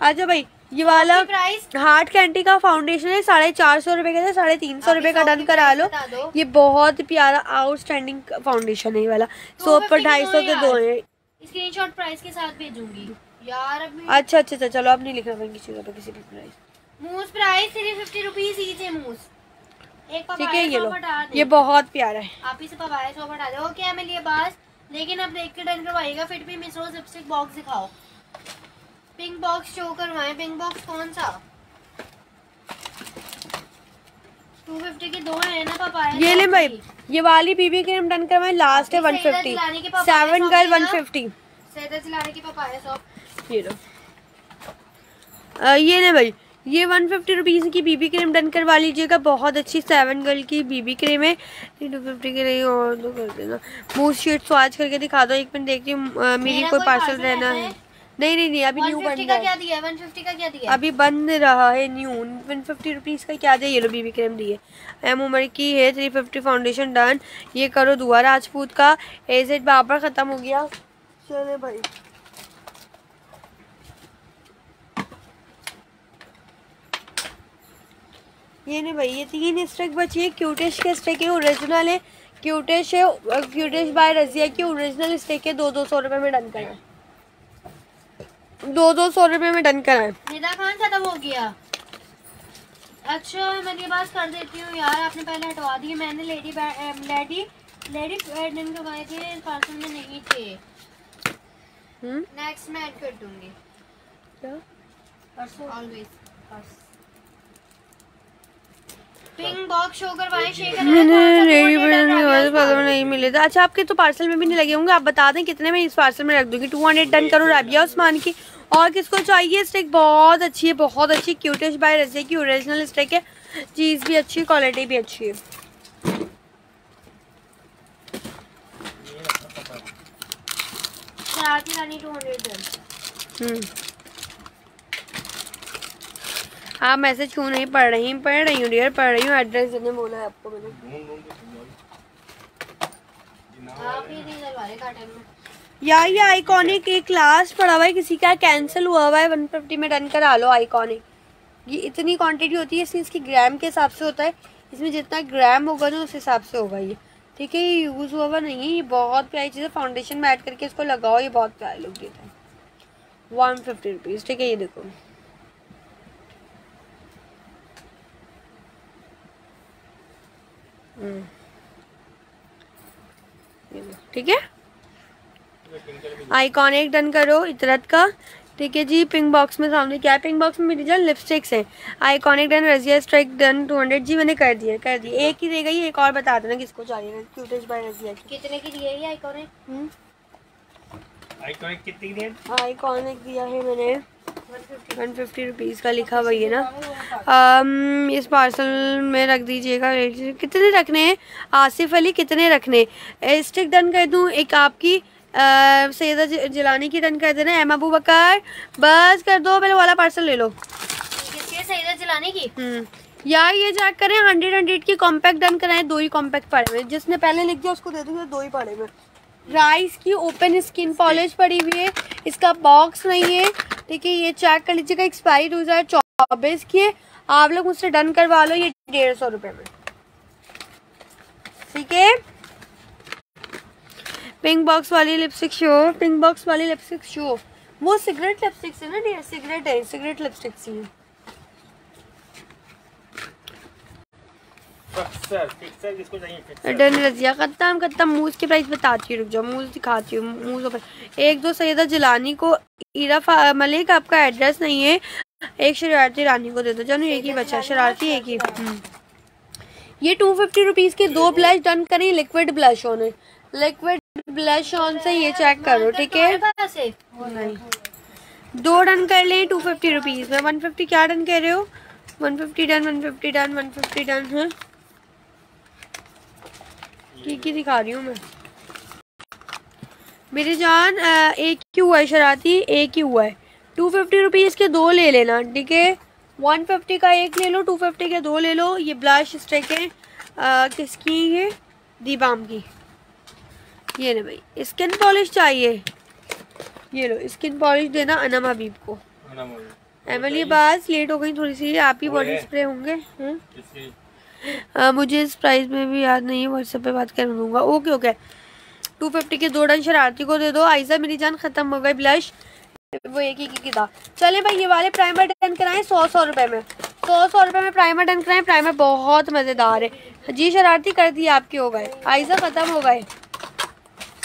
अच्छा भाई ये वाला प्राइस हार्ट कैंटी का फाउंडेशन है साढ़े चार सौ रुपए का साढ़े तीन सौ रुपए का डन करा लो। ये बहुत प्यारा आउटस्टैंडिंग फाउंडेशन है ये वाला। सोप पर ढाई सौ के दो हैं। स्क्रीनशॉट प्राइस के साथ भेजूँगी। यार अभी अच्छा अच्छा अच्छा चलो अब नहीं लिखना मैं किसी का किसी भी price mousse price three fifty rupees each है मूस ठीक है ये लो। ये बहुत प्यारा है। आप ही से पपाया सौ हटा दो। ओके हमें लिए बास। लेकिन अब देख के डन करवाइएगा फिर भी मिस रोज लिपस्टिक बॉक्स दिखाओ। पिंक बॉक्स शो करवाएँ। पिंक बॉक्स कौन सा? 250 के दो हैं ना पपाया ये ले भाई ये वाली बीबी क्रीम डन करवाएँ लास्ट है वन सैयदा फिफ्टी जिलानी के पपाया सेवन गर्ल है वन ना? फिफ्टी सैदा जिलानी की पपाया शॉप ये लो। ये ले भाई ये वन फिफ्टी रुपीज़ की बीबी क्रीम डन करवा लीजिएगा। बहुत अच्छी सेवन गर्ल की बीबी क्रीम है। टू फिफ्टी के लिए और दो कर देना। मूव शीट स्वाच करके दिखा दो। एक मिनट देखती हूँ मेरी कोई पार्सल रहना है। है? नहीं नहीं नहीं अभी न्यू बन का रहा क्या है दिया है? 150 का क्या दिया है? अभी बन रहा है न्यू वन फिफ्टी रुपीज़ का क्या दिया? ये लो बीबी क्रीम दी है एम उमर की है थ्री फिफ्टी फाउंडेशन डन ये करो दुआ राजपूत का। एजेड बाबर ख़त्म हो गया। चले भाई। ये नहीं भाई ये तीन स्टिक बची है। क्यूटिश के स्टिक है ओरिजिनल है। क्यूटेश है क्यूटिश बाय रजिया की ओरिजिनल स्टिक है। दो दो सौ रुपये में डन करा। दो दो सौ रुपये में डन करा है। निदा खान खत्म हो गया। अच्छा मैं ये बात कर देती हूँ यार आपने पहले हटवा दी मैंने लेडी लेडी लेडी डन करवाए थे पार्सल में नहीं थे। हम्म? नेक्स्ट मैं ऐड कर दूँगी। क्या? परसों ऑलवेज पिंक बॉक्स शो करवाए शेख मैंने रेडी पता नहीं मिले थे। अच्छा आपके तो पार्सल में भी नहीं लगे होंगे? आप बता दें कितने में इस पार्सल में रख दूँगी? टू हंड्रेड डन करो राबिया उस्मान की। और किसको चाहिए स्टिक बहुत अच्छी है बहुत अच्छी क्यूटिश बाय रजे की ओरिजिनल स्टिक है। चीज़ भी अच्छी क्वालिटी भी अच्छी है। Rani two hundred hmm. आप मैसेज क्यों नहीं पढ़ रही? पढ़ रही हूँ डियर पढ़ रही हूँ एड्रेस देने बोला है आपको मैंने। यार ये आइकॉनिक एक क्लास पड़ा हुआ है, किसी का कैंसिल हुआ हुआ है वन फिफ्टी में डन करा लो आइकॉनिक ये इतनी क्वांटिटी होती है, इसलिए इसकी ग्राम के हिसाब से होता है। इसमें जितना ग्राम होगा ना, उस हिसाब से होगा ये। ठीक है, ये यूज़ हुआ हुआ नहीं है, ये बहुत प्यारी चीज़ है। फाउंडेशन में ऐड करके इसको लगाओ, ये बहुत प्यारे लुक देता है। वन फिफ्टी रुपीज़ ठीक है, ये देखो हम्म। ये लो, ठीक है? आइकॉनिक डन करो इतरत का। ठीक है जी पिंक बॉक्स में सामने क्या है? पिंक बॉक्स में मेरी जान लिपस्टिक्स हैं। Iconic done Razia strike done two hundred जी मैंने कर दिया कर दिया। एक ही दे गई एक और बता देना किसको चाहिए। क्यूटेज बाय रजिया कितने की आइकॉन है हम्म, आइकॉनिक कितनी की है? आइकॉनिक दिया है मैंने। 150 वन फिफ्टी रुपीज़ का लिखा हुआ है ना। um, इस पार्सल में रख दीजिएगा। कितने रखने हैं? आसिफ अली कितने रखने स्टिक डन कर दूँ। एक आपकी ज- जिलानी की डन कर देना। एम अबू बकर। बस कर दो पहले वाला पार्सल ले लो। सईदा चलाने की? हम्म। यार ये चेक करें हंड्रेड हंड्रेड की कॉम्पैक्ट डन कराएँ दो ही कॉम्पैक्ट पड़े हुए जिसने पहले लिख दिया उसको दे दूँगी दो ही पड़े हुए राइस की ओपन स्किन पॉलिश पड़ी हुई है। इसका बॉक्स नहीं है। ठीक है ये चेक कर लीजिएगा एक्सपायरी दो हज़ार चौबीस की है। आप लोग मुझसे डन करवा लो ये डेढ़ सौ रुपये में। ठीक है? पिंक बॉक्स वाली लिपस्टिक शो पिंक बॉक्स वाली लिपस्टिक शो वो सिगरेट लिपस्टिक है ना डियर सिगरेट है सिगरेट लिपस्टिक है फिक्सर फिक्सर किसको चाहिए फिक्सर डन रजिया खत्म खत्म मूज की प्राइस बताती हूँ, रुक मूज दिखाती हूँ मूज ऊपर एक दो सैदा जलानी को इरा मलिक आपका एड्रेस नहीं है, एक शरारती रानी को दे दो, जानो, एक ही बचा शरारती एक ही। हम्म। ये टू फिफ्टी रुपीज़ के दो ब्लश डन करें liquid blush on liquid blush on से ये चेक करो, ठीक है? दो डन कर लें टू फिफ्टी रुपीज़ में। वन फिफ्टी क्या डन कह रहे हो? One fifty done one fifty done one fifty done है? ठीक ही दिखा रही हूँ मैं। मेरी जान एक ही हुआ है शरारती एक ही हुआ है। टू फिफ्टी रुपीज़ के दो ले लेना ठीक है? वन फिफ्टी का एक ले लो टू फिफ्टी के दो ले लो। ये ब्लश स्टिक है किसकी ये दीबाम की। ये ना भाई स्किन पॉलिश चाहिए। ये लो स्किन पॉलिश देना अनम हबीब को। मोदी एमली बाज लेट हो गई थोड़ी सी आप ही। बॉडी स्प्रे होंगे अ, मुझे इस प्राइस में भी याद नहीं है व्हाट्सएप पे बात कर दूँगा। ओके ओके टू फिफ्टी के दो डन शरारती को दे दो। आयजा मेरी जान खत्म हो गई ब्लश वो एक ही की था चले भाई ये वाले प्राइमर डन कराएँ सौ सौ रुपए में। सौ सौ रुपए में प्राइमर डन कराएँ। प्राइमर बहुत मज़ेदार है। जी शरारती कर दी आपके हो गए। आयजा खत्म हो गए।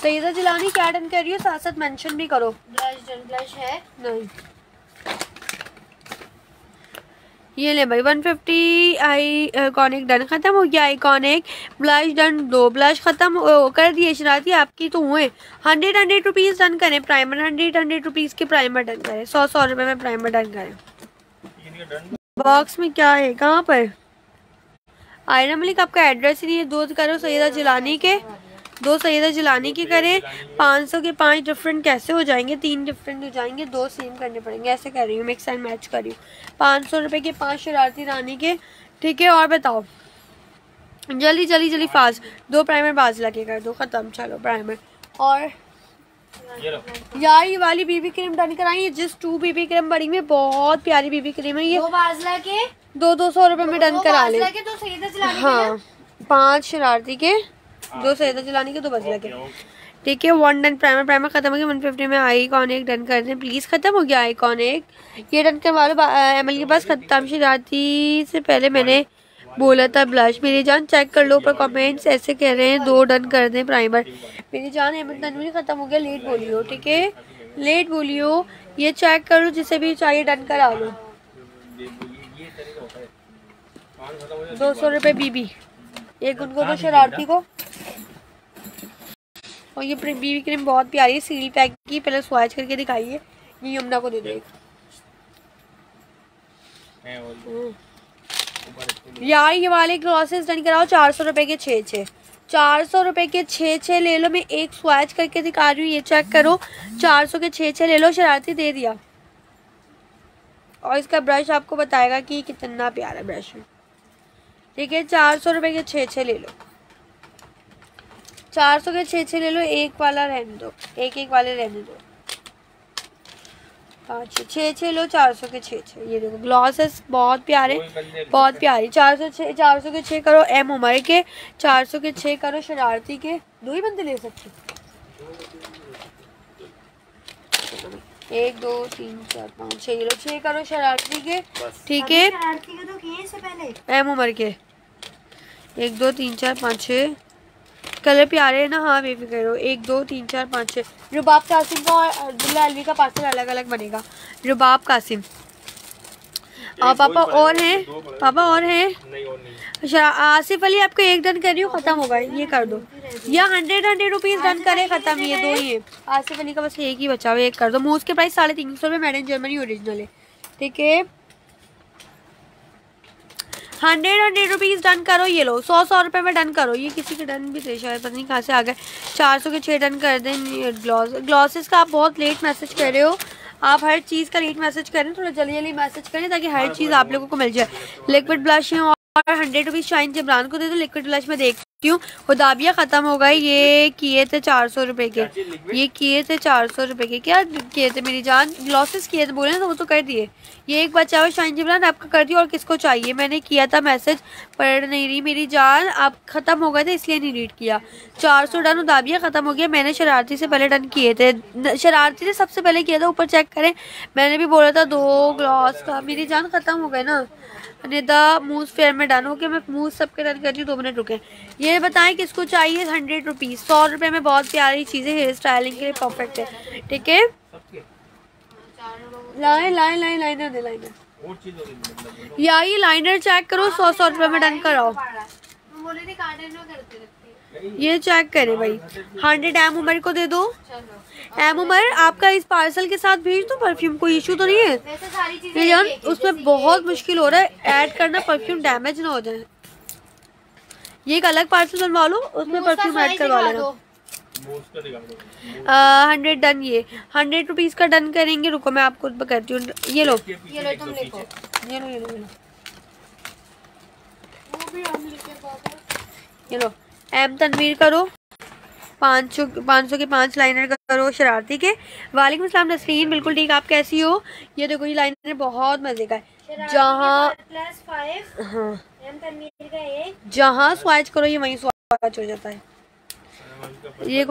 सईदा जिलानी क्या डन कर रही हो? साथ साथ मेंशन भी करो। ब्लश डन ब्लश है। नहीं। ये ले भाई 150 आई कॉनिक डन खत्म हो गया आइकॉनिक ब्लश डन दो ब्लश खत्म कर दिए शरारती, आपकी तो हुए। हंड्रेड हंड्रेड रुपीज़ डन करें प्राइमर हंड्रेड हंड्रेड रुपीज़ के प्राइमर डन करें, सौ सौ रुपए में प्राइमर डन करें। बॉक्स में क्या है, कहाँ पर? आयरा मलिक, आपका एड्रेस ही नहीं है, दो करो, सैदा जिलानी के। दो सैदा जिलानी के करें पाँच सौ के पाँच डिफरेंट कैसे हो जाएँगे? तीन डिफरेंट हो जाएँगे दो सेम करने पड़ेंगे ऐसे कर रही हूँ मिक्स एंड मैच कर रही हूँ। पाँच सौ रुपये के पाँच शरारती रानी के ठीक है और बताओ। जल्दी जल्दी जल्दी फास्ट दो प्राइमर बाज लगे कर दो ख़त्म चलो प्राइमर और ये यार ये वाली बीबी क्रीम डन कराई है जिस टू बीबी क्रीम बड़ी में बहुत प्यारी बीबी क्रीम है ये। दो बाजला के दो दो सौ रुपये में डन करा ले। हाँ पाँच शरारती के। दो सैदा चलाने के दो बजला के ठीक है वन डन प्राइमर प्राइमर खत्म हो गया वन फिफ्टी में आई कॉन एक डन कर दें। प्लीज़ खत्म हो गया आई कॉन एक। ये डन करवा लो एम एल के पास खत्म। शरारती से पहले मैंने बोला था ब्लश मेरी जान चेक कर लो ऊपर कमेंट्स ऐसे कह रहे हैं दो डन कर दें प्राइमर मेरी जान एम तनवीर खत्म हो गया लेट बोलियो ठीक है? लेट बोलियो ये चेक करो जिसे भी चाहिए डन करा लो। है हो दो सौ रुपये बीबी एक उनको दो शरारती को। और ये बीबी क्रीम बहुत प्यारी है सील पैक की पहले स्वाच करके दिखाइए ये यमुना को दे दो। हम्म। यार ये वाले ग्लॉसेस डन कराओ चार सौ रुपए के छः छः। चार सौ रुपए के छः छः ले लो मैं एक स्वाच करके दिखा रही हूँ ये चेक करो। चार सौ के छः छः ले लो शरारती दे दिया। और इसका ब्रश आपको बताएगा कि कितना प्यारा ब्रश है। ठीक है चार सौ रुपए के छः छः ले लो। चार सौ के छः छः ले लो एक वाला रहने दो एक एक वाले रहने दो। पाँच छः छः छः लो चार सौ के छः छः ये देखो ग्लॉसेस बहुत प्यारे बहुत प्यारी। चार सौ छः चार सौ के छः करो एम उमर के चार सौ के छः करो शरारती के। दो ही बंदे ले सकते एक दो तीन चार पाँच छः ये लो छः करो शरारती के ठीक है? शरारती के तो किए इससे पहले। एम उमर के। एक दो तीन चार पाँच छः। कलर प्यारे हैं ना हाँ बेफिक्र करो। एक दो तीन चार पाँच छः रुबाब कासिम का और अब्दुल्ला अलवी का पार्सल अलग अलग बनेगा। रुबाब कासिम। और पापा और हैं? पापा और हैं? अच्छा आसिफ अली आपको एक डन कर रही हूँ खत्म होगा। ये कर दो। या हंड्रेड हंड्रेड रुपीज़ डन करे खत्म। ये दो ही है। आसिफ अली का बस एक ही बचा हुआ एक कर दो। मूज के प्राइस साढ़े तीन सौ रुपये मेड इन जर्मनी ओरिजिनल है। ठीक है? हंड्रेड हंड्रेड रुपीज़ डन करो ये लो सौ सौ रुपये में डन करो। ये किसी के डन भी थे शायद पता नहीं कहाँ से आ गए। चार सौ के छः डन कर दें ग्लॉस ग्लॉसेस का आप बहुत लेट मैसेज कर रहे हो। आप हर चीज़ का लेट मैसेज करें थोड़ा जल्दी जल्दी मैसेज करें ताकि हर चीज़ आप लोगों को मिल जाए। लिक्विड ब्लश और हंड्रेड रुपीज़ शाइन जबरान को दे दो लिक्विड ब्लश में देखती हूँ। खुदाबिया ख़त्म हो गए। ये किए थे चार सौ रुपये के। ये किए थे चार सौ रुपये के। क्या किए थे मेरी जान? ग्लॉसेस किए थे बोले तो वो तो कर दिए। ये एक बच्चा हुआ शाइन जबरान आपका कर दिया और किसको चाहिए? मैंने किया था मैसेज पढ़ नहीं रही मेरी जान। आप ख़त्म हो गए थे इसलिए नहीं रीड किया। चार सौ डन उदाबिया ख़त्म हो गया। मैंने शरारती से पहले डन किए थे। शरारती ने सबसे पहले किया था ऊपर चेक करें। मैंने भी बोला था दो ग्लॉस का। मेरी जान ख़त्म हो गए ना। निदा मूज फेयर में डन गया। मैं मूज सबके डन करती हूँ, दो मिनट रुके। ये बताएँ किसको चाहिए हंड्रेड रुपीज़ सौ रुपये में बहुत प्यारी चीज़ें हेयर स्टाइलिंग के लिए परफेक्ट है। ठीक है? लाइन लाइन लाइन लाइनर दे लाइनर या ये लाइनर चेक करो, सौ सौ रुपये में डन कराओ। ये चेक करें भाई। हंड्रेड एम उमर को दे दो। एम उमर आपका इस पार्सल के साथ भेज दो? परफ्यूम कोई इशू तो नहीं है? ये जान उसमें बहुत मुश्किल हो रहा है। ऐड करना परफ्यूम डैमेज ना हो जाए। ये एक अलग पार्सल बनवा लो उसमें परफ्यूम ऐड करवा लेना। हंड्रेड डन ये। हंड्रेड रुपीज़ का डन करेंगे। रुको मैं आपको करती हूँ। ये लो। ये लो तुम लिखो। ये लो ये लो ये लो। वो भी हम लिखे पापा ये लो। एम तनवीर करो। पाँच सौ पाँच सौ के पाँच लाइनर करो शरारती के। वालेकुम अस्सलाम नसरीन बिल्कुल ठीक आप कैसी हो? ये देखो ये लाइनर बहुत मज़े का है। जहाँ प्लस फाइव हाँ। जहाँ स्वाच करो ये वहीं स्वाच हो जाता है। ये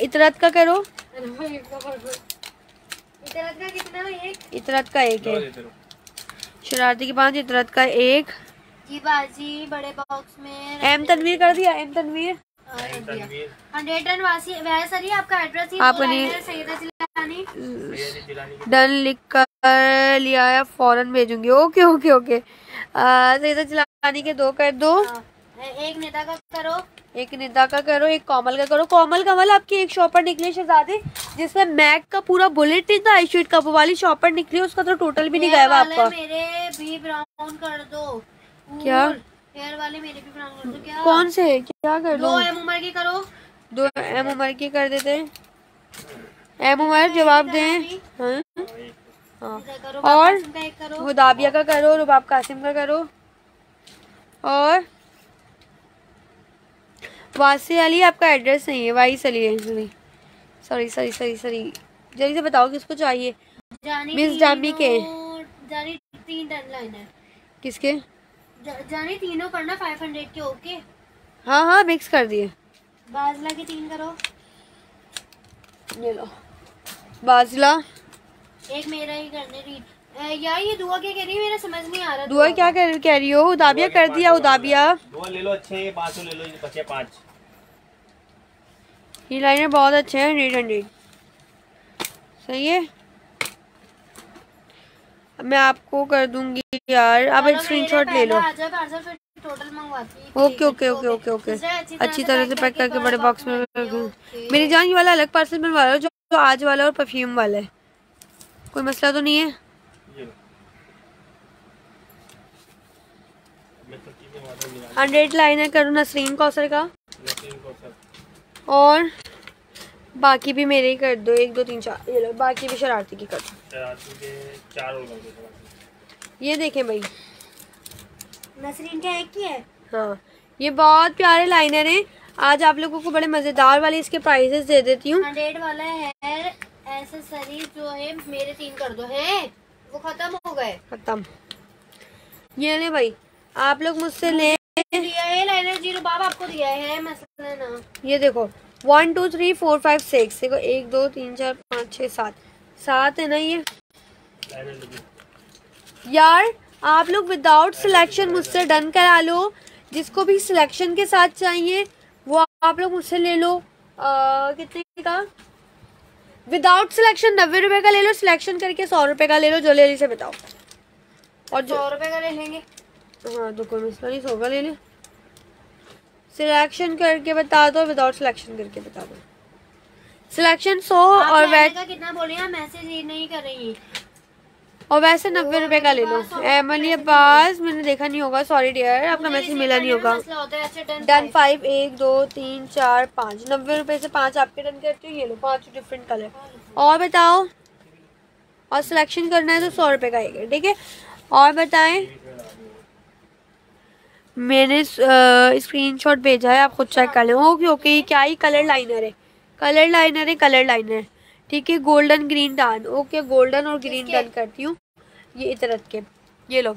इतरत का करो। इतना का कितना है एक? इतरत का एक है। शरारती के पाँच इतरत का एक। जी बाजी बड़े बॉक्स में एम तनवीर कर दिया एम तनवीर? तनवीर। वासी वह सर आपका एड्रेस ही है, की डन लिख कर लिया है फ़ौरन भेजूँगी। Okay okay okay. सही चलानी के दो कर दो। हाँ, एक नेता का करो। एक निदा का करो एक कोमल का करो। कोमल कमल आपकी एक शॉपर निकली शहजादे जिसमें मैक का पूरा बुलेट नहीं था आई शीट का वो वाली शॉपर निकली उसका तो टोटल भी नहीं गया आपका। मेरे भी ब्राउन कर दो। क्या? हेयर वाले मेरे भी ब्राउन कर दो क्या? कौन से? क्या कर दो एम उम्र की करो। दो एम उमर की कर देते एम उमर जवाब दें। हाँ? हाँ। और? बाबा का करो। हुदाबिया का करो रुबाब कासिम का करो। और वासी अली आपका एड्रेस नहीं है वाइस अली है sorry sorry sorry sorry sorry जल्दी से बताओ किसको चाहिए। मिस जामी के। जानी तीन टन लाइन है। किसके? जानी तीनों करना फाइव हंड्रेड के ओके हाँ हाँ मिक्स कर दिए। बाजला के तीन करो। ये लो। बाजला। एक मेरा ही करने रीड यार ये दुआ क्या कह रही है? मेरा समझ नहीं आ रहा दुआ क्या कर कह रही हो? उदाबिया कर दिया उदाबिया। दो ले लो अच्छे ये पाँच ले लो ये बचे पाँच। ये लाइनर बहुत अच्छे हैं हंड्रेड हंड्रेड सही है? मैं आपको कर दूँगी यार। आप एक स्क्रीनशॉट ले लो। Okay okay okay okay okay. अच्छी तरह से पैक करके बड़े बॉक्स में मेरी जान ये वाला अलग पार्सल बनवा लो जो जो आज वाला और परफ्यूम वाला है। कोई मसला तो नहीं है? हंड्रेड लाइनर करूँ नसरीन कौसर का। और? बाकी भी मेरे ही कर दो एक दो तीन चार ये लो बाकी भी शरारती की कर दो। शरारती के चार और कर ये देखें भाई। नसरीन का एक ही है? हाँ ये बहुत प्यारे लाइनर हैं। आज आप लोगों को बड़े मज़ेदार वाले इसके प्राइजेस दे देती हूँ। हंड्रेड वाला है एसेसरी जो है मेरे तीन कर दो है? वो खत्म हो गए। खत्म। ये ले भाई आप लोग मुझसे ले। दिया है लाइनर ज़ीरो बाब आपको दिया है मसला ना। ये देखो one two three four five six देखो एक दो तीन चार पाँच छः सात। सात है ना ये? यार आप लोग विदाउट सिलेक्शन मुझसे डन करा लो। जिसको भी सिलेक्शन के साथ चाहिए वो आप लोग मुझसे ले लो। आ, कितने का? विदाउट सिलेक्शन नब्बे रुपए का ले लो सिलेक्शन करके सौ रुपए का ले लो जो ले ली से बताओ। और जो सौ रुपए का ले लेंगे। हाँ तो कोई मसला नहीं सौ का ले ले। सिलेक्शन करके बता दो विदाउट सिलेक्शन करके बता दो। सिलेक्शन सौ और लाइनर वै का कितना बोले हैं? मैसेज नहीं कर रही। और वैसे नब्बे रुपए का ले लो। एमली अब्बास मैंने देखा नहीं होगा सॉरी डियर आपका मैसेज मिला नहीं होगा। अच्छा डन फाइव एक दो तीन चार पाँच। नब्बे रुपए से पाँच आपके डन करती हूँ ये लो पाँच डिफरेंट कलर और बताओ और सिलेक्शन करना है तो सौ रुपये का आएगा ठीक है? और बताएँ मैंने स्क्रीनशॉट भेजा है आप खुद चेक कर लें। ओके ओके ये क्या ही कलर लाइनर है। कलर लाइनर है कलर लाइनर ठीक है golden green done okay golden और ग्रीन डन करती हूँ। ये इतरत के। ये लो।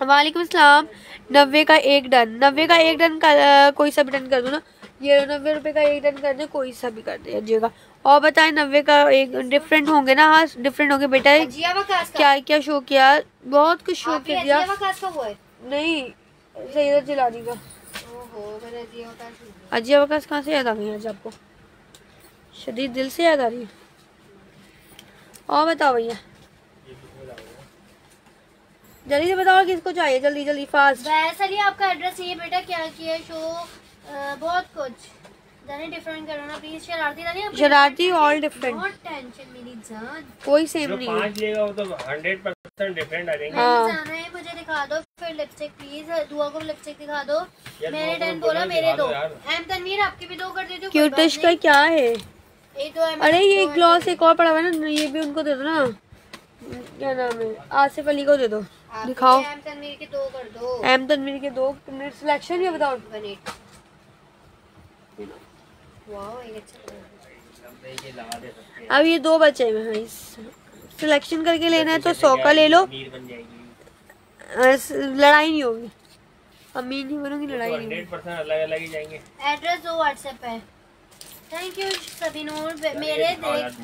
वालेकुम अस्सलाम नब्बे का एक डन नब्बे का एक डन का कोई सा भी डन कर दो ना। ये नब्बे रुपए का एक डन कर दे कोई सा भी कर दीजिएगा। और बताएँ नब्बे का एक डिफरेंट होंगे ना हाँ डिफरेंट होंगे बेटा। क्या क्या शो किया? बहुत कुछ शो किया। का। है नहीं का जिया वकास नहीं दिया। अजिया वकास कहाँ से याद आ गई आज आपको? शदीद दिल से याद आ रही है। और बताओ भैया। जल्दी से बताओ किसको चाहिए जल्दी जल्दी फास्ट वैसे ही आपका एड्रेस ये बेटा क्या किया है शो अ, बहुत कुछ। जाने डिफरेंट करो ना प्लीज़ शरारती जाने आप? शरारती ऑल डिफरेंट बहुत टेंशन मेरी जान। कोई सेम नहीं पाँच लेगा वो तो हंड्रेड डिफरेंट आ जाएँगे हाँ। जाना है मुझे दिखा दो। फिर लिपस्टिक प्लीज़ दुआ को लिपस्टिक दिखा दो। मैंने दुआ बोला मेरे दो एम तनवीर आपके भी दो कर देते हो क्यूटिश का क्या है? एम अरे ये ग्लॉस एक और पड़ा हुआ है ना ये भी उनको दे दो ना। क्या नाम है? आसिफ अली को दे दो। दिखाओ। एम तनवीर के दो कर दो। एम तनवीर के दो। तुमने सिलेक्शन या बताओ? वाओ ये अच्छा लग। रहा है। अब ये दो बचे हैं इस सिलेक्शन करके लेना है तो सौ का ले लो। लड़ाई नहीं होगी। अमीर नहीं बनूँगी लड़ाई नहीं होगी। अलग अलग ही जाएँगे। एड्रेस दो व्हाट्सएप पे थैंक यू मेरे देख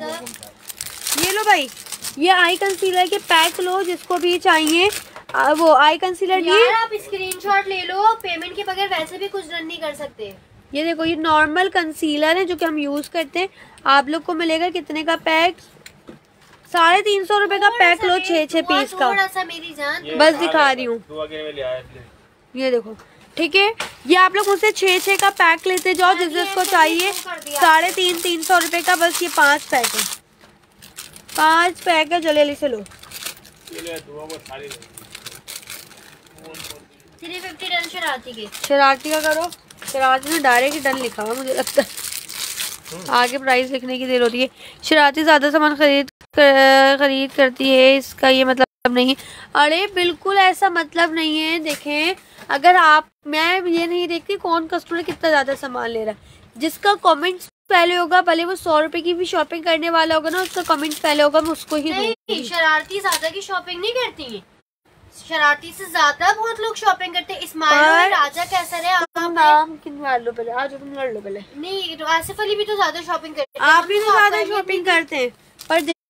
ये लो भाई ये आई कंसीलर के पैक लो जिसको भी चाहिए। आ, वो आई कंसीलर यार ये आप स्क्रीनशॉट ले लो। पेमेंट के बगैर वैसे भी कुछ रन नहीं कर सकते। ये देखो ये नॉर्मल कंसीलर है जो कि हम यूज़ करते हैं। आप लोग को मिलेगा कितने का पैक साढ़े तीन सौ रुपए का पैक लो छः छः पीस का। मेरी जान। बस दिखा रही हूँ। ये देखो ठीक है? ये आप लोग मुझसे छः छः का पैक लेते जाओ जिस जिसको चाहिए। साढ़े तीन तीन सौ रुपए का बस ये पाँच पैक है। पाँच पैक है जलेली से लो। शरारती का। करो। शरारती ने डायरेक्ट डन लिखा हुआ मुझे लगता है। आगे प्राइस लिखने की देर होती है। शरारती ज़्यादा सामान खरीद कर, खरीद करती है इसका ये मतलब नहीं। अरे बिल्कुल ऐसा मतलब नहीं है देखें अगर आप मैं ये नहीं देखती कौन कस्टमर कितना ज़्यादा सामान ले रहा है। जिसका कमेंट्स पहले होगा भले वो सौ रुपए की भी शॉपिंग करने वाला होगा ना उसका कमेंट्स पहले होगा मैं उसको ही नहीं शरारती ज़्यादा की शॉपिंग नहीं करती है। शरारती से ज़्यादा बहुत लोग शॉपिंग करते हैं। इस्माइल राजा कैसा है तुम नाम किन लो पहले? आज तुम लड़ लो पहले। नहीं तो आसिफ अली भी तो ज़्यादा शॉपिंग करते हैं। आप भी तो ज़्यादा शॉपिंग करते हैं।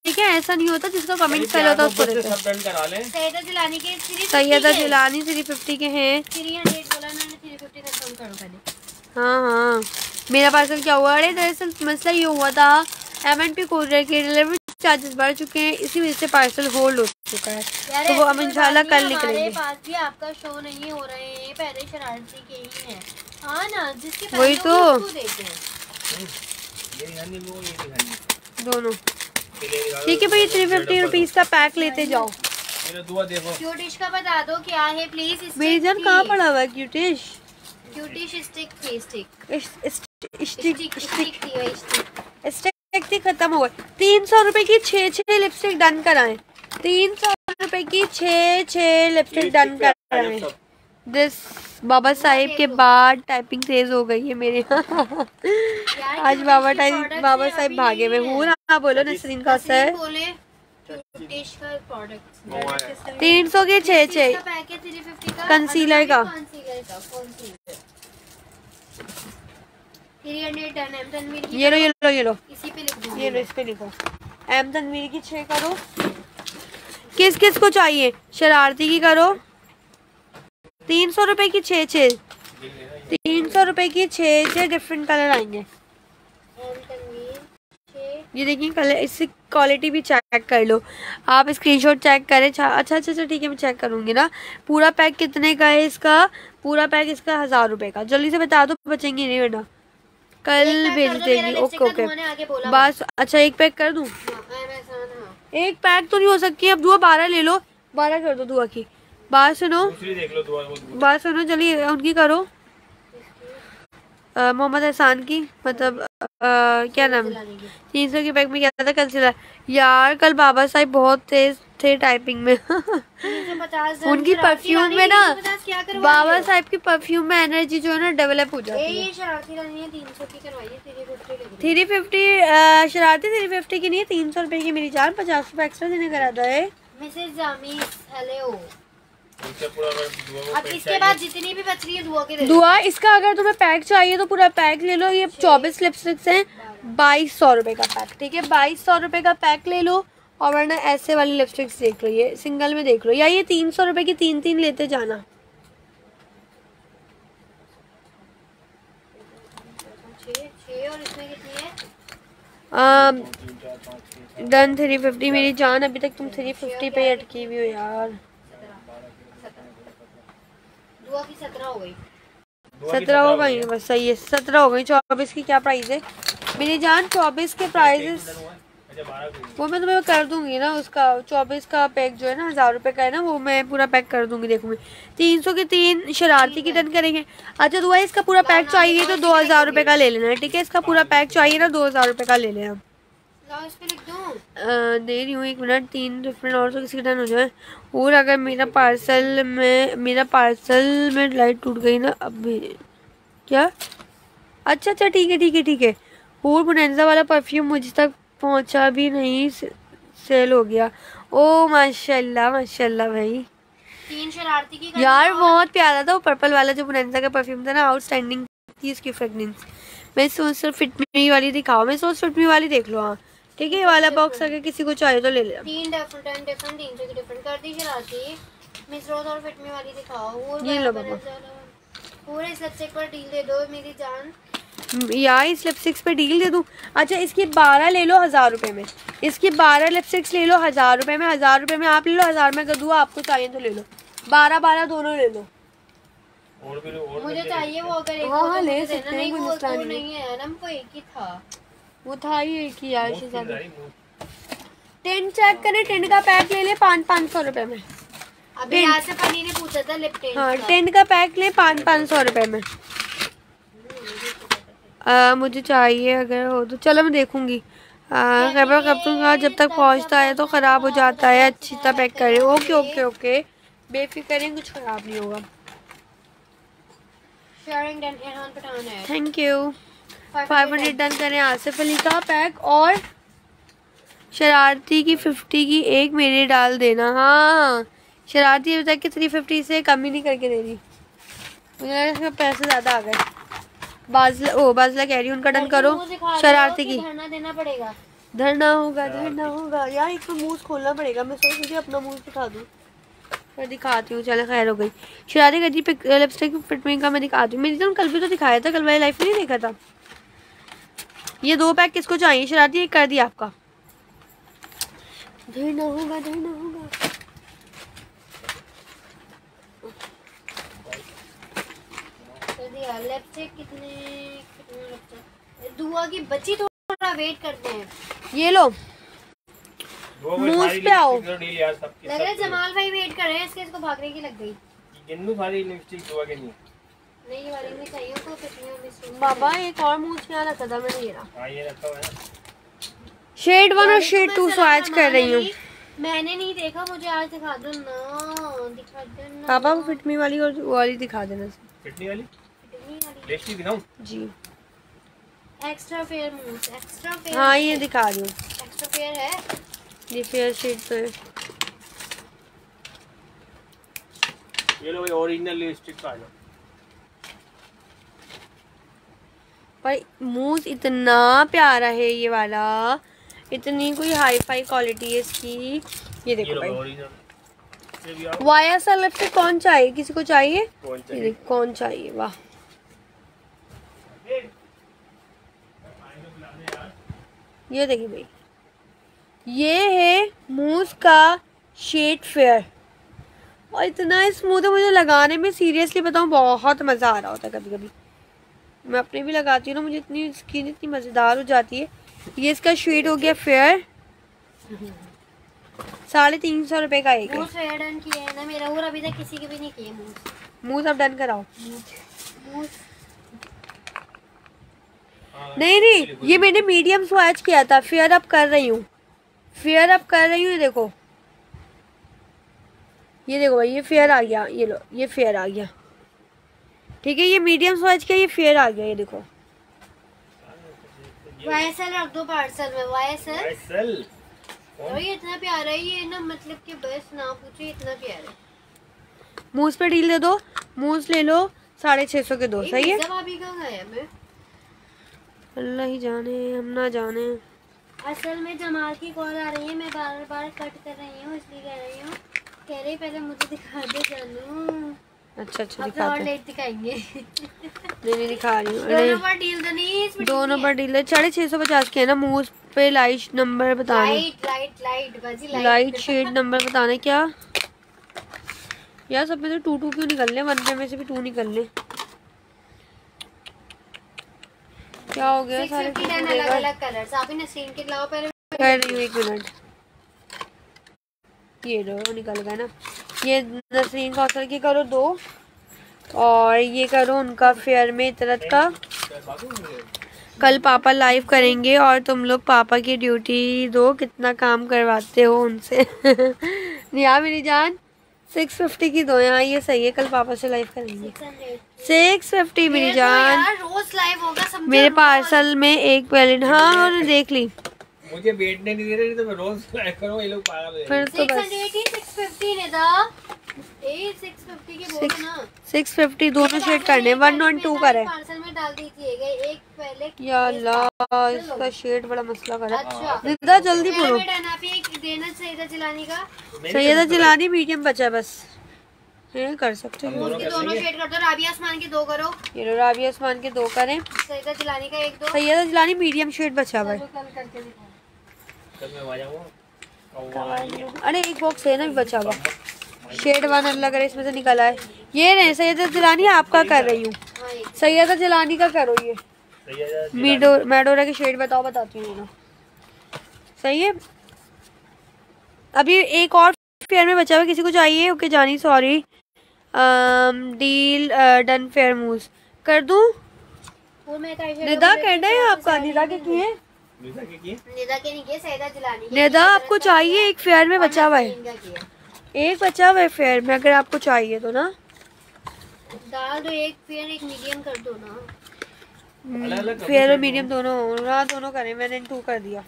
पर देखिए ऐसा नहीं होता जिसका कमेंट पहले होता है उसको देते हैं। सैयदा जिलानी के three Syeda Jilani three fifty के हैं। हाँ हाँ। मेरा पार्सल क्या हुआ? अरे दरअसल मसला ये हुआ था एम एन पी कोरियर के डिलीवरी चार्जेस बढ़ चुके हैं इसी वजह से पार्सल होल्ड हो चुका है। तो वो हम इंशाल्लाह कल निकलेंगे। पास भी आपका शो नहीं हो रहे हैं पहले शरारती के ही हैं। हाँ ना जिसके वही तो। हैं। हनी दोनों। ठीक है भाई थ्री फिफ्टी रुपीज़ का पैक लेते जाओ। मेरा दुआ देखो। क्यूटिश का बता दो क्या है प्लीज़ मेरी जान कहाँ पड़ा हुआ है क्यूटिश क्यूटिश स्टिक थी स्टिक स्टिक स्टिक स्टिक थी वही स्टिक स्टिक थी खत्म हो गई। तीन सौ रुपए की छः छः लिपस्टिक डन कराएँ। तीन सौ रुपए की छः छः लिपस्टिक डन कराएँ। दिस बाबा साहेब के बाद टाइपिंग तेज हो गई है मेरे। आज बाबा टाइप बाबा साहिब भागे में हूँ। ना बोलो नसरीन का सर तीन सौ के छः छः पैक है 350 का कंसीलर का। कंसीलर का कंसीलर 300 डन एम तनवीर की ये लो ये लो ये लो। ये लो इस पे लिखो। एम तनवीर की छः करो। किस किस को चाहिए? शरारती की करो। तीन सौ रुपए की छः छः तीन सौ रुपए की छः छः डिफरेंट कलर आएँगे। ये देखिए कलर इसकी क्वालिटी भी चेक कर लो। आप स्क्रीनशॉट चेक करें। अच्छा अच्छा अच्छा ठीक है मैं चेक करूँगी ना। पूरा पैक कितने का है इसका? पूरा पैक इसका हज़ार रुपए का। जल्दी से बता दो बचेंगे नहीं बेटा कल भेज देगी। ओके ओके बस अच्छा एक पैक कर दूँ? हाँ एक पैक तो नहीं हो सकती। अब दुआ बारह ले लो। बारह कर दो दुआ की। बात सुनो। दूसरी देख लो दुआ को। बात सुनो चलिए उनकी करो। मोहम्मद एहसान की मतलब आ, क्या नाम? की तीन सौ के पैक में क्या था? कंसीलर यार कल बाबा साहब बहुत तेज थे टाइपिंग में। उनकी परफ्यूम में ना 350 क्या करवा बाबा साहब की परफ्यूम में एनर्जी जो है ना डेवलप हो जाती है। ये शरारती रानी ने 300 की करवाई है तेरी फिफ्टी लग रही थ्री फिफ्टी शरारती थ्री फिफ्टी की नहीं है तीन सौ रुपए की मेरी जान पचास रुपए एक्स्ट्रा देने का रहता है मिसेस जामी हेलो अब इसके बाद जितनी भी बच रही है दुआ के दुआ इसका अगर तुम्हें पैक चाहिए तो पूरा पैक ले लो। ये चौबीस लिपस्टिक्स हैं बाईस सौ रुपए का पैक ठीक है? बाईस सौ रुपए का पैक ले लो और वरना ऐसे वाली लिपस्टिक्स देख लो ये सिंगल में देख लो। या ये तीन सौ रुपए की तीन तीन लेते जाना। छः छः और इसमें कितनी है? डन थ्री फिफ्टी मेरी जान अभी तक तुम थ्री फिफ्टी पे अटकी हुई हो यार। दुआ की सत्रह हो गई। सत्रह हो गई गई। बस सही है सत्रह हो गई। चौबीस की क्या प्राइस है? मेरी जान चौबीस के प्राइजेस अच्छा वो मैं तुम्हें कर दूँगी ना उसका चौबीस का पैक जो है ना हज़ार रुपए का है ना वो मैं पूरा पैक कर दूँगी देखूँगी। तीन सौ के तीन शरारती की डन करेंगे। अच्छा दुआ इसका पूरा पैक चाहिए तो दो हज़ार रुपए का ले लेना है ठीक है? इसका पूरा पैक चाहिए ना दो हज़ार रुपए का ले लेना दूँ। रही हूँ एक मिनट तीन डिफरेंट और तो किसी का डन हो जाए। और अगर मेरा पार्सल में मेरा पार्सल में लाइट टूट गई ना अब क्या? अच्छा अच्छा ठीक है ठीक है ठीक है। और बुनेंजा वाला परफ्यूम मुझ तक पहुँचा भी नहीं से, सेल हो गया। ओ माशाल्लाह माशाल्लाह भाई। तीन शरारती की यार बहुत प्यारा था वो पर्पल वाला जो बुनेंजा का परफ्यूम था ना आउटस्टैंडिंग थी उसकी फ्रेगनेंस मैं सोच फिट मी वाली दिखाओ। मैं सोच फिट मी वाली देख लो हाँ। ठीक है ये वाला बॉक्स अगर किसी को चाहिए तो ले लेना तीन डिफरेंट डिफरेंट तीन सौ डिफरेंट कर दी शरारती मिस रोज और फिट मी वाली दिखाओ। और ये लो बाबा। पूरे इस लिपस्टिक पर डील दे दो मेरी जान। यार इस लिपस्टिक्स पे डील दे दूँ? अच्छा इसकी बारह ले लो हज़ार रुपए में। इसकी बारह लिपस्टिक्स ले लो हज़ार रुपए में हज़ार रुपए में आप ले लो हज़ार में कर दूँ आपको चाहिए तो ले लो। बारह बारह दोनों ले लो। और भी और मुझे चाहिए वो अगर एक हाँ, हाँ, तो ले सकते हैं, नहीं कोई तो नहीं है। ना वो एक ही था। वो था ही एक ही यार इससे ज़्यादा टेंट चेक करें टेंट का पैक ले ले पाँच पाँच सौ रुपए में। अभी यहाँ से पनी ने पूछा था लिप टिंट हाँ टेंट का पैक ले पाँच पाँच सौ रुपए में। आ, मुझे चाहिए अगर हो तो। चलो मैं देखूँगी। आ, खैबर खपतूँगा जब तक पहुँचता है तो ख़राब हो जाता है अच्छी तरह पैक करें। Okay okay okay. बेफिक्र हैं कुछ ख़राब नहीं होगा। Thank you five hundred done करें आसिफ अली का पैक और शरारती की फिफ्टी की एक मेरे डाल देना। हाँ शरारती अभी तक की थ्री फिफ्टी से कम ही नहीं करके दे रही। मुझे इसमें पैसे ज़्यादा आ गए। बाजला ओ बाजला कह रही हूँ उनका डन करो शरारती की धरना देना पड़ेगा। धरना होगा धरना होगा। यार एक तो मुँह खोलना पड़ेगा। मैं सोच थी अपना मुँह दिखा दूँ। मैं दिखाती हूँ चलो खैर हो गई। शरारती कर दी लिपस्टिक फिटमिंग का मैं दिखाती हूँ। मेरी तो कल भी तो दिखाया था कल वाली लाइफ में नहीं देखा था। ये दो पैक किसको चाहिए? शरारती एक कर दिया आपका। धरना होगा धरना होगा। कितने कितने दुआ की बच्ची थोड़ा वेट करते हैं। ये लो। पे आओ। तो डील यार सबकी लग रहा है जमाल भाई वेट कर रहे हैं इसके इसको भागने की लग गई। गिन्नू सारी लिपस्टिक दुआ के नहीं। नहीं वाली में चाहिए उनको कितनी बाबा एक और मुँह यहाँ रखा था मैंने ये रहा हाँ ये रखा हुआ है। शेड वन और शेड टू स्वाच कर रही हूँ। मैंने नहीं देखा मुझे आज दिखा दो ना दिखा दो पापा वो फिटमी वाली और वो वाली दिखा देना फिटनी वाली? कितनी वाली। दिखाऊँ? जी। Extra fair mousse extra fair हाँ ये दिखा रही हूँ। एक्स्ट्रा फेयर है? ये फेयर शेड तो है। ये लो भाई ओरिजिनल लिपस्टिक का आ जाओ। पर मूस इतना प्यारा है ये वाला। इतनी कोई हाई फाई क्वालिटी है इसकी। ये देखो भाई भाई। ओरिजिनल। ये भी आओ। वाया सा कौन चाहिए? किसी को चाहिए? कौन चाहिए? कौन चाहिए? वाह। ये देखिए भाई। ये है मूज का शेड फेयर। और इतना स्मूथ है मुझे लगाने में सीरियसली बताऊँ बहुत मज़ा आ रहा होता है कभी कभी मैं अपने भी लगाती हूँ ना मुझे इतनी स्किन इतनी मज़ेदार हो जाती है। ये इसका शेड हो गया फेयर साढ़े तीन सौ रुपये का एक है। मूव्स फेयर डन किए हैं ना मेरा और अभी तक किसी के भी नहीं किए मूव्स मूव अब डन कराओ। हाँ, नहीं नहीं ये मैंने मीडियम स्वैच किया था फेयर अप कर रही हूँ। फेयर अप कर रही हूँ ये देखो। ये देखो भाई ये फेयर आ गया ये लो ये फेयर आ गया। ठीक है ये मीडियम स्वैच का ये फेयर आ गया ये देखो। वाईएसएल रख दो पार्सल में वाईएसएल वाईएसएल और ये इतना प्यारा है ये ना मतलब कि बस ना पूछो इतना प्यारा है। मूस पे डील दे दो मूस ले लो साढ़े छः सौ के दो सही है? भाभी कहाँ गए मैं। अल्लाह ही जाने हम ना जाने। असल में जमाल की कॉल आ रही है मैं बार बार कट कर रही हूँ इसलिए कह रही हूँ। कह रही पहले मुझे दिखा दे जानू। अच्छा अच्छा दिखाते हैं। दिखाएँगे। नहीं नहीं दिखा रही हूँ। दोनों पर डील तो नहीं दोनों पर डील है। साढ़े छः सौ पचास के है ना मूस पे लाइट नंबर बताने लाइट लाइट लाइट बाजी लाइट लाइट शेड नंबर बताना क्या? यार सब में तो टू टू क्यों निकल रहे वन पे में से भी टू निकल रहे क्या हो गया? सारे अलग अलग कलर्स आप ही नसीम के लाओ पहले कर रही हूँ एक मिनट। ये लो निकल गया ना। ये नसरीन कौशल की करो दो। और ये करो उनका फेयर में इतरत का। कल पापा लाइव करेंगे और तुम लोग पापा की ड्यूटी दो कितना काम करवाते हो उनसे। निया मेरी जान सिक्स फिफ्टी की दो। यहाँ ये सही है कल पापा से लाइव करेंगे। सिक्स फिफ्टी मेरी जान। रोज लाइव होगा मेरे पार्सल में एक पैलेट हाँ उन्होंने देख ली। मुझे बैठने नहीं दे रहे नहीं तो मैं रोज लाइक करूँ ये लोग पागल है फिर तो बस। 680, 650 ने था ए 650 के बोल ना। सिक्स फिफ्टी दोनों शेड करने वन वन टू करे। पार्सल में डाल दीजिएगा एक पहले या अल्लाह इसका शेड बड़ा मसला करा। अच्छा। निदा जल्दी बोलो। मैडम आप एक देना सईदा जिलानी का। सैयदा जिलानी मीडियम बचा बस। है कर सकते हो। उसके दोनों शेड कर दो राबिया आसमान के दो करो। ये लो राबिया उस्मान के दो करें। सईदा जिलानी का एक दो। सैयदा जिलानी मीडियम शेड बचा हुआ है अरे एक बॉक्स है ना भी बचा हुआ शेड वन अल्लाह करे इसमें से निकला है। ये रहे सैयदा जिलानी आपका कर रही हूँ। हाँ सैयदा जिलानी का करो ये। मीडो मैडोरा के शेड बताओ बताती हूँ ना। सही है? अभी एक और फेयर में बचा हुआ किसी को चाहिए? ओके जानी सॉरी डील डन फेयर मूज कर दूँ? निदा करना है आपका निदा के किए निदा के नहीं किए सईदा जिलानी के निदा आपको चाहिए एक फेयर में बचा हुआ है? एक बचा हुआ है फेयर में अगर आपको चाहिए तो ना। डाल दो एक फिर एक मीडियम कर दो ना। अलग फेयर और मीडियम दोनों हाँ दोनों करें मैंने टू कर दिया।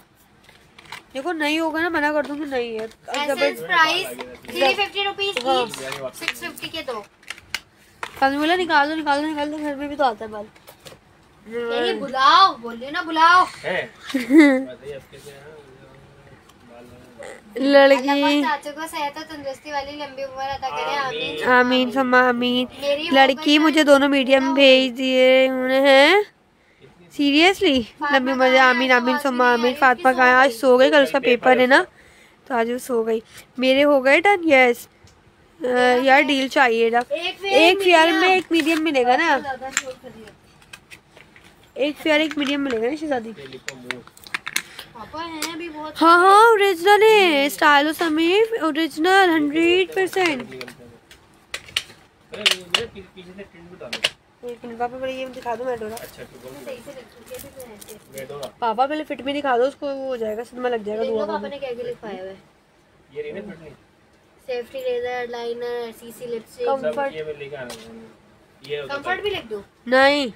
देखो नहीं होगा ना मना कर दूँगी नहीं है। प्राइस थ्री फिफ्टी रुपीज़ हाँ। सिक्स फिफ्टी के दो। बोला निकाल दो निकाल दो निकाल दो घर में भी तो आता है बाल। यही बुलाओ बोलिए ना बुलाओ। लड़की। को तंदुरुस्ती वाली लंबी उम्र करे आमीन। आमीन। सम्मा आमीन। लड़की मुझे दोनों मीडियम भेज दिए उन्हें हैं? सीरियसली लंबी उम्र आमीन आमीन सम्मा आमीन। फातिमा कहाँ है? आज सो गई कल उसका पेपर है ना? तो आज वो सो गई। मेरे हो गए डन? यस यार डील चाहिए ना एक एक फेयर में एक मीडियम मिलेगा ना ज़्यादा शोर कर दिया एक फेयर एक मीडियम मिलेगा ना शहजादी। पापा हैं हाँ हाँ ओरिजिनल है। Stylo Sameer original hundred percent पापा पहले फिट में दिखा दो उसको वो हो जाएगा सदमा लग जाएगा दुआ पापा ने क्या क्या लिखवाया हुआ है। ये रही ना Fit Me safety laser liner CC lipstick Comfort. ये हूँ। कंफर्ट भी लिख दो। नहीं।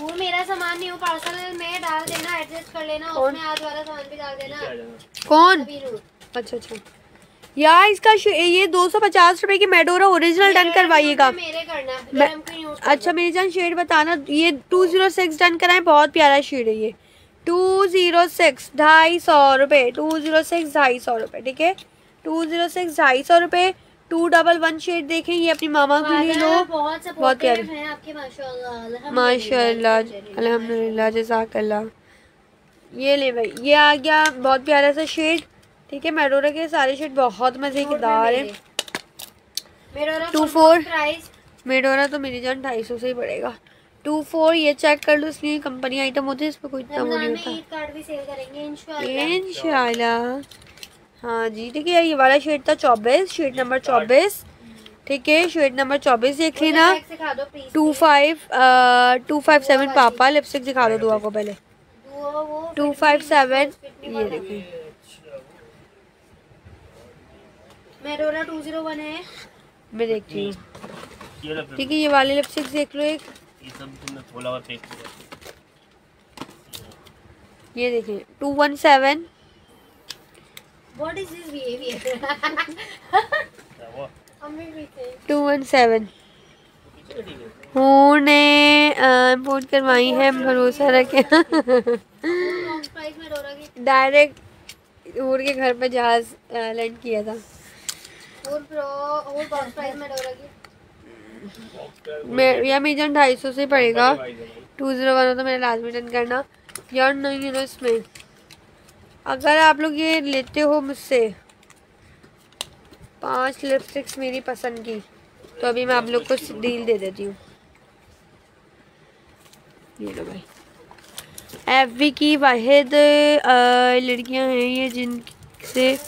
वो मेरा सामान नहीं हो पार्सल में डाल देना एडजस्ट कर लेना कौन? उसमें आज वाला सामान भी डाल देना। कौन? अच्छा अच्छा। यार इसका ये दो सौ पचास रुपए की मेडोरा ओरिजिनल डन करवाइएगा। अच्छा मेरी जान शेड बताना। ये टू ज़ीरो सिक्स डन कराएँ बहुत प्यारा शेड है ये। टू ज़ीरो सिक्स ढाई सौ रुपये टू ज़ीरो सिक्स ढाई सौ रुपये ठीक है? टू ज़ीरो सिक्स ढाई सौ रुपये टू डबल वन शेड देखें ये अपनी मामा के लिए लो। बहुत बहुत प्यारे। माशाल्लाह अल्हम्दुलिल्लाह, जजाकल्लाह। ये ले भाई ये आ गया बहुत प्यारा सा शेड। ठीक है मेडोरा के सारे शेड बहुत मज़े के दार है। Two four. मेडोरा तो मेरी जान ढाई सौ से ही पड़ेगा टू फोर ये चेक कर लो इसलिए कंपनी आइटम होते हैं इस पर कोई इतना वो नहीं होता। ईद हाँ जी ठीक है ये वाला शेड था चौबीस शेड नंबर चौबीस ठीक है शेड नंबर चौबीस देख लेना। Two five two five seven पापा लिपस्टिक दिखा दो दुआ को पहले। टू फाइव सेवन ये देखिए। मेरोरा टू ज़ीरो वन है। मैं देखती हूँ। ठीक है ये वाले लिपस्टिक देख लो एक। ये देखिए two one seven what is this behaviour क्या हुआ हमें भी थे टू वन सेवन है ने इम्पोर्ट करवाई है भरोसा रखे। डायरेक्ट हूर के घर पे जहाज़ लैंड किया था। और प्रो और बॉक्स प्राइस मेरोरा की मैं या मेरी जान ढाई सौ से पड़ेगा। टू ज़ीरो वन तो मेरा लाजमी डन करना। यार नहीं है ना इसमें अगर आप लोग ये लेते हो मुझसे पाँच लिपस्टिक्स मेरी पसंद की तो अभी मैं आप लोग को डील दे देती हूँ। ये लो भाई। एफवी की वाहिद लड़कियाँ हैं ये जिनसे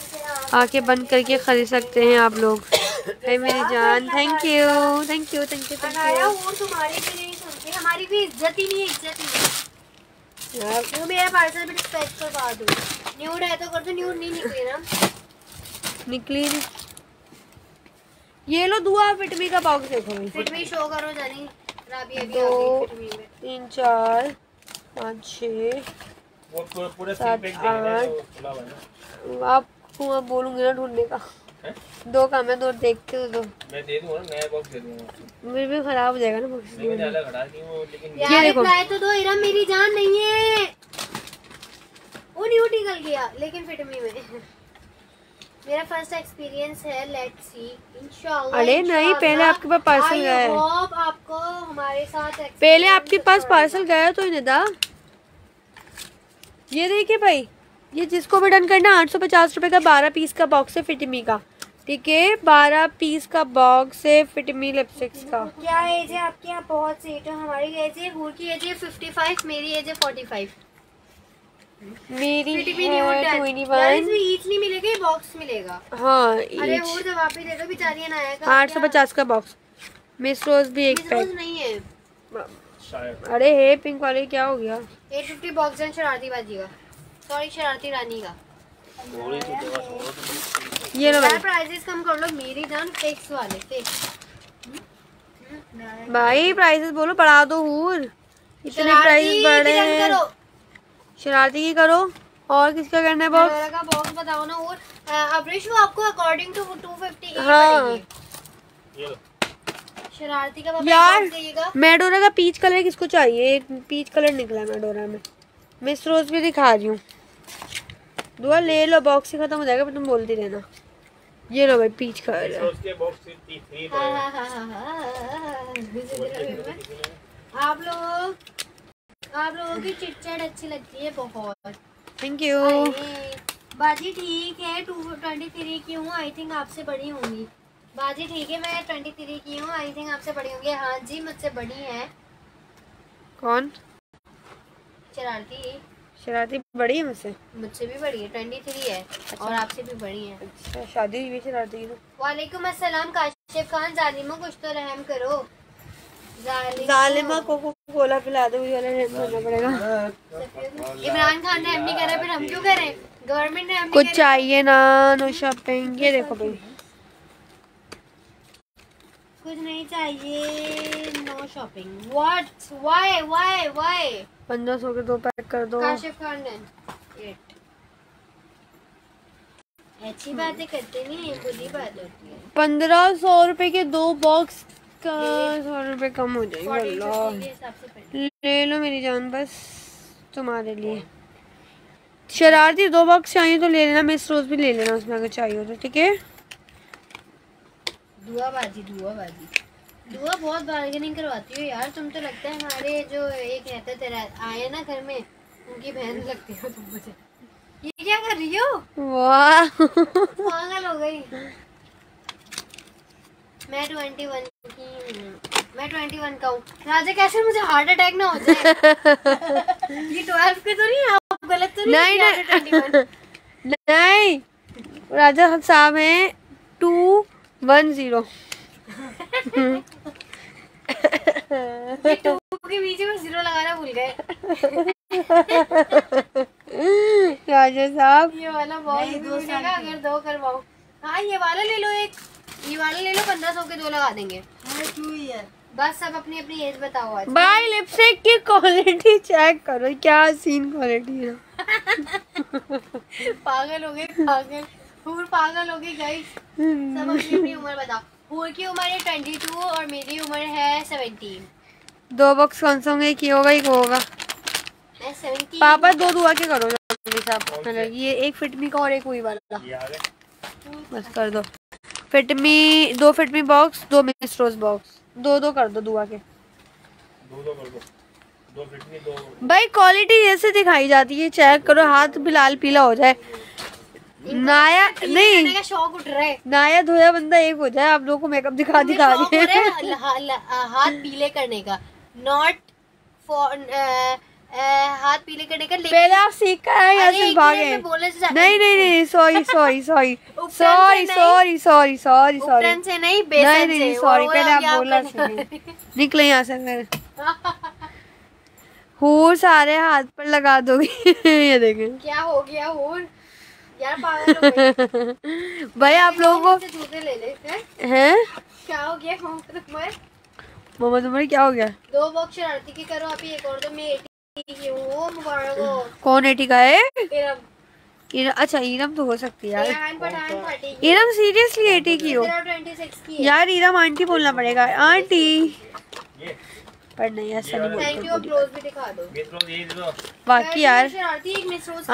आके बंद करके खरीद सकते हैं आप लोग। है मेरी जान thank you thank you thank you thank you हमारी भी इज़्ज़त ही नहीं इज़्ज़त ही नहीं यार मेरा पार्सल भी डिस्पैच करवा दो न्यूड है तो कर दो न्यूड नहीं निकले ना। निकली नहीं। ये लो दुआ फिटमी का बॉक्स देखो भाई फिट शो करो जानी। राबी अभी दो। आ गई फिट में तीन चार पाँच छः वो पूरा पूरा सात, आठ। आपको बोलूँगी ना ढूँढने का। हैं? दो काम है दो देख के तो। दो मैं दे दूँगा नया बॉक्स दे दूँगा मेरे भी खराब हो जाएगा ना बॉक्स नहीं मैंने अलग हटा दी वो लेकिन यार देखो। रिप्लाई तो दो इरम मेरी जान नहीं है। वो न्यूड निकल गया लेकिन फिट में में। मेरा फ़र्स्ट एक्सपीरियंस है लेट्स सी इंशाल्लाह अरे नहीं, पहले आपके पास पार्सल गया है। होप आपको हमारे साथ पहले आपके पास पार्सल गया तो निदा। ये देखिए भाई। ये जिसको भी डन करना आठ सौ पचास रुपए का बारह पीस का बॉक्स है फिटमी का। ठीक है? बारह पीस का बॉक्स है फिटमी लिपस्टिक्स का। क्या एज है आपके? यहाँ बहुत सीट है। हमारी एज है हूर की एज है फिफ्टी फाइव मेरी एज है फोर्टी फाइव मेरी है मिलेगा ये बॉक्स मिलेगा। हाँ अरे। हूर जवाब भी दे दो बेचारियाँ ना आएगा आठ सौ पचास का बॉक्स मिस रोज भी एक पैक नहीं है। शायद अरे हे पिंक वाले क्या हो गया? एट फिफ्टी बॉक्स शरारती बाजी का। सॉरी शरारती रानी का। छोड़ो तो ये लो भाई। प्राइसेस कम कर लो मेरी जान फिक्स वाले फिक्स भाई प्राइसेस बोलो बढ़ा दो हूर। इतने प्राइस बढ़े हैं। करो। शरारती की करो। और किसका करना है बॉक्स का बॉक्स बताओ ना और अवरेज वो आपको अकॉर्डिंग टू 250 की हाँ। पड़ेगी। ये लो। शरारती का पापा यार। मेडोरा का पीच कलर किसको चाहिए? एक पीच कलर निकला मेडोरा में। मिस रोज भी दिखा रही हूँ। दुआ ले लो बॉक्स ही खत्म हो जाएगा तुम बोलती रहना। ये लो भाई पीच कलर तो उसके बॉक्स थ्री थ्री हाँ, हाँ, हाँ, हाँ, हाँ, हाँ। आप लोग आप लोगों की चिटचैट अच्छी लगती है बहुत। थैंक यू बाजी ठीक है टू ट्वेंटी थ्री की हूँ आई थिंक आपसे बड़ी होंगी। बाजी ठीक है मैं ट्वेंटी थ्री की हूँ आई थिंक आपसे बड़ी होंगी। हाँ जी मुझसे बड़ी है। कौन? शरारती शरारती बड़ी है मुझसे मुझसे भी बड़ी है ट्वेंटी थ्री है अच्छा। और आपसे भी बड़ी है। अच्छा शादी हुई शरारती की तो? वालेकुम अस्सलाम काशिफ खान जालिमो कुछ तो रहम करो। जालिमा। को कोला पिला दो पड़ेगा। इमरान खान रहम नहीं करा फिर हम क्यों करें? गवर्नमेंट ने कुछ कर। चाहिए ना नो शॉपिंग ये देखो भाई। कुछ नहीं चाहिए no shopping what why why why पंद्रह सौ के दो पैक कर दो। काशिफ खान ने। अच्छी बातें करते नहीं बुरी बात होती है। पंद्रह सौ रुपए के दो बॉक्स का सौ रुपए कम हो जाएगा ले लो मेरी जान बस तुम्हारे लिए। शरारती दो बॉक्स चाहिए तो ले लेना मिस रोज भी ले लेना उसमें अगर चाहिए हो तो ठीक है? दुआ बाजी दुआ बाजी दुआ बहुत बार्गेनिंग करवाती हो यार। तुम तो लगता है हमारे जो एक रहता तेरा आया ना घर में उनकी बहन लगती हो तुम मुझे। ये क्या कर रही हो? वाह। पागल हो गई। मैं ट्वेंटी वन की मैं ट्वेंटी वन का हूँ। राजा कैसे मुझे हार्ट अटैक ना हो जाए? ये ट्वेल्व के तो नहीं आप गलत तो नहीं नहीं नहीं। नहीं। राजा साहब हैं टू वन ज़ीरो टू के बीच में ज़ीरो लगाना भूल गए। राजा साहब? ये वाला बहुत दो का। अगर दो करवाओ हाँ ये वाला ले लो एक। ये वाला ले लो पंद्रह सौ के दो लगा देंगे। बस सब अपनी अपनी एज बताओ आज। भाई लिपस्टिक की क्वालिटी चेक करो क्या सीन क्वालिटी है? पागल हो गए पागल। पागल हो गई गाइस सब अपनी अपनी उम्र बताओ। हूर की उम्र है ट्वेंटी टू और मेरी उम्र है सेवनटीन। दो बॉक्स कौन से होंगे एक होगा। एक होगा पापा दो दुआ के करो जल्दी साहब मतलब ये एक फिट मी का और एक वही वाला। ये आ गए बस कर दो। फिट मी दो फिट मी बॉक्स दो मिस रोज बॉक्स दो दो कर दो दुआ के। दो दो कर दो। दो फिटनी दो भाई क्वालिटी जैसे दिखाई जाती है। चेक करो हाथ भी लाल पीला हो जाए। नाया नहीं। शौक उठ रहा है। नाया धोया बंदा एक हो जाए आप लोगों को मेकअप दिखा दिखा हाथ पीले करने का। नॉट फॉर हाथ पीले करने का पहले आप सीख कर आए यहाँ से भागे नहीं नहीं नहीं sorry sorry sorry sorry. Sorry sorry sorry sorry से नहीं नहीं नहीं सॉरी पहले आप सीखें। निकले यहाँ से फिर हूर सारे हाथ पर लगा दोगे। ये देखें। क्या हो गया और यार भाई आप लोगों जूते ले ले हैं? को क्या हो गया? मोहम्मद उमर क्या हो गया? दो बॉक्स शरारती की करो अभी एक और तो मैं की हूँ हो। कौन एटी का है? इरम। अच्छा इरम तो हो सकती है यार। की इरम सीरियसली एटी की हो? की है। यार इरम आंटी बोलना पड़ेगा। आंटी। पर नहीं ऐसा नहीं थैंक बोलते बाकी यार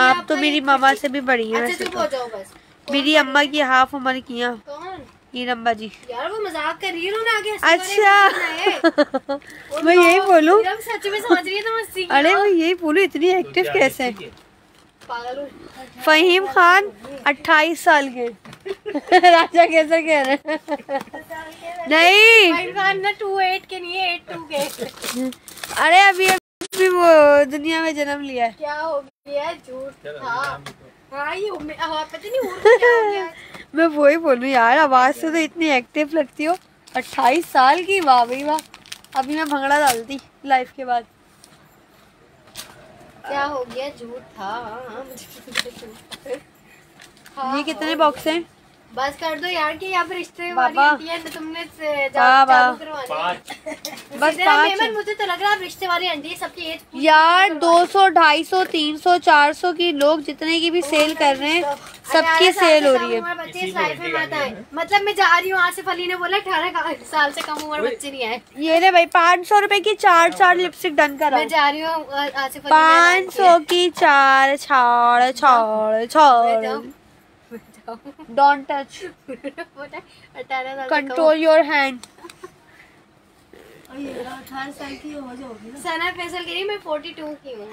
आप तो मेरी मामा से भी बड़ी हैं अच्छा वैसे तो। मेरी अम्मा की हाफ़ उम्र की हीरम्बा जी। यार वो मज़ाक कर रही है ना आगे अच्छा। मैं यही बोलूँ। सच में समझ रही है तो अरे मैं यही बोलूँ इतनी तो एक्टिव कैसे है? फहीम खान 28 साल के। राजा कैसे कह रहे हैं? नहीं। खान ना टू एट के नहीं एट टू के। अरे अभी अभी वो दुनिया में जन्म लिया है। क्या हो गया? झूठ था। हाँ ये हाँ, पता नहीं क्या हो मैं वही बोलूँ यार आवाज़ से तो इतनी एक्टिव लगती हो। 28 साल की वाह भाई वाह। अभी मैं भंगड़ा डालती लाइफ के बाद। क्या हो गया? झूठ था। ये कितने बॉक्स हैं? बस कर दो यार कि यहाँ पे रिश्ते वाली। आंटी है तुमने से- है। पाँच। बस मुझे तो लग रहा है रिश्ते वाली आंटी है सबकी एज पूरी यार करवा- 200 250 300 400 की लोग जितने की भी सेल कर रहे हैं सबकी सेल हो रही है। है। मतलब मैं जा रही हूँ आसिफ अली ने बोला अठारह साल से कम उम्र बच्चे नहीं आए ये रे भाई पाँच सौ रूपए की चार चार लिपस्टिक डन करा मैं जा रही हूँ आसिफ पाँच सौ की चार छाड़ छाड़ छाड़। Don't touch control your hand Sana Faisal कह रही मैं फोर्टी टू की हूँ।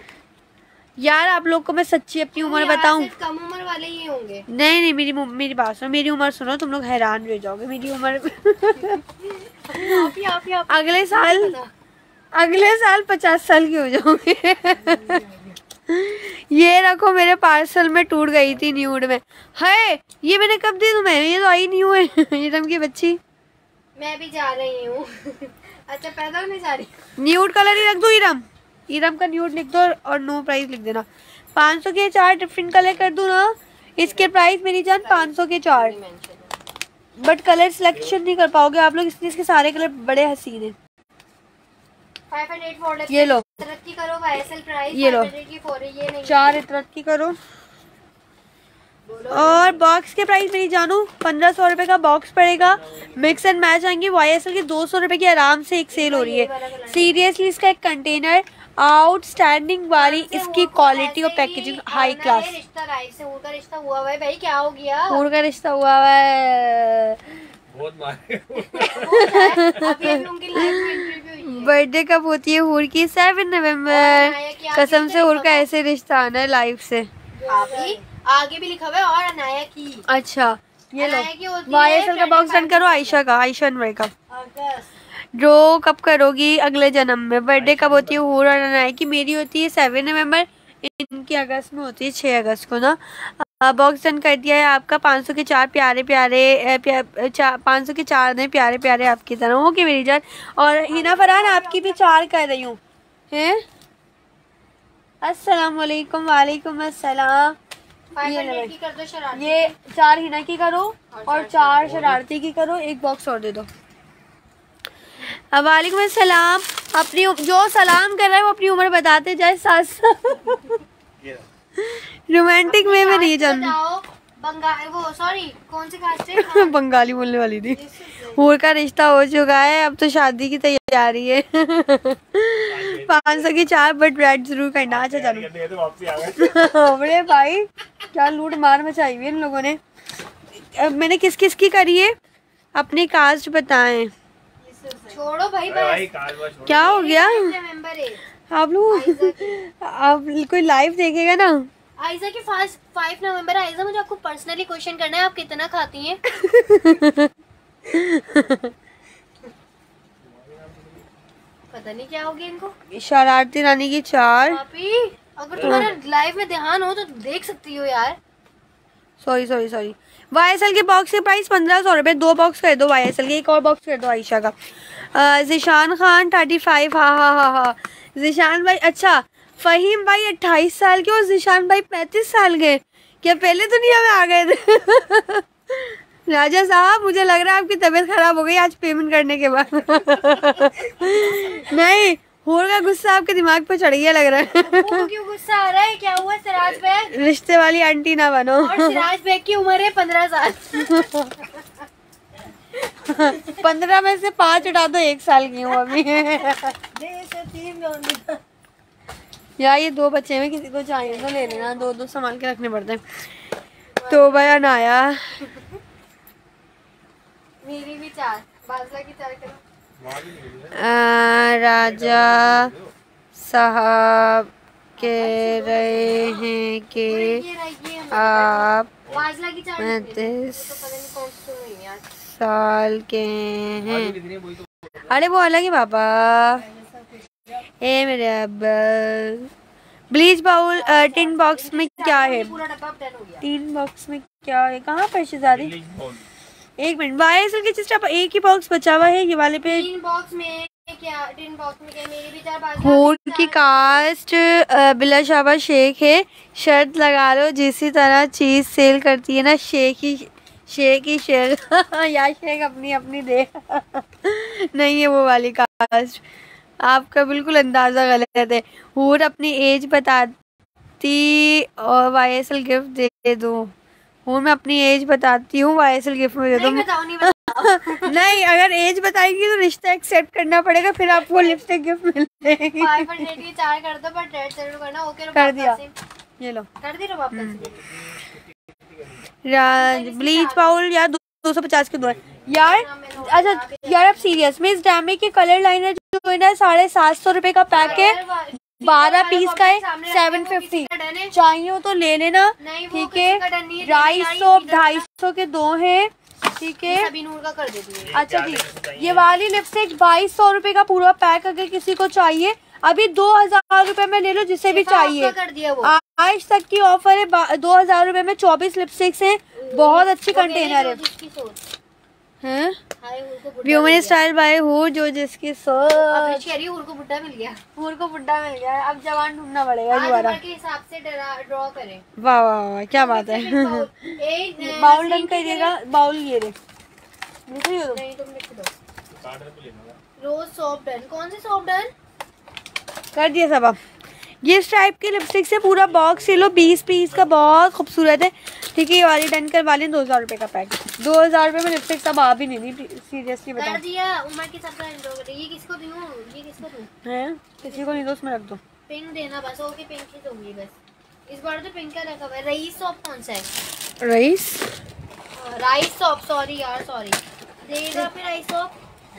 यार आप लोग को मैं सच्ची अपनी उम्र यार, बताऊँ? कम उम्र वाले ही होंगे। नहीं नहीं मेरी मेरी बात सुनो मेरी उम्र सुनो तुम लोग हैरान रह जाओगे मेरी उम्र आप ही आप ही आप अगले साल अगले साल पचास साल की हो जाओगे। ये रखो मेरे पार्सल में टूट गई थी न्यूड में। है ये मैंने कब दी तुम्हें? ये तो आई नहीं हुए। ये तुम की बच्ची। मैं भी जा रही हूँ। अच्छा पैदा होने जा रही न्यूड कलर ही रख दो इरम इरम का न्यूड लिख दो और नो प्राइस लिख देना। 500 के चार डिफरेंट कलर कर दूँ ना? इसके प्राइस मेरी जान 500 के चार। बट कलर सिलेक्शन नहीं कर पाओगे आप लोग इसलिए इसके सारे कलर बड़े हसीन हैं। ये लो। तरक्की करो वाईएसएल प्राइस ये लो। 500 की फोर ये नहीं। चार इतरत की करो। और बॉक्स के प्राइस मेरी जानू पंद्रह सौ रुपए का बॉक्स पड़ेगा। मिक्स एंड मैच आएँगे। वाई एस एल की दो सौ रुपए की आराम से एक सेल हो रही है। सीरियसली इसका एक कंटेनर आउटस्टैंडिंग वाली इसकी क्वालिटी और पैकेजिंग हाई क्लास रिश्ता राइट रिश्ता हुआ हुआ है। भाई क्या हो गया? का रिश्ता हुआ हुआ है। बहुत मारे बर्थडे कब होती है? हूर की सेवन नवंबर कसम से हूर का ऐसे रिश्ता आना है लाइफ से। आगे भी लिखा हुआ है और अनाया की। अच्छा ये लो। अनाया की है बॉक्स डन करो आयशा का आयशा अनवर का। अगस्त जो कब करोगी अगले जन्म में? बर्थडे कब होती है हूर और अनाया की? मेरी होती है सेवन नवंबर इनकी अगस्त में होती है छह अगस्त को ना। बॉक्स डन कर दिया है आपका। 500 के चार प्यारे प्यारे पाँच सौ के चार दें प्यारे प्यारे आपकी तरह। ओके मेरी जान। और हिना फरहान आपकी भी चार कर रही हूँ। हैं? अस्सलाम वालेकुम वालेकुम अस्सलाम ये ले की कर दो शरारती। ये चार हिना की करो और चार शरारती। की करो। एक बॉक्स और दे दो। वालेकुम अस्सलाम। अपनी जो सलाम कर रहा है वो अपनी उम्र बताते जाए साथ रोमांटिक में मैं नहीं जानती बंगाल वो सॉरी कौन सी कास्ट है बंगाली बोलने वाली थी। हूर का रिश्ता हो चुका है अब तो शादी की तैयारी है। पाँच सौ की चार बट रेड ज़रूर करना अच्छा चलो। ये तो वापसी आ गए। अरे भाई क्या लूट मार मचाई हुई है इन लोगों ने। अब मैंने किस किस की करी है? अपनी कास्ट बताएँ। छोड़ो भाई भाई काल क्या हो गया? मेंबर है आप लोग आप कोई लाइव देखेगा ना? आयजा के फास्ट फाइव नवंबर आयजा मुझे आपको पर्सनली क्वेश्चन करना है आप कितना खाती हैं? पता नहीं क्या हो गया इनको। शरारती रानी की चार। पापी अगर तुम्हारा लाइव में ध्यान हो तो देख सकती हो यार। Sorry sorry sorry Y S L के बॉक्स की प्राइस पंद्रह सौ रुपये दो बॉक्स कर दो वाई एस एल के एक और बॉक्स कर दो आयशा का। जिशान खान थर्टी फाइव हाँ हाँ हाँ हाँ। जिशान भाई अच्छा फ़हीम भाई अट्ठाईस साल के और जिशान भाई पैंतीस साल के। क्या पहले दुनिया में आ गए थे? राजा साहब मुझे लग रहा है आपकी तबीयत खराब हो गई आज पेमेंट करने के बाद। नहीं होर का गुस्सा आपके दिमाग पे चढ़ गया लग रहा है। क्यों गुस्सा आ रहा है? क्या हुआ सिराज बैग रिश्ते वाली आंटी ना बनो। और सिराज बैग की उम्र है पंद्रह साल। पंद्रह में से पाँच उठा दो एक साल की हूँ अभी। यार ये दो बच्चे में किसी को चाहिए तो ले लेना। दो दो संभाल के रखने पड़ते हैं। तो बयान आया मेरी भी चार। बाजला की चार करो। राजा साहब कह रहे हैं कि है आप बाजला की चार रखनी थी। पैंतीस साल के हैं। तो अरे वो अलग ही पापा ए मेरे अब ब्लीच बाउल टिन बॉक्स में क्या है? पूरा डब्बा डन हो गया टिन बॉक्स में क्या है? कहाँ पर शहजादी? एक मिनट वाई एस के अब एक ही बॉक्स बचा हुआ है? ये वाले पे तीन बॉक्स में क्या तीन बॉक्स में क्या मेरी भी चार की कास्ट बिला शाबा शेख है। शर्त लगा लो जिसी तरह चीज़ सेल करती है ना शेख ही शेख ही शेख या शेख अपनी अपनी दे। नहीं है वो वाली कास्ट आपका बिल्कुल अंदाज़ा गलत है। हूर अपनी एज बताती और वाई एस एल गिफ्ट दे दो। हूर मैं अपनी एज बताती हूँ वाई एस एल गिफ्ट में दे। दो नहीं नहीं अगर एज बताएगी तो रिश्ता एक्सेप्ट करना पड़ेगा फिर आपको लिपस्टिक गिफ्ट की चार कर दो बट रेड ज़रूर करना। ओके कर दिया। ये लो। कर दी रो ब्लीच पाउल यार दो सौ पचास के दो है। यार अच्छा यार अब सीरियस में इस डैमे के कलर लाइनर जो है ना साढ़े सात सौ रुपए का पैक है। बारह पीस का है सेवन फिफ्टी चाहिए तो ले लेना ठीक है? ढाई सौ ढाई सौ के दो हैं ठीक है? सभी नूर का कर देती है। अच्छा जी ये वाली लिपस्टिक बाईस सौ रुपए का पूरा पैक अगर किसी को चाहिए अभी दो हज़ार रूपए में ले लो जिसे भी चाहिए। कर दिया वो? आज तक की ऑफ़र है दो हज़ार रूपए में चौबीस लिपस्टिक्स हैं। बहुत अच्छी कंटेनर है। हैं। स्टाइल बाय हो जो जिसकी है उनको बुड्ढा मिल गया। फूल को बुड्ढा मिल गया। अब जवान ढूंढना पड़ेगा दोबारा। के हिसाब से ड्रॉ करें। वाह वाह वाह क्या बात है। बाउल डन करिएगा बाउल ये रे लिख रही तुम? नहीं तुम लिख दो। कार्ड पे लेना रोज सॉफ्ट डन कौन सी सॉफ्ट डन कर दिया सब अब। ये इस टाइप की लिपस्टिक से पूरा बॉक्स ले लो बीस पीस का बहुत खूबसूरत है। ठीक है ये वाली डन करवा लें दो हज़ार रुपये का पैक दो हज़ार रुपये में लिपस्टिक सब आ भी नहीं रही सीरियसली कर बताओ। दिया उम्र के हिसाब से एंजॉय कर ये किसको दूँ? ये किसको दूँ? हैं? किसी को नहीं दो उसमें रख दो। पिंक देना बस ओके पिंक ही दूँगी बस। इस बार तो पिंक का रखा हुआ है। रईस सॉप कौन सा है? रईस? राइस सॉप सॉरी यार सॉरी देगा फिर राइस सॉप?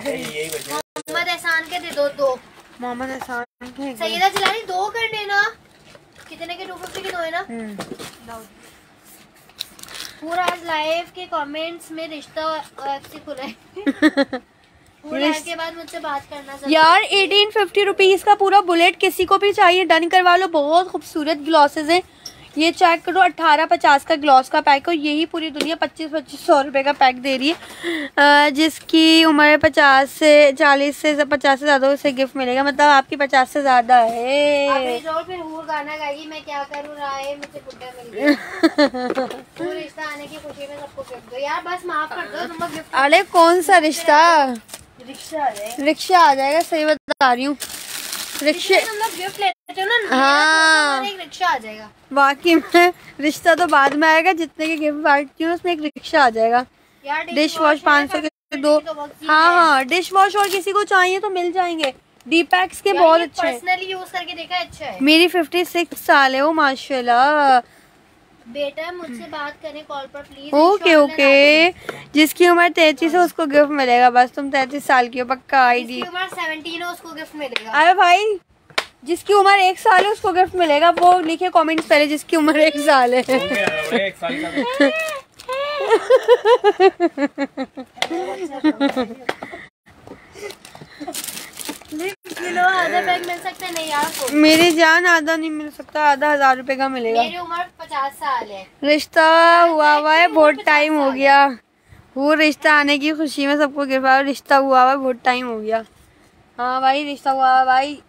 यही बचे मोहम्मद एहसान के दे दो दो। मोहम्मद हसान के एक सैयदा जिलानी दो कर देना। कितने के? टू फिफ्टी के दो है ना? हम्म। पूरा आज लाइव के कमेंट्स में रिश्ता एफसी खुला है। पूरा के बाद मुझसे बात करना यार एटीन फिफ्टी रुपीज़ का पूरा बुलेट किसी को भी चाहिए डन करवा लो। बहुत खूबसूरत ग्लॉसेज हैं। ये चेक करो अट्ठारह पचास का ग्लॉस का पैक और यही पूरी दुनिया पच्चीस पच्चीस सौ रुपये का पैक दे रही है। जिसकी उम्र पचास से चालीस से पचास से ज़्यादा उसे गिफ्ट मिलेगा। मतलब आपकी पचास से ज़्यादा है। फिर गाना गाएगी मैं क्या करूँ? राय मुझे बुड्ढा मिल गया। रिश्ता आने की खुशी में सबको गिफ्ट दो। यार बस माफ़ कर दो तुम गिफ्ट अरे कौन सा रिश्ता? रिक्शा रिक्शा आ जाएगा सही बता रही हूँ। रिक्शे तुम लोग गिफ्ट लेते हो ना हाँ। एक रिक्शा आ जाएगा। बाकी में रिश्ता तो बाद में आएगा जितने के गिफ्ट बांटती हूँ उसमें एक रिक्शा आ जाएगा। डिश वॉश पाँच सौ के दो हाँ हाँ। डिश वॉश और किसी को चाहिए तो मिल जाएँगे। डीपैक्स के बहुत अच्छे पर्सनली यूज़ करके देखा अच्छा है। मेरी फिफ्टी सिक्स साल है वो माशाल्लाह। बेटा मुझसे बात करें कॉल पर प्लीज़ ओके ओके जिसकी उम्र तैतीस है उसको गिफ्ट मिलेगा बस तुम तैतीस साल की हो पक्का आईडी जिसकी उम्र 17 है उसको गिफ्ट मिलेगा अरे भाई जिसकी उम्र एक साल है उसको गिफ्ट मिलेगा वो लिखे कमेंट्स पहले जिसकी उम्र एक साल है हो एक साल किलो आधा बैग मिल सकता है नहीं यार को मेरी जान आधा नहीं मिल सकता आधा हज़ार रुपए का मिलेगा। मेरी उम्र 50 साल है। रिश्ता हुआ हुआ है बहुत टाइम हो गया। वो रिश्ता आने की खुशी में सबको गिफ्ट आया रिश्ता हुआ हुआ बहुत टाइम हो गया। हाँ भाई रिश्ता हुआ हुआ भाई।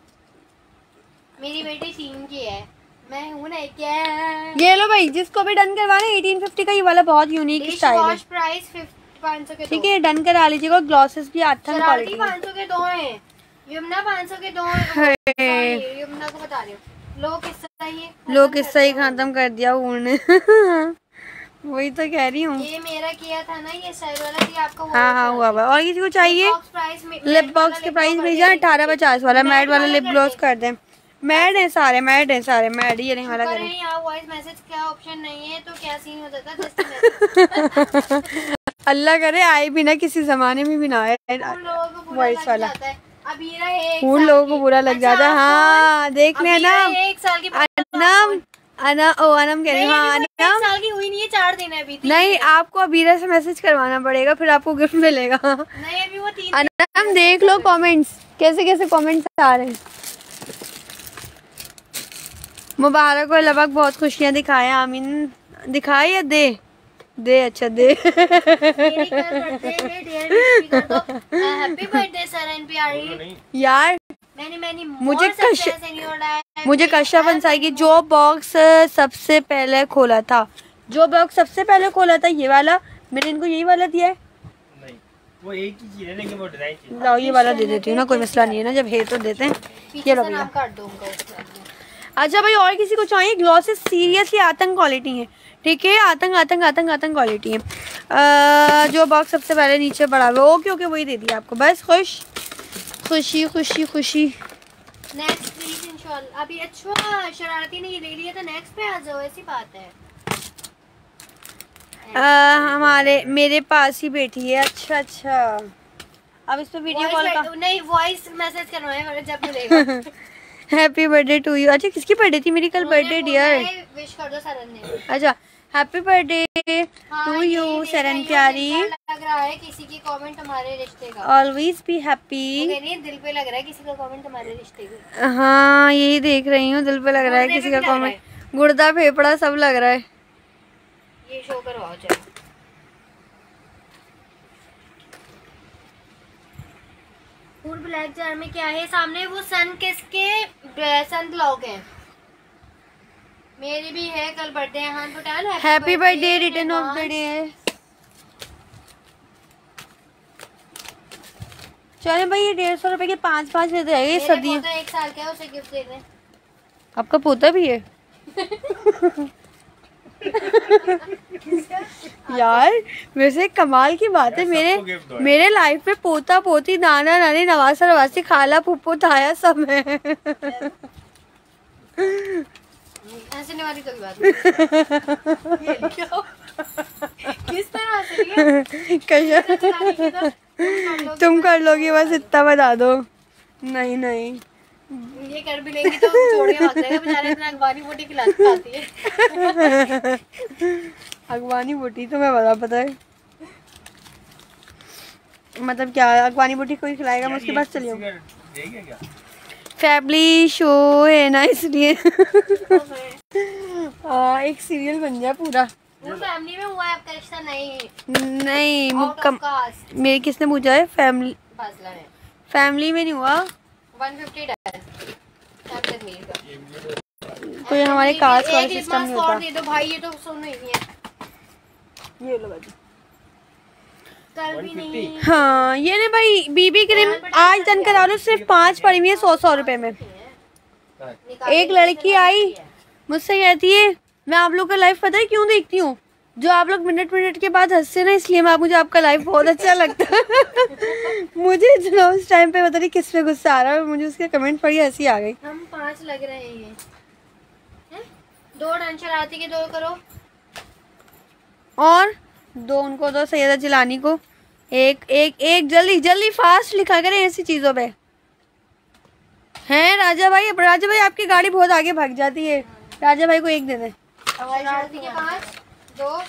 मेरी बेटी तीन की है। मैं हूँ ना क्या ये लो भाई जिसको भी डन करवाना एटीन फिफ्टी का ये वाला बहुत यूनिक स्टाइल है। प्राइस ठीक है डन करा लीजिएगा ग्लॉसेस भी शरारती क्वालिटी पाँच सौ के दो हैं। यमुना पाँच सौ के दो यमुना को बता रही हूँ। लोग किस्सा ही किस्सा ही खत्म कर दिया उन्होंने। वही तो कह रही हूँ। ये मेरा किया था ना ये साइड वाला ये आपका हाँ हाँ हुआ हुआ। और किसी को चाहिए लिप बॉक्स के प्राइस भेज जाए अठारह पचास वाला। मैट वाला लिप ग्लॉस कर दें। मैट है सारे मैट है सारे मैट ये नहीं वाला करें। यहाँ वॉइस मैसेज का ऑप्शन नहीं है तो क्या सीन हो जाता है? अल्लाह करे आए भी ना किसी जमाने में भी ना आए। वॉइस वाला। उन लोगों को बुरा लग अच्छा, जाता है। हाँ देख एक साल की अनम ओ अनम कह रही हूँ। अनम। साल की हुई नहीं है चार दिन है अभी नहीं आपको अबीरा से मैसेज करवाना पड़ेगा फिर आपको गिफ्ट मिलेगा। नहीं अभी वो तीन अनम देख लो कमेंट्स कैसे कैसे कमेंट्स आ रहे हैं? मुबारक और लबक बहुत खुशियाँ दिखाए आमीन। दिखाए या दे? दे अच्छा दे। मेरी कल बर्थडे में डियर विश कर दो हैप्पी बर्थडे सर एनपीआरई यार मैनी मैनी मुझे कश-. मुझे कश्यप अंसारी की जो बॉक्स सबसे पहले खोला था। जो बॉक्स सबसे पहले खोला था ये वाला। मैंने इनको यही वाला दिया है। वो एक ही चीज़ है लेकिन वो डिज़ाइन लाओ ये वाला दे देती हूँ ना कोई मसला नहीं है ना जब है तो देते हैं। ये लो भैया। अच्छा भाई और किसी को चाहिए? ग्लॉसेस सीरियसली आतंक क्वालिटी है। ठीक है आतंक आतंक आतंक आतंक क्वालिटी है। अ, जो बॉक्स सबसे पहले नीचे पड़ा हुआ ओके ओके वही दे दिया आपको। बस खुश? खुशी खुशी खुशी। नेक्स्ट प्लीज़ इंशाल्लाह। अभी अच्छा शरारती ने ये ले लिया था नेक्स्ट पे आ जाओ ऐसी बात है। अ, हमारे मेरे पास ही बैठी है। अच्छा अच्छा। अब इस पे वीडियो कॉल का नहीं वॉइस मैसेज करवाए जब मिलेगा। हैप्पी बर्थडे टू यू अच्छा किसकी बर्थडे थी मेरी? कल बर्थडे डियर विश कर दो सरन ने। अच्छा हैप्पी बर्थडे टू यू हूँ, प्यारी लग रहा है किसी की कमेंट हमारे रिश्ते का। ऑलवेज बी हैप्पी दिल पे लग रहा है किसी का कमेंट हमारे रिश्ते का। हाँ यही देख रही हूँ दिल पे लग रहा है किसी का कमेंट गुर्दा फेफड़ा सब लग रहा है। ये शो करवाओ चलो। फ़ूड ब्लैक जार में क्या है? सामने वो सन किसके सन ब्लॉग है। मेरी भी है कल बर्थडे हाँ। पटाल happy birthday return of the day चले भाई ये डेढ़ सौ रुपए के पाँच पाँच दे देगा ये सर्दियाँ। एक साल का है उसे गिफ्ट दे दें। आपका पोता भी है? यार वैसे कमाल की बात है मेरे। मेरे लाइफ में पोता पोती नाना नानी नवासा नवासी खाला फूफो ताया सब है। हंसने वाली कोई बात नहीं। किस तरह से ये? कैसे चलाने की तो? तुम कर लोगे। बस। इतना बता दो। नहीं नहीं। ये कर भी लेंगी तो छोड़ के बेचारे इतना अखबारी बोटी खिला खाती है। अगवानी बोटी तो मैं बता पता है? मतलब क्या अगवानी बोटी कोई खिलाएगा मैं उसके पास चली जाऊँ। क्या? फैमिली शो है ना इसलिए। हाँ एक सीरियल बन गया पूरा। फैमिली में हुआ है आपका रिश्ता नहीं। नहीं कास्ट मेरे किसने पूछा है? फैमिली फैमिली में नहीं हुआ। 150 डन कैप्टन मीर का कोई हमारे कास्ट वाला सिस्टम नहीं होता। दे दो भाई ये तो सुन नहीं है। ये लो भाई। हाँ ये ने भाई बीबी क्रीम आज डन करा लो सिर्फ़ पाँच पड़ी हुई है सौ सौ रुपए में। एक लड़की आई मुझसे कहती है मैं आप लोग का लाइफ पता है क्यों देखती हूँ? जो आप लोग मिनट मिनट के बाद हँसते ना इसलिए मैं मुझे आपका लाइफ बहुत अच्छा लगता है। मुझे इतना उस टाइम पे पता नहीं किस पे गुस्सा आ रहा है मुझे उसके कमेंट पढ़ी हँसी आ गई। हम पाँच लग रहे हैं हैं? दो डन शरारती के दो करो। और दो उनको दो सैयदा जिलानी को। एक एक एक, जल्दी जल्दी फास्ट लिखा करें ऐसी चीज़ों पे। हैं राजा भाई राजा भाई आपकी गाड़ी बहुत आगे भाग जाती है। राजा भाई को एक दे दें। दो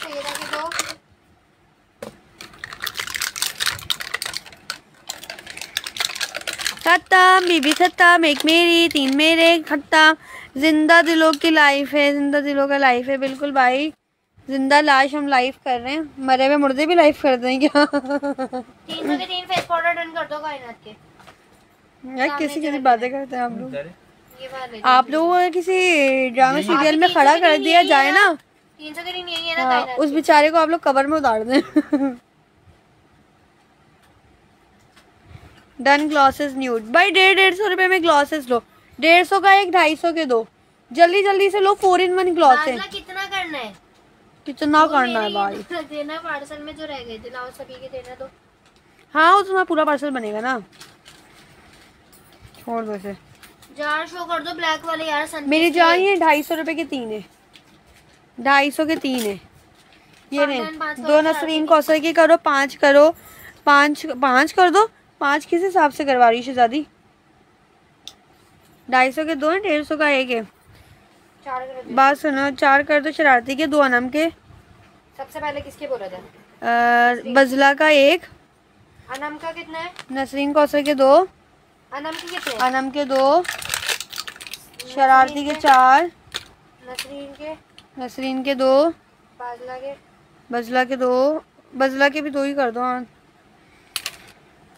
खत्म बीबी खत्म एक मेरी, तीन मेरे खत्म ज़िंदा दिलों की लाइफ है, ज़िंदा दिलों का लाइफ है, बिल्कुल भाई। ज़िंदा लाश हम लाइव कर रहे हैं। मरे हुए मुर्दे भी लाइव कर दें क्या तीन सौ के तीन फेस पाउडर डन कर दो कायनात के। यार किसी किसी बातें करते हैं आप लोग। आप लोगों को किसी ड्रामा सीरियल में खड़ा कर दिया जाए ना? तीन सौ के तीन यही है ना हाँ, उस बेचारे को आप लोग कवर में उतार दें। डन ग्लॉसेस न्यूड भाई डेढ़ डेढ़ सौ रुपए में ग्लॉसेस लो। डेढ़ सौ का एक ढाई सौ के दो। जल्दी जल्दी से लो फोर इन वन ग्लॉस फासला कितना करना है? कितना करना है भाई? देना पार्सल में जो रह गए थे लाओ सभी के देना तो हाँ उसमें पूरा पार्सल बनेगा ना। छोड़ दो इसे। जार शो कर दो ब्लैक वाले यार सन मेरी जान ये ढाई सौ रुपए के तीन है। ढाई सौ के तीन है। ये नहीं दो नसरीन कौसर की करो पाँच करो पाँच पाँच कर दो। पाँच किस हिसाब से करवा रही शहजादी? ढाई सौ के दो है डेढ़ सौ का एक है। दो बात सुनो चार कर दो शरारती के दो अनम के। सबसे पहले किसके बोला अ, बजला का एक। अनम का कितना है? नसरीन कौसर के दो। अनम के कितने? अनम के दो। शरारती के चार। नसरीन के नसरीन के दो। बाजला के बजला के दो। बजला के भी दो ही कर दो हाँ।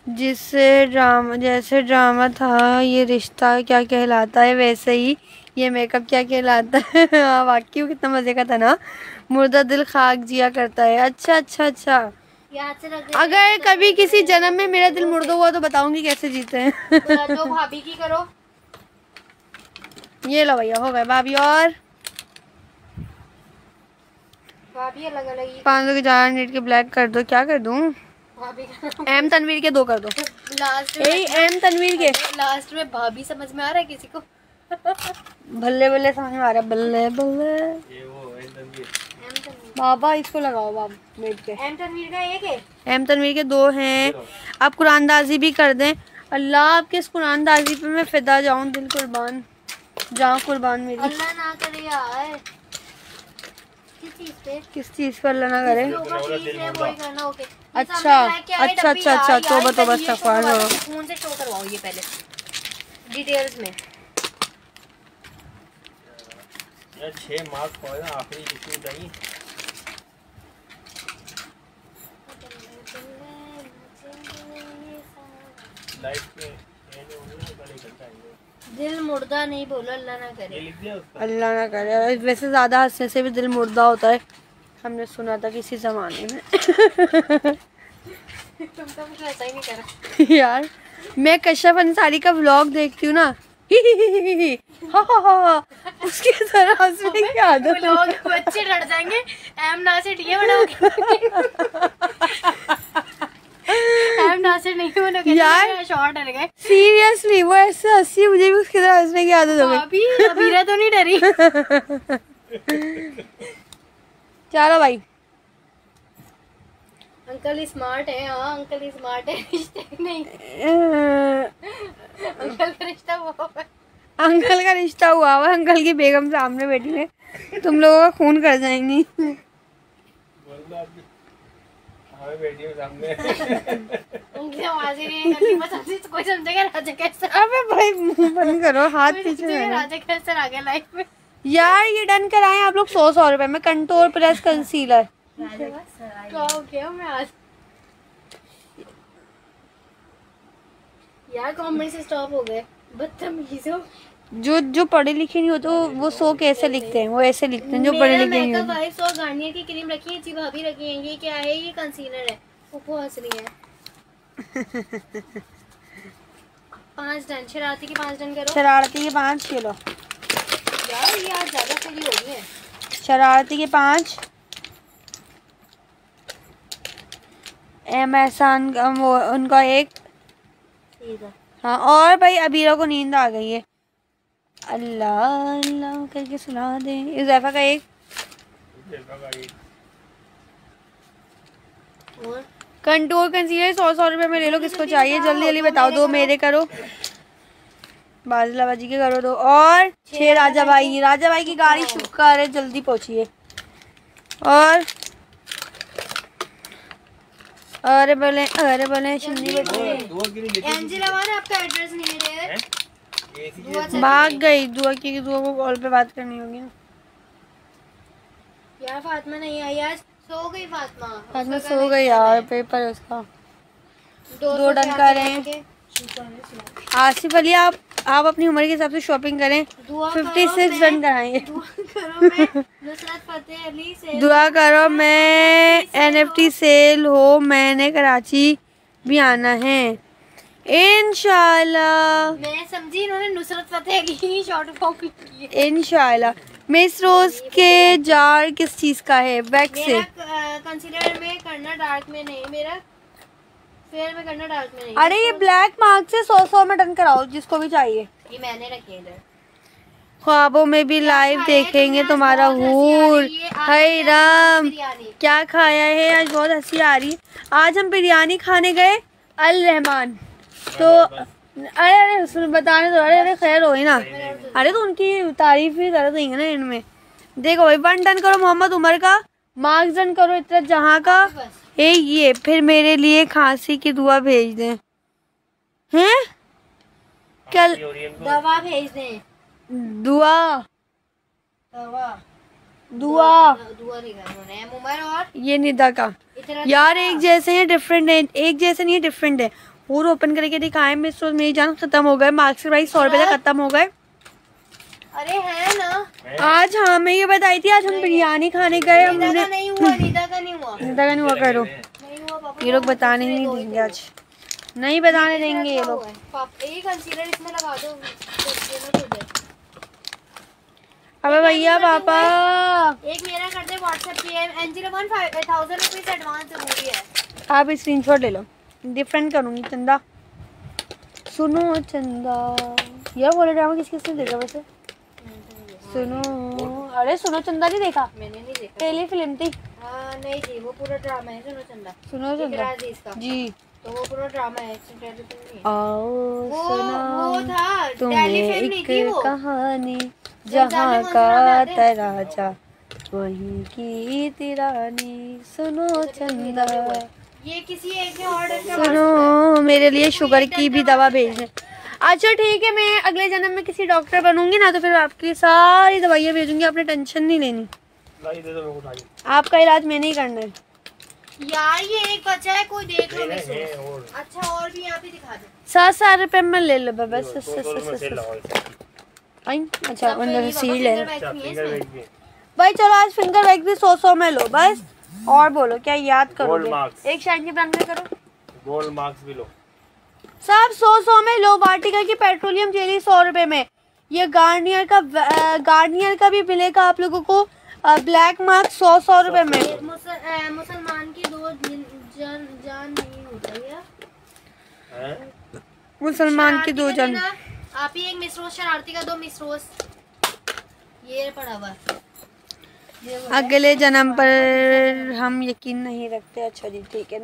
जिससे ड्रामा जैसे ड्रामा था ये रिश्ता क्या कहलाता है वैसे ही ये मेकअप क्या कहलाता है? हाँ वाकई कितना मज़े का था ना। मुर्दा दिल खाक जिया करता है। अच्छा अच्छा अच्छा। अगर कभी किसी जन्म में मेरा दिल मुर्दा हुआ तो बताऊँगी कैसे जीते हैं। दो भाभी की करो। ये लो भैया हो गए। भाभी और? पाँच सौ के चार नीट के ब्लैक कर दो। क्या कर दूँ? एम तनवीर के दो कर दो। लास्ट एम तनवीर के। लास्ट में भाभी समझ में आ रहा है किसी को? बल्ले बल्ले समझ में आ रहा है बल्ले बल्ले। ये वो बाबा इसको लगाओ बाब के। एम तनवीर का एक है। एम तनवीर के दो हैं। आप कुरानदाजी भी कर दें। अल्लाह आपके इस कुरानदाजी पे मैं फिदा जाऊँ दिल कुर्बान। जाऊँ कुर्बान मेरी। अल्लाह ना करे यार। किस चीज़ पे? किस चीज़ पर अल्लाह ना करे? अच्छा, क्या है, अच्छा, अच्छा, अच्छा, तो बताओ बस। फ़ोन से शो करवाओ ये पहले। डिटेल्स में। मार्क्स पड़े ना आखिरी है। दिल मुर्दा नहीं बोलो अल्लाह ना करे। लिख दिया उसका? अल्लाह ना करे। वैसे ज़्यादा हंसने से भी दिल मुर्दा होता है। हमने सुना था किसी ज़माने में। तुम तो कुछ ऐसा ही नहीं करा। यार मैं कश्यप अंसारी का व्लॉग देखती हूँ ना ही ही ही ही ही हा हा हा हा। तरह हंसने की आदत है। लोग बच्चे डर जाएँगे एम नासिर ये बनोगे यार। शॉर्ट डर गए सीरियसली वो ऐसे हँसी मुझे भी उसकी तरह हंसने की आदत हो गई अभी अबीरा तो नहीं डरी चलो भाई अंकल स्मार्ट है हाँ अंकल स्मार्ट है रिश्ते नहीं। अंकल का रिश्ता वो अंकल का रिश्ता हुआ हुआ अंकल की बेगम सामने बैठी है। तुम लोगों का खून कर जाएँगी। अबे भाई मुँह बंद करो हाथ पीछे राजा कैसे आ गया लाइफ में। यार ये डन कराएँ आप लोग सौ सौ रुपए में कंटोर प्लस कंसीलर क्या हो गया मैं आज यार कमेंट से स्टॉप हो गए। बदतमीज हो। जो जो पढ़े लिखे नहीं होते वो- वो सौ कैसे लिखते हैं? वो ऐसे लिखते हैं जो पढ़े लिखे नहीं होते और गार्नियर की क्रीम रखी है जी भाभी रखी है ये क्या है? ये कंसीलर है। फूफू हंस रही है। पाँच डन शरारती की पाँच डन करो। शरारती के पाँच किलो यार ये आज ज़्यादा फ्री हो रही है। शरारती के पाँच। एहसान का वो उनका एक। ठीक है। हाँ और भाई अबीरा को नींद आ गई है। अल्लाह अल्लाह करके सुना दे। इजाफा का एक। और? कंटोर कंसीलर सौ सौ रुपये में ले लो किसको चाहिए? जल्दी जल्दी बताओ दो मेरे करो। बाजलाबाजी के करो दो। और छह राजा भाई राजा भाई की गाड़ी शुक्र है। जल्दी पहुंचिए और अरे बोले अरे बोले शिमनी बच्ची। एंजिला मान आपका एड्रेस नहीं है भाग गई दुआ की दुआ को कॉल पे बात करनी होगी ना। यार फातिमा नहीं आई आज। सो गई फातिमा। आज में सो गई यार पेपर है उसका। दो डन कर रहे हैं। आसिफ अली आप आप अपनी उम्र के हिसाब से शॉपिंग करें। फिफ्टी सिक्स रन कराएँगे दुआ करो मैं नुसरत फतेह अली से दुआ करो मैं एनएफटी सेल हो मैंने कराची भी आना है। इंशाल्लाह। मैं समझी इन्होंने नुसरत फतेह अली की शॉर्ट फॉर्म की है इंशाल्लाह। मिस रोज के जार किस चीज़ का है? वैक्स से। कंसीलर में करना डार्क में नहीं मेरा फेयर में करना डार्क में नहीं। अरे ये ब्लैक मार्क से सौ सौ में डन कराओ जिसको भी चाहिए। ये मैंने रखी है इधर। ख्वाबों में भी लाइव देखेंगे तुम्हारा हूर। हाय राम। क्या खाया है? आज बहुत हँसी आ रही। आज हम बिरयानी खाने गए अल रहमान तो अरे अरे सुन बताने दो। अरे अरे खैर हो ना। अरे तो उनकी तारीफ़ भी कर देंगे ना इनमें। देखो भाई वन डन करो मोहम्मद उमर का। मार्क्स डन करो इतना जहाँ का। ए ये फिर मेरे लिए खांसी की दुआ भेज दें। हैं? कल दवा भेज दें। दुआ। दवा। दुआ। ये निदा का। यार एक जैसे हैं डिफरेंट है। एक जैसे नहीं है डिफरेंट है। और ओपन करके दिखाए मैं मेरी जान खत्म हो गए। मार्क्स भाई सौ रुपए खत्म हो गए। अरे है ना। आज हाँ मैं ये बताई थी आज हम बिरयानी खाने गए हमने नहीं हुआ निदा का नहीं हुआ। निदा का नहीं हुआ करो। ये लोग बताने नहीं देंगे आज। नहीं बताने देंगे ये लोग। पापा एक कंसीलर इसमें लगा है। अबे भैया पापा। एक मेरा कर दे व्हाट्सएप पे Angela one thousand rupees advance ज़रूरी है। आप स्क्रीनशॉट ले लो। डिफरेंट करूँगी चंदा। सुनो चंदा। यार बोले ड्रामा किस किसने देखा वैसे? सुनो। अरे सुनो चंदा नहीं देखा। मैंने नहीं देखा। पहली फ़िल्म थी। हाँ नहीं जी वो पूरा ड्रामा है सुनो चंदा। सुनो चंदा। जी। तो वो पूरा ड्रामा है आओ सुना वो तुम्हें एक कहानी जहाँ का तराजा वहीं की तिरानी। सुनो चंदा। ये किसी एक ने ऑर्डर सुनो मेरे लिए शुगर की भी दवा भेज अच्छा ठीक है मैं अगले जन्म में किसी डॉक्टर बनूँगी ना तो फिर आपकी सारी दवाइयाँ भेजूँगी आपने टेंशन नहीं लेनी। आपका इलाज मैंने ही करना है। यार ये एक बचा है कोई देख लो अच्छा और भी यहाँ पे दिखा दो। सात सात रुपए में ले लो बस अच्छा अंदर सील है भाई चलो आज फिंगर वैक्स भी सौ सौ में लो बस। और बोलो क्या याद करो एक शाइन की ब्रांड में करो। गोल्ड मार्क्स भी लो। सब सौ सौ में लो वाटिका की पेट्रोलियम जेली सौ रुपए में। ये गार्नियर का गार्नियर का भी मिलेगा आप लोगों को ब्लैक मार्क सौ सौ रुपए में। मुसलमान की दो जिन- जान नहीं होता है? मुसलमान की दो जन। आप ही एक मिसरोज शरारती का दो मिसरोज ये पड़ा हुआ। अगले जन्म पर हम यकीन नहीं रखते अच्छा जी ठीक है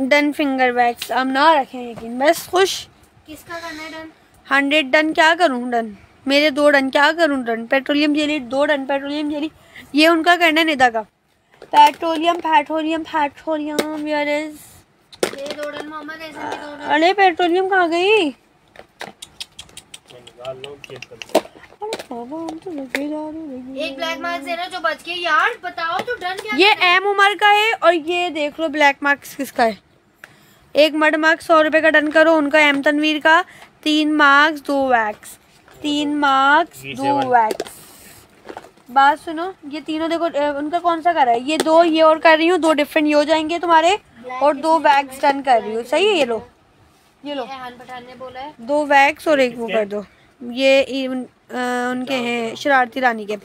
डन फिंगर वैक्स। अब ना रखें यकीन बस खुश। किसका करना है डन? हंड्रेड डन क्या करूँ डन? मेरे दो डन क्या करूँ डन? पेट्रोलियम जेली दो डन पेट्रोलियम जेली। ये उनका करना है निदा का। पेट्रोलियम पेट्रोलियम पेट्रोलियम यार ये दो डन मोहम्मद ऐसा भी दो अरे पेट्रोलियम कहाँ गई? एक ब्लैक मार्क्स देना जो बच गए। यार बताओ तो डन क्या ये एम उमर का है और ये देख लो ब्लैक मार्क्स किसका है। एक मड मार्क्स सौ रुपए का डन करो उनका एम तनवीर का। तीन मार्क्स दो वैक्स तीन मार्क्स दो वैक्स बात सुनो ये तीनों देखो उनका कौन सा कर रहा है? ये दो ये और कर रही हूँ दो डिफरेंट ये हो जाएँगे तुम्हारे। और दो वैक्स डन कर रही हूँ। सही है ये लो। ये लो। ने बोला है। दो वैक्स और एक वो कर दो। ये उनके हैं शरारती रानी के।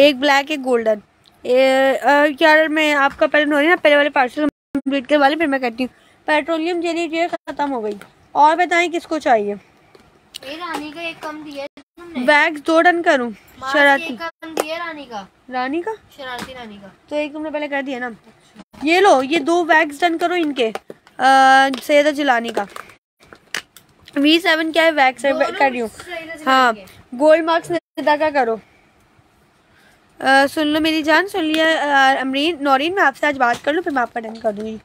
एक ब्लैक एक गोल्डन यार मैं आपका पहले नोरी ना पहले वाले पार्सल कंप्लीट करवा लें फिर मैं करती हूँ। पेट्रोलियम जेली जो खत्म हो गई। और बताएँ किसको चाहिए? रानी का एक कम दिया है दो डन करूँ शरारती। रानी का। रानी का? शरारती रानी का। तो एक तुमने पहले कर दिया ना। ये लो ये दो वैक्स डन करो इनके सैदा जिलानी का। वी सेवन क्या है? वैक्स कर रही हूँ। हाँ। गोल्ड मार्क्स निदा का करो अ, सुन लो मेरी जान सुन लिया अमरीन नौरीन मैं आपसे आज बात कर लूँ फिर मैं आपका डन कर दूँगी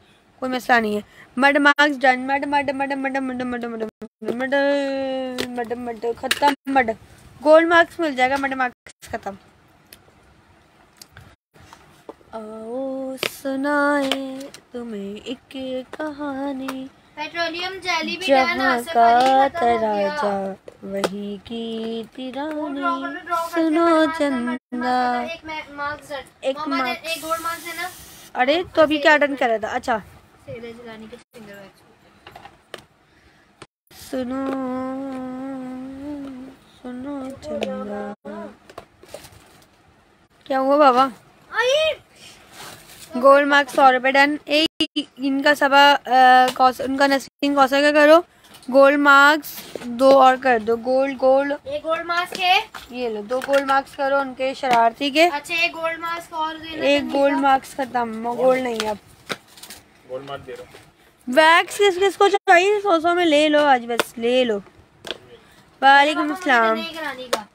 कोई मसला नहीं है mud marks done mud mud mud mud mud mud mud mud mud mud खत्म मड गोल्ड मार्क्स मिल जाएगा मड मार्क्स खत्म आओ सुनाए तुम्हें एक कहानी पेट्रोलियम जेली भी जहाँ का तराजा वही की तिरानी सुनो चंदा। एक मार्क एक गोल्ड मार्क है ना? अरे तो अभी क्या डन कर रहा था? अच्छा। सुनो सुनो चंदा। क्या हुआ बाबा? गोल्ड मार्क सौ रुपए डन एक इनका सबा कौस, उनका नसीन कौसा का करो? गोल्ड मार्क्स दो और कर दो। गोल्ड गोल्ड एक गोल्ड मार्क्स के? ये लो दो गोल्ड मार्क्स करो उनके शरारती के। अच्छा एक गोल्ड मार्क्स और देना एक गोल्ड मार्क्स खत्म गोल्ड नहीं है अब। गोल्ड मार्क दे रहा हूँ। वैक्स किस किस को चाहिए? सौ सौ में ले लो आज बस ले लो। वालेकुम का।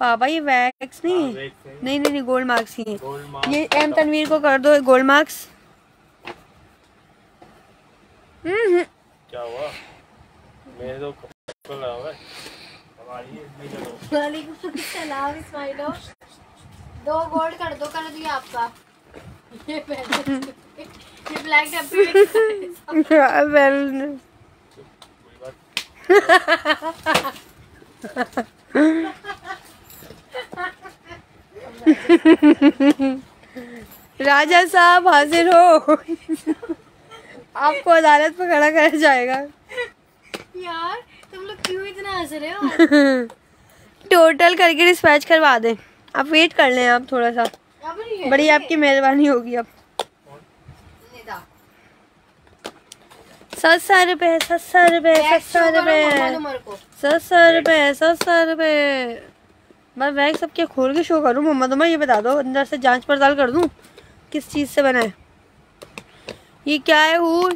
पापा ये वैक्स नहीं है नहीं नहीं नहीं गोल्ड मार्क्स ही है। ये एम तनवीर को कर दो गोल्ड मार्क्स क्या हुआ? मेरे तो इस्माइलो दो गोल्ड कर दो कर दिया आपका। ये ये ब्लैक डब्बे राजा साहब हाजिर हो। आपको अदालत में खड़ा कर जाएगा। यार तुम लोग क्यों इतना हंस रहे हो? टोटल करके डिस्पैच करवा दें। आप वेट कर लें आप थोड़ा सा बड़ी आपकी मेहरबानी होगी अब। सत सौ रुपये सत सौ रुपए सत सौ को सत सौ रुपए सत सौ रुपए मैं बैग सबके खोल के शो करूँ? मोहम्मद मैं ये बता दो अंदर से जाँच पड़ताल कर दूँ? किस चीज़ से बना है? ये क्या है हूर?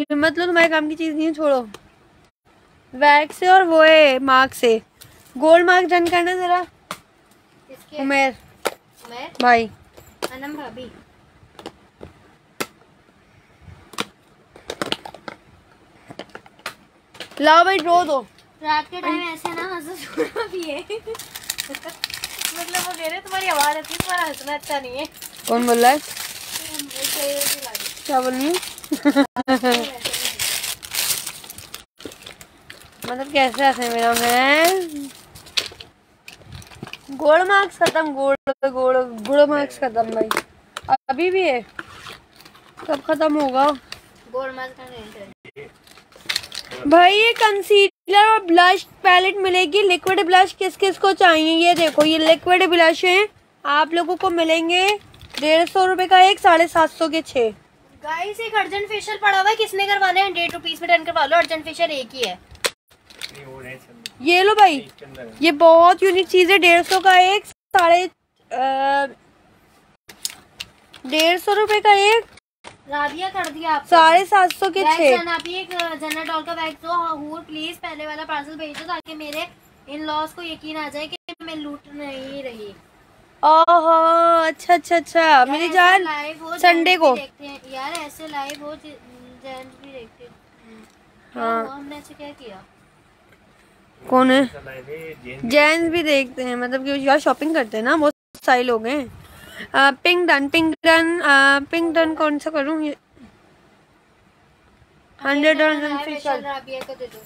ये मतलब तुम्हारे काम की चीज़ नहीं है छोड़ो। वैग से और वो है मार्क से। गोल्ड मार्क डन करना जरा। उमेर। भाई। अनम भाभी। लाओ भाई ड्रो दो। रात के टाइम ऐसे ना हंसो सुना भी है। मतलब वो कह रहे तुम्हारी आवाज़ है तुम्हारा हंसना अच्छा नहीं है। कौन बोल रहा है। क्या बोल? रही मतलब कैसे हंसे मेरा मैं? गोल्ड मार्क्स खत्म गोल्ड गोल्ड गोल्ड मार्क्स खत्म भाई। अभी भी है। कब खत्म होगा? गोल्ड मार्क्स भाई ये कंसीलर और ब्लश पैलेट मिलेगी। लिक्विड ब्लश किस किस को चाहिए? ये देखो ये लिक्विड ब्लश है। आप लोगों को मिलेंगे। डेढ़ सौ रुपए का एक साढ़े सात सौ के छः गाइस एक अर्जेंट फेशियल पड़ा हुआ है। किसने करवाना है? हंड्रेड रुपीज़ में डन करवा लो। अर्जेंट फेशियल एक ही है। ये लो भाई। ये बहुत यूनिक चीज़ है। डेढ़ सौ का एक साढ़े डेढ़ सौ रुपए का एक राबिया कर दिया आप साढ़े सात सौ के छः। आप एक जनरल डॉल का बैग दो हूर प्लीज़ पहले वाला पार्सल भेज दो ताकि मेरे इन लॉस को यकीन आ जाए कि मैं लूट नहीं रही। ओहो अच्छा अच्छा अच्छा। मेरी जान संडे को। हैं। यार ऐसे लाइव हो जेंट्स भी देखते हैं। हाँ। हुआ? हमने ऐसे क्या किया? कौन है? जेंट्स भी देखते हैं। मतलब कि यार शॉपिंग करते हैं ना बहुत सारे लोग हैं। Pink done pink done pink done कौन सा करूँ? ये हंड्रेड है, दो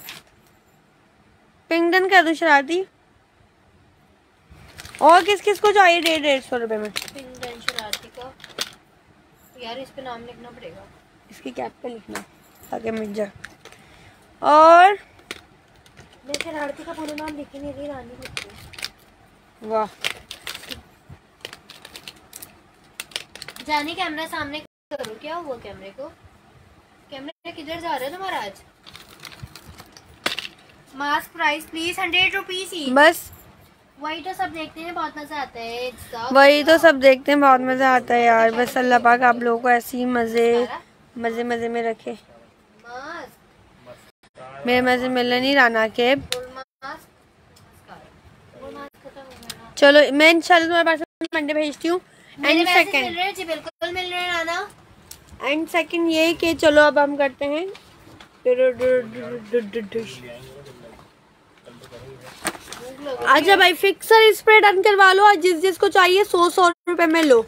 पिंक डन कर दूँ शरारती? और किस किस को चाहिए डेढ़ डेढ़ सौ रुपये में? यार इस पे नाम लिखना पड़ेगा। इसकी कैप पे लिखना ताकि मिल जाए और? मैं का पूरा नाम लिख नहीं रही रानी वाह। जानी कैमरा सामने करो क्या हुआ कैमरे को? कैमरा किधर जा रहा है तुम्हारा आज? Mask price please hundred rupees ही। बस। वही तो सब देखते हैं बहुत मज़ा आता है वही तो सब देखते हैं बहुत मज़ा आता है यार बस अल्लाह पाक आप लोगों को ऐसे ही मज़े मज़े मज़े में रखे। मेरे मज़े मिलने नहीं राना के। हो चलो मैं इंशाल्लाह तुम्हारे पास मंडे भेजती हूँ। एंड सेकंड जी बिल्कुल मिल रहे हैं राना। एंड सेकंड ये कि चलो अब हम करते हैं। अच्छा भाई फिक्सर स्प्रे डन करवा लो और जिस जिसको चाहिए सौ सौ रुपए में लो।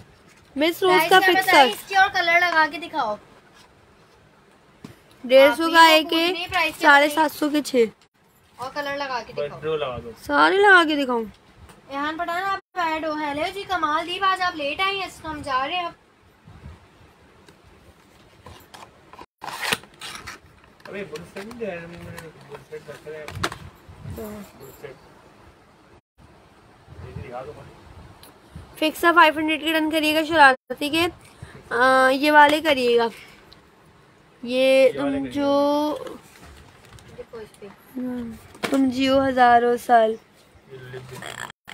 मिस रोज का फिक्सर इसकी और कलर लगा के दिखाओ। डेढ़ सौ का एक है साढ़े सात सौ के छः और कलर लगा के दिखाओ। दो सारे लगा के दिखाऊँ। एहान पठान आप ऐड हो हेलो जी कमाल दीप आज आप लेट आई हैं इसको हम जा रहे हैं अब। बुलसेट नहीं दिया मैंने बुलसेट रख रहे हैं। बुलसेट फिक्सर फाइव हंड्रेड के डन करिएगा शरारती के। आ, ये वाले करिएगा। ये तुम जो तुम जियो हज़ारों साल।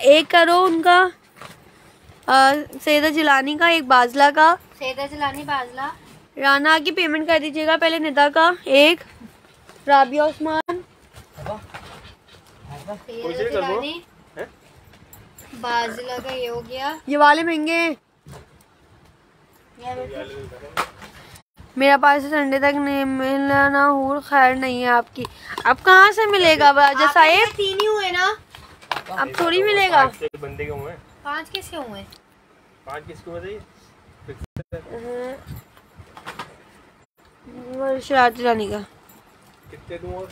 एक करो उनका। सैदा जिलानी का एक बाजला का। सेदा जलानी बाजला। राना की पेमेंट कर दीजिएगा पहले निदा का। एक राबिया उस्मान। सेदा जलानी? बाजला का ये हो गया। ये वाले महँगे हैं। मेरा पास संडे तक नहीं मिलना हूँ खैर नहीं है आपकी। अब कहाँ से मिलेगा राजा साहेब? तीन ही हुए ना? अब थोड़ी मिलेगा। बंदे के हुए पाँच किसके हुए? पाँच किसको बताइए शरारती रानी का। कितने दूँ और?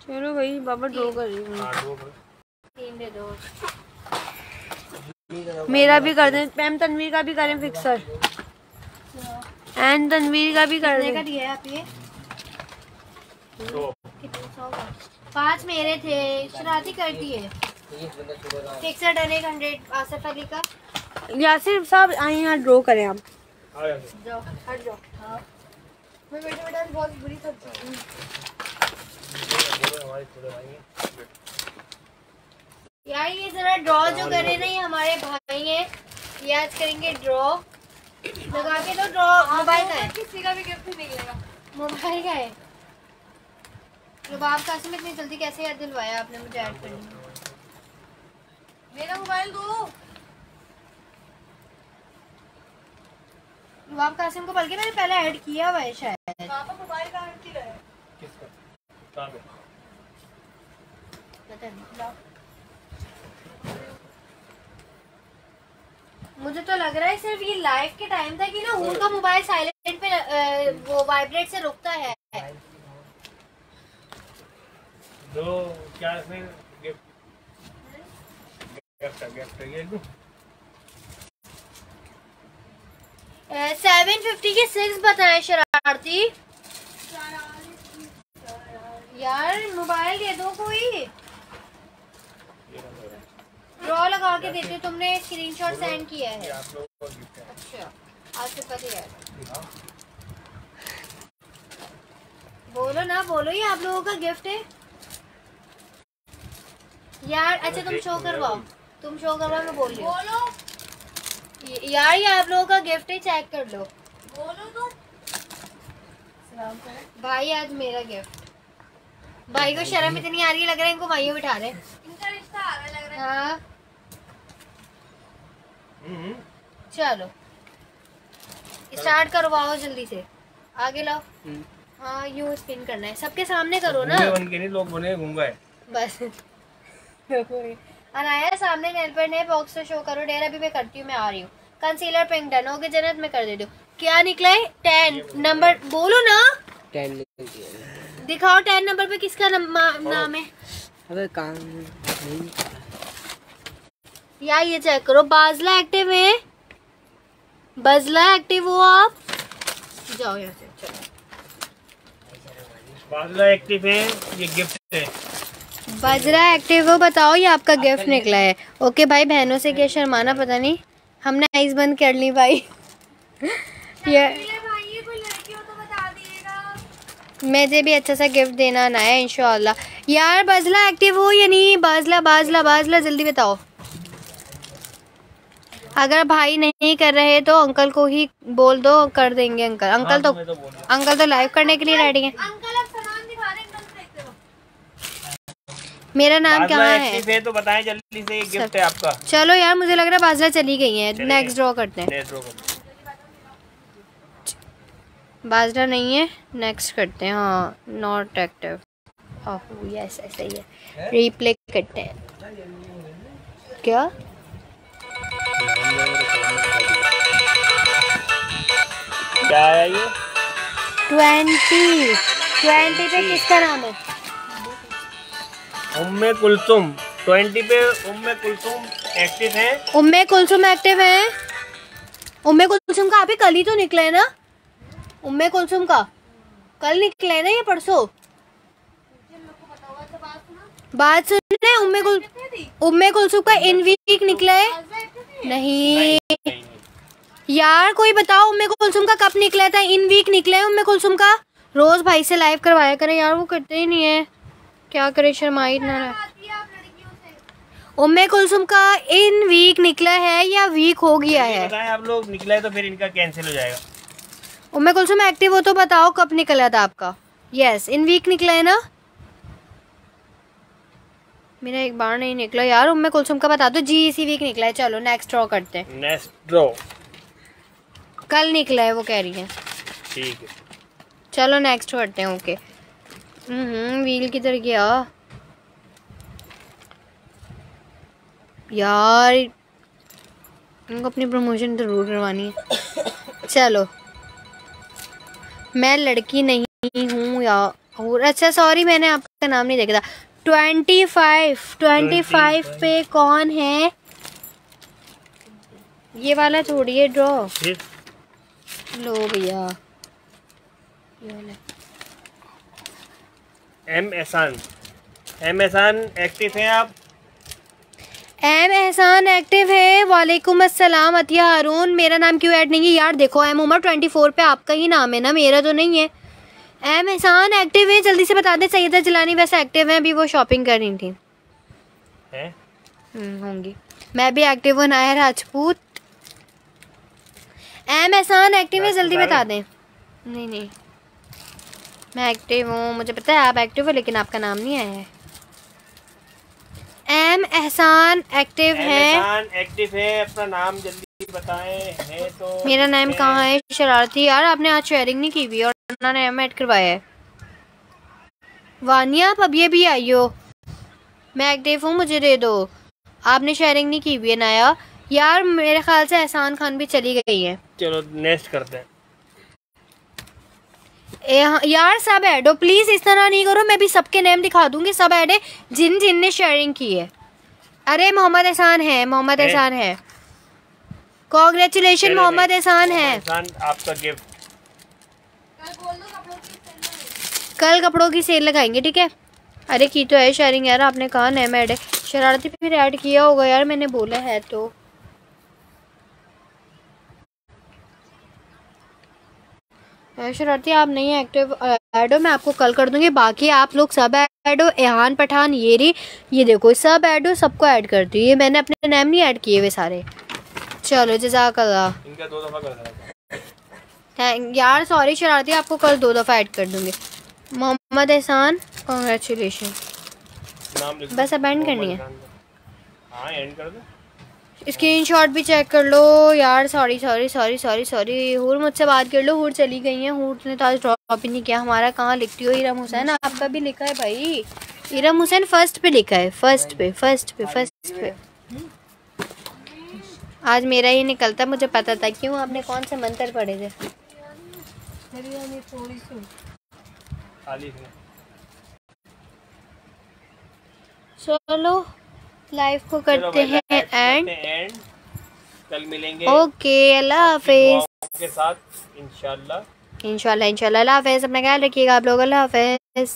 चलो भाई बाबा ड्रॉ कर रही हूँ। हाँ मेरा भी कर दें मैम तनवीर का भी करें फिक्सर एंड तनवीर का भी कर कितने का दिया आप ये? दो कितने सौ का? पाँच मेरे थे शरारती कर दिए फिक्सर डन एक हंड्रेड आसफ अली का। यासिर साहब आए यहाँ ड्रॉ करें आप। जाओ जाओ हट जाओ। हाँ। मैं बेटे बेटा बहुत बुरी सब्ज़ी हूँ। बोलो हमारे थोड़े भाई हैं। यार ये जरा ड्रॉ जो कर ना ये हमारे भाई हैं। ये आज करेंगे ड्रॉ लगा के तो ड्रॉ मोबाइल का है। किसी का भी गिफ्ट निकलेगा मोबाइल का है। रुबाब कासिम इतनी जल्दी कैसे याद दिलवाया आपने मुझे ऐड करने मेरा मोबाइल दो। रुबाब कासिम को बल्कि मैंने पहले ऐड किया हुआ है शायद। पापा मोबाइल का ऐड किया है। किसका? कहाँ पे पता नहीं। लाओ। मुझे तो लग रहा है सिर्फ़ ये लाइव के टाइम था कि ना उनका मोबाइल साइलेंट पे वो वाइब्रेट से रुकता है। दो क्या इसमें gift gift gift seven fifty के सिक्स बताए शरारती। यार मोबाइल दे दो कोई। ड्रॉ लगा के देते तुमने स्क्रीनशॉट सेंड किया है। आप लोगों का गिफ्ट है अच्छा आज से पता है बोलो ना बोलो ये आप लोगों का गिफ्ट है। यार अच्छा तुम शो करवाओ। तुम शो करवाओ मैं बोल रही बोलो। यार ये आप लोगों का गिफ्ट है चेक कर लो। बोलो तुम भाई आज मेरा गिफ्ट भाई को शर्म इतनी आ रही है लग रहा है इनको भाइयों बिठा रहे इनका रिश्ता आ रहा है लग रहा है। हाँ। चलो। स्टार्ट करवाओ जल्दी से। आगे लाओ। हाँ यू स्पिन करना है। सबके सामने करो ना। गूँगे बन के नहीं लोग बने गूँगा है बस। अनाया सामने नेल पेंट है बॉक्स से शो करो। डेर अभी मैं करती हूँ मैं आ रही हूँ। कंसीलर पिंक डन हो गया जन्नत में कर दे हूँ क्या निकला है? टेन नंबर बोलो। ना। टेन दिखाओ टेन नंबर पे किसका नम, नाम है? अबे काम या ये चेक करो बाजला एक्टिव है? बजला एक्टिव हो आप? जाओ यहाँ से चलो। बाजला एक्टिव है ये गिफ्ट है। बाजरा एक्टिव हो बताओ ये आपका गिफ्ट निकला है। ओके भाई बहनों से क्या शर्माना पता नहीं। हमने आइस बंद कर ली भाई। ये मुझे भी अच्छा सा गिफ्ट देना आना है इंशाल्लाह यार बाजला एक्टिव हो या नहीं? बाजला बाजला बाजला जल्दी बताओ। अगर भाई नहीं कर रहे तो अंकल को ही बोल दो कर देंगे अंकल। अंकल तो तो अंकल तो लाइव करने के लिए रेडी हैं। मेरा नाम कहाँ है? है तो बताएँ जल्दी से ये गिफ्ट है आपका। चलो यार मुझे लग रहा है बाजरा चली गई है। नेक्स्ट। ड्रॉ करते हैं। बाजरा नहीं है नेक्स्ट करते हैं हाँ नॉट एक्टिव यस ऐसा ही है। रिप्ले करते हैं। क्या? क्या है ये? ट्वेंटी। ट्वेंटी पे किसका नाम है उम्मे कुलसुम। ट्वेंटी पे उम्मे कुलसुम एक्टिव है। उम्मे कुलसुम एक्टिव है। उम्मे कुलसुम का अभी कल ही तो निकला है ना? उम्मे कुलसुम का। कल निकला है ना ये परसों? बात सुन उम्मे कुल उम्मे कुलसुम का इन वीक निकला है। नहीं। यार कोई बताओ उम्मे कुलसुम का कब निकला था इन वीक निकला है उम्मे कुलसुम का? रोज भाई से लाइव करवाया करें यार वो करते ही नहीं है। क्या करे शर्माई ना उम्मे कुलसुम का इन वीक निकला है या वीक हो गया है? आप लोग निकला है तो फिर इनका कैंसिल हो जाएगा। उम्मे कुलसुम एक्टिव हो तो बताओ कब निकला था आपका? यस इन वीक निकला है ना? मेरा एक बार नहीं निकला। यार उम्मे कुलसुम का बता दो जी इसी वीक निकला है। चलो नेक्स्ट ड्रॉ करते हैं। नेक्स्ट ड्रॉ कल निकला है वो कह रही है। ठीक है। चलो नेक्स्ट करते हैं ओके हम्म व्हील किधर गया? यार इनको अपनी प्रमोशन ज़रूर करवानी है। चलो। मैं लड़की नहीं हूँ या और अच्छा सॉरी मैंने आपका नाम नहीं देखा था। ट्वेंटी फाइव ट्वेंटी फाइव पे कौन है? ये वाला छोड़िए ड्रॉ लो भैया। एम एहसान। एम एहसान एक्टिव हैं आप? एम एहसान एक्टिव है। वालेकुम अस्सलाम अतिया हारून। मेरा नाम क्यों ऐड नहीं है? यार देखो एम उमर ट्वेंटी फोर पे आपका ही नाम है ना? मेरा तो नहीं है। एम एहसान एक्टिव है जल्दी से बता दे सैयदा जलानी वैसे एक्टिव है अभी वो शॉपिंग कर रही थी। हैं? हम्म, होंगी। मैं भी एक्टिव हूँ नाया राजपूत। एम एहसान एक्टिव है जल्दी बता दें। नहीं नहीं। मैं एक्टिव हूँ मुझे पता है आप एक्टिव हो लेकिन आपका नाम नहीं आया है। एम एहसान एक्टिव है। एहसान एक्टिव है अपना नाम जल्दी बताएँ है तो मेरा नाम कहाँ है? शरारती यार आपने आज शेयरिंग नहीं की हुई और उन्होंने एम ऐड करवाया है। वानिया आप अब ये भी आई हो मैं एक्टिव हूँ मुझे दे दो। आपने शेयरिंग नहीं की हुई है नया। यार मेरे ख्याल से एहसान खान भी चली गई है। चलो नेक्स्ट करते हैं। हाँ, यार सब ऐड हो प्लीज़ इस तरह नहीं करो। मैं भी सबके नेम दिखा दूँगी सब ऐड है जिन जिन ने शेयरिंग की है। अरे मोहम्मद एहसान है मोहम्मद एहसान है। कॉन्ग्रेचुलेशन मोहम्मद एहसान है। आपका गिफ्ट कल कपड़ों की सेल लगाएँगे, ठीक है? अरे, की तो है शेयरिंग यार, आपने कहा नेम ऐड है। शरारती फिर ऐड किया होगा यार, मैंने बोला है तो। शरारती, आप नहीं एक्टिव ऐड हो, मैं आपको कल कर दूँगी। बाकी आप लोग सब ऐड हो, एहान, पठान ये रही ये देखो, सब ऐड हो, सबको ऐड कर दी ये मैंने अपने नेम नहीं ऐड किए हुए सारे। चलो कर देना। थैंक यार सॉरी शरारती आपको कल दो दफ़ा ऐड कर दूँगी। मोहम्मद एहसान कॉन्ग्रेचुलेशन। बस अब end करनी है? खान हाँ एंड कर दो। स्क्रीनशॉट भी चेक कर लो यार sorry sorry sorry sorry sorry Hoor मुझसे बात कर लो हूर चली गई है। हूर ने तो आज ड्रॉप ही नहीं किया। हमारा कहाँ लिखती हो? इरम हुसैन आपका भी लिखा है भाई। इरम हुसैन फ़र्स्ट पे लिखा है। फ़र्स्ट पे फ़र्स्ट पे फ़र्स्ट पे। आज मेरा ही निकलता मुझे पता था क्यों आपने कौन से मंत्र पढ़े थे। चलो लाइफ को करते हैं एंड एंड कल मिलेंगे. ओके अल्लाह हाफिज के साथ इंशाल्लाह. इंशाल्लाह इंशाल्लाह अल्लाह हाफिज अपना ख्याल रखिएगा आप लोग अल्लाह हाफिज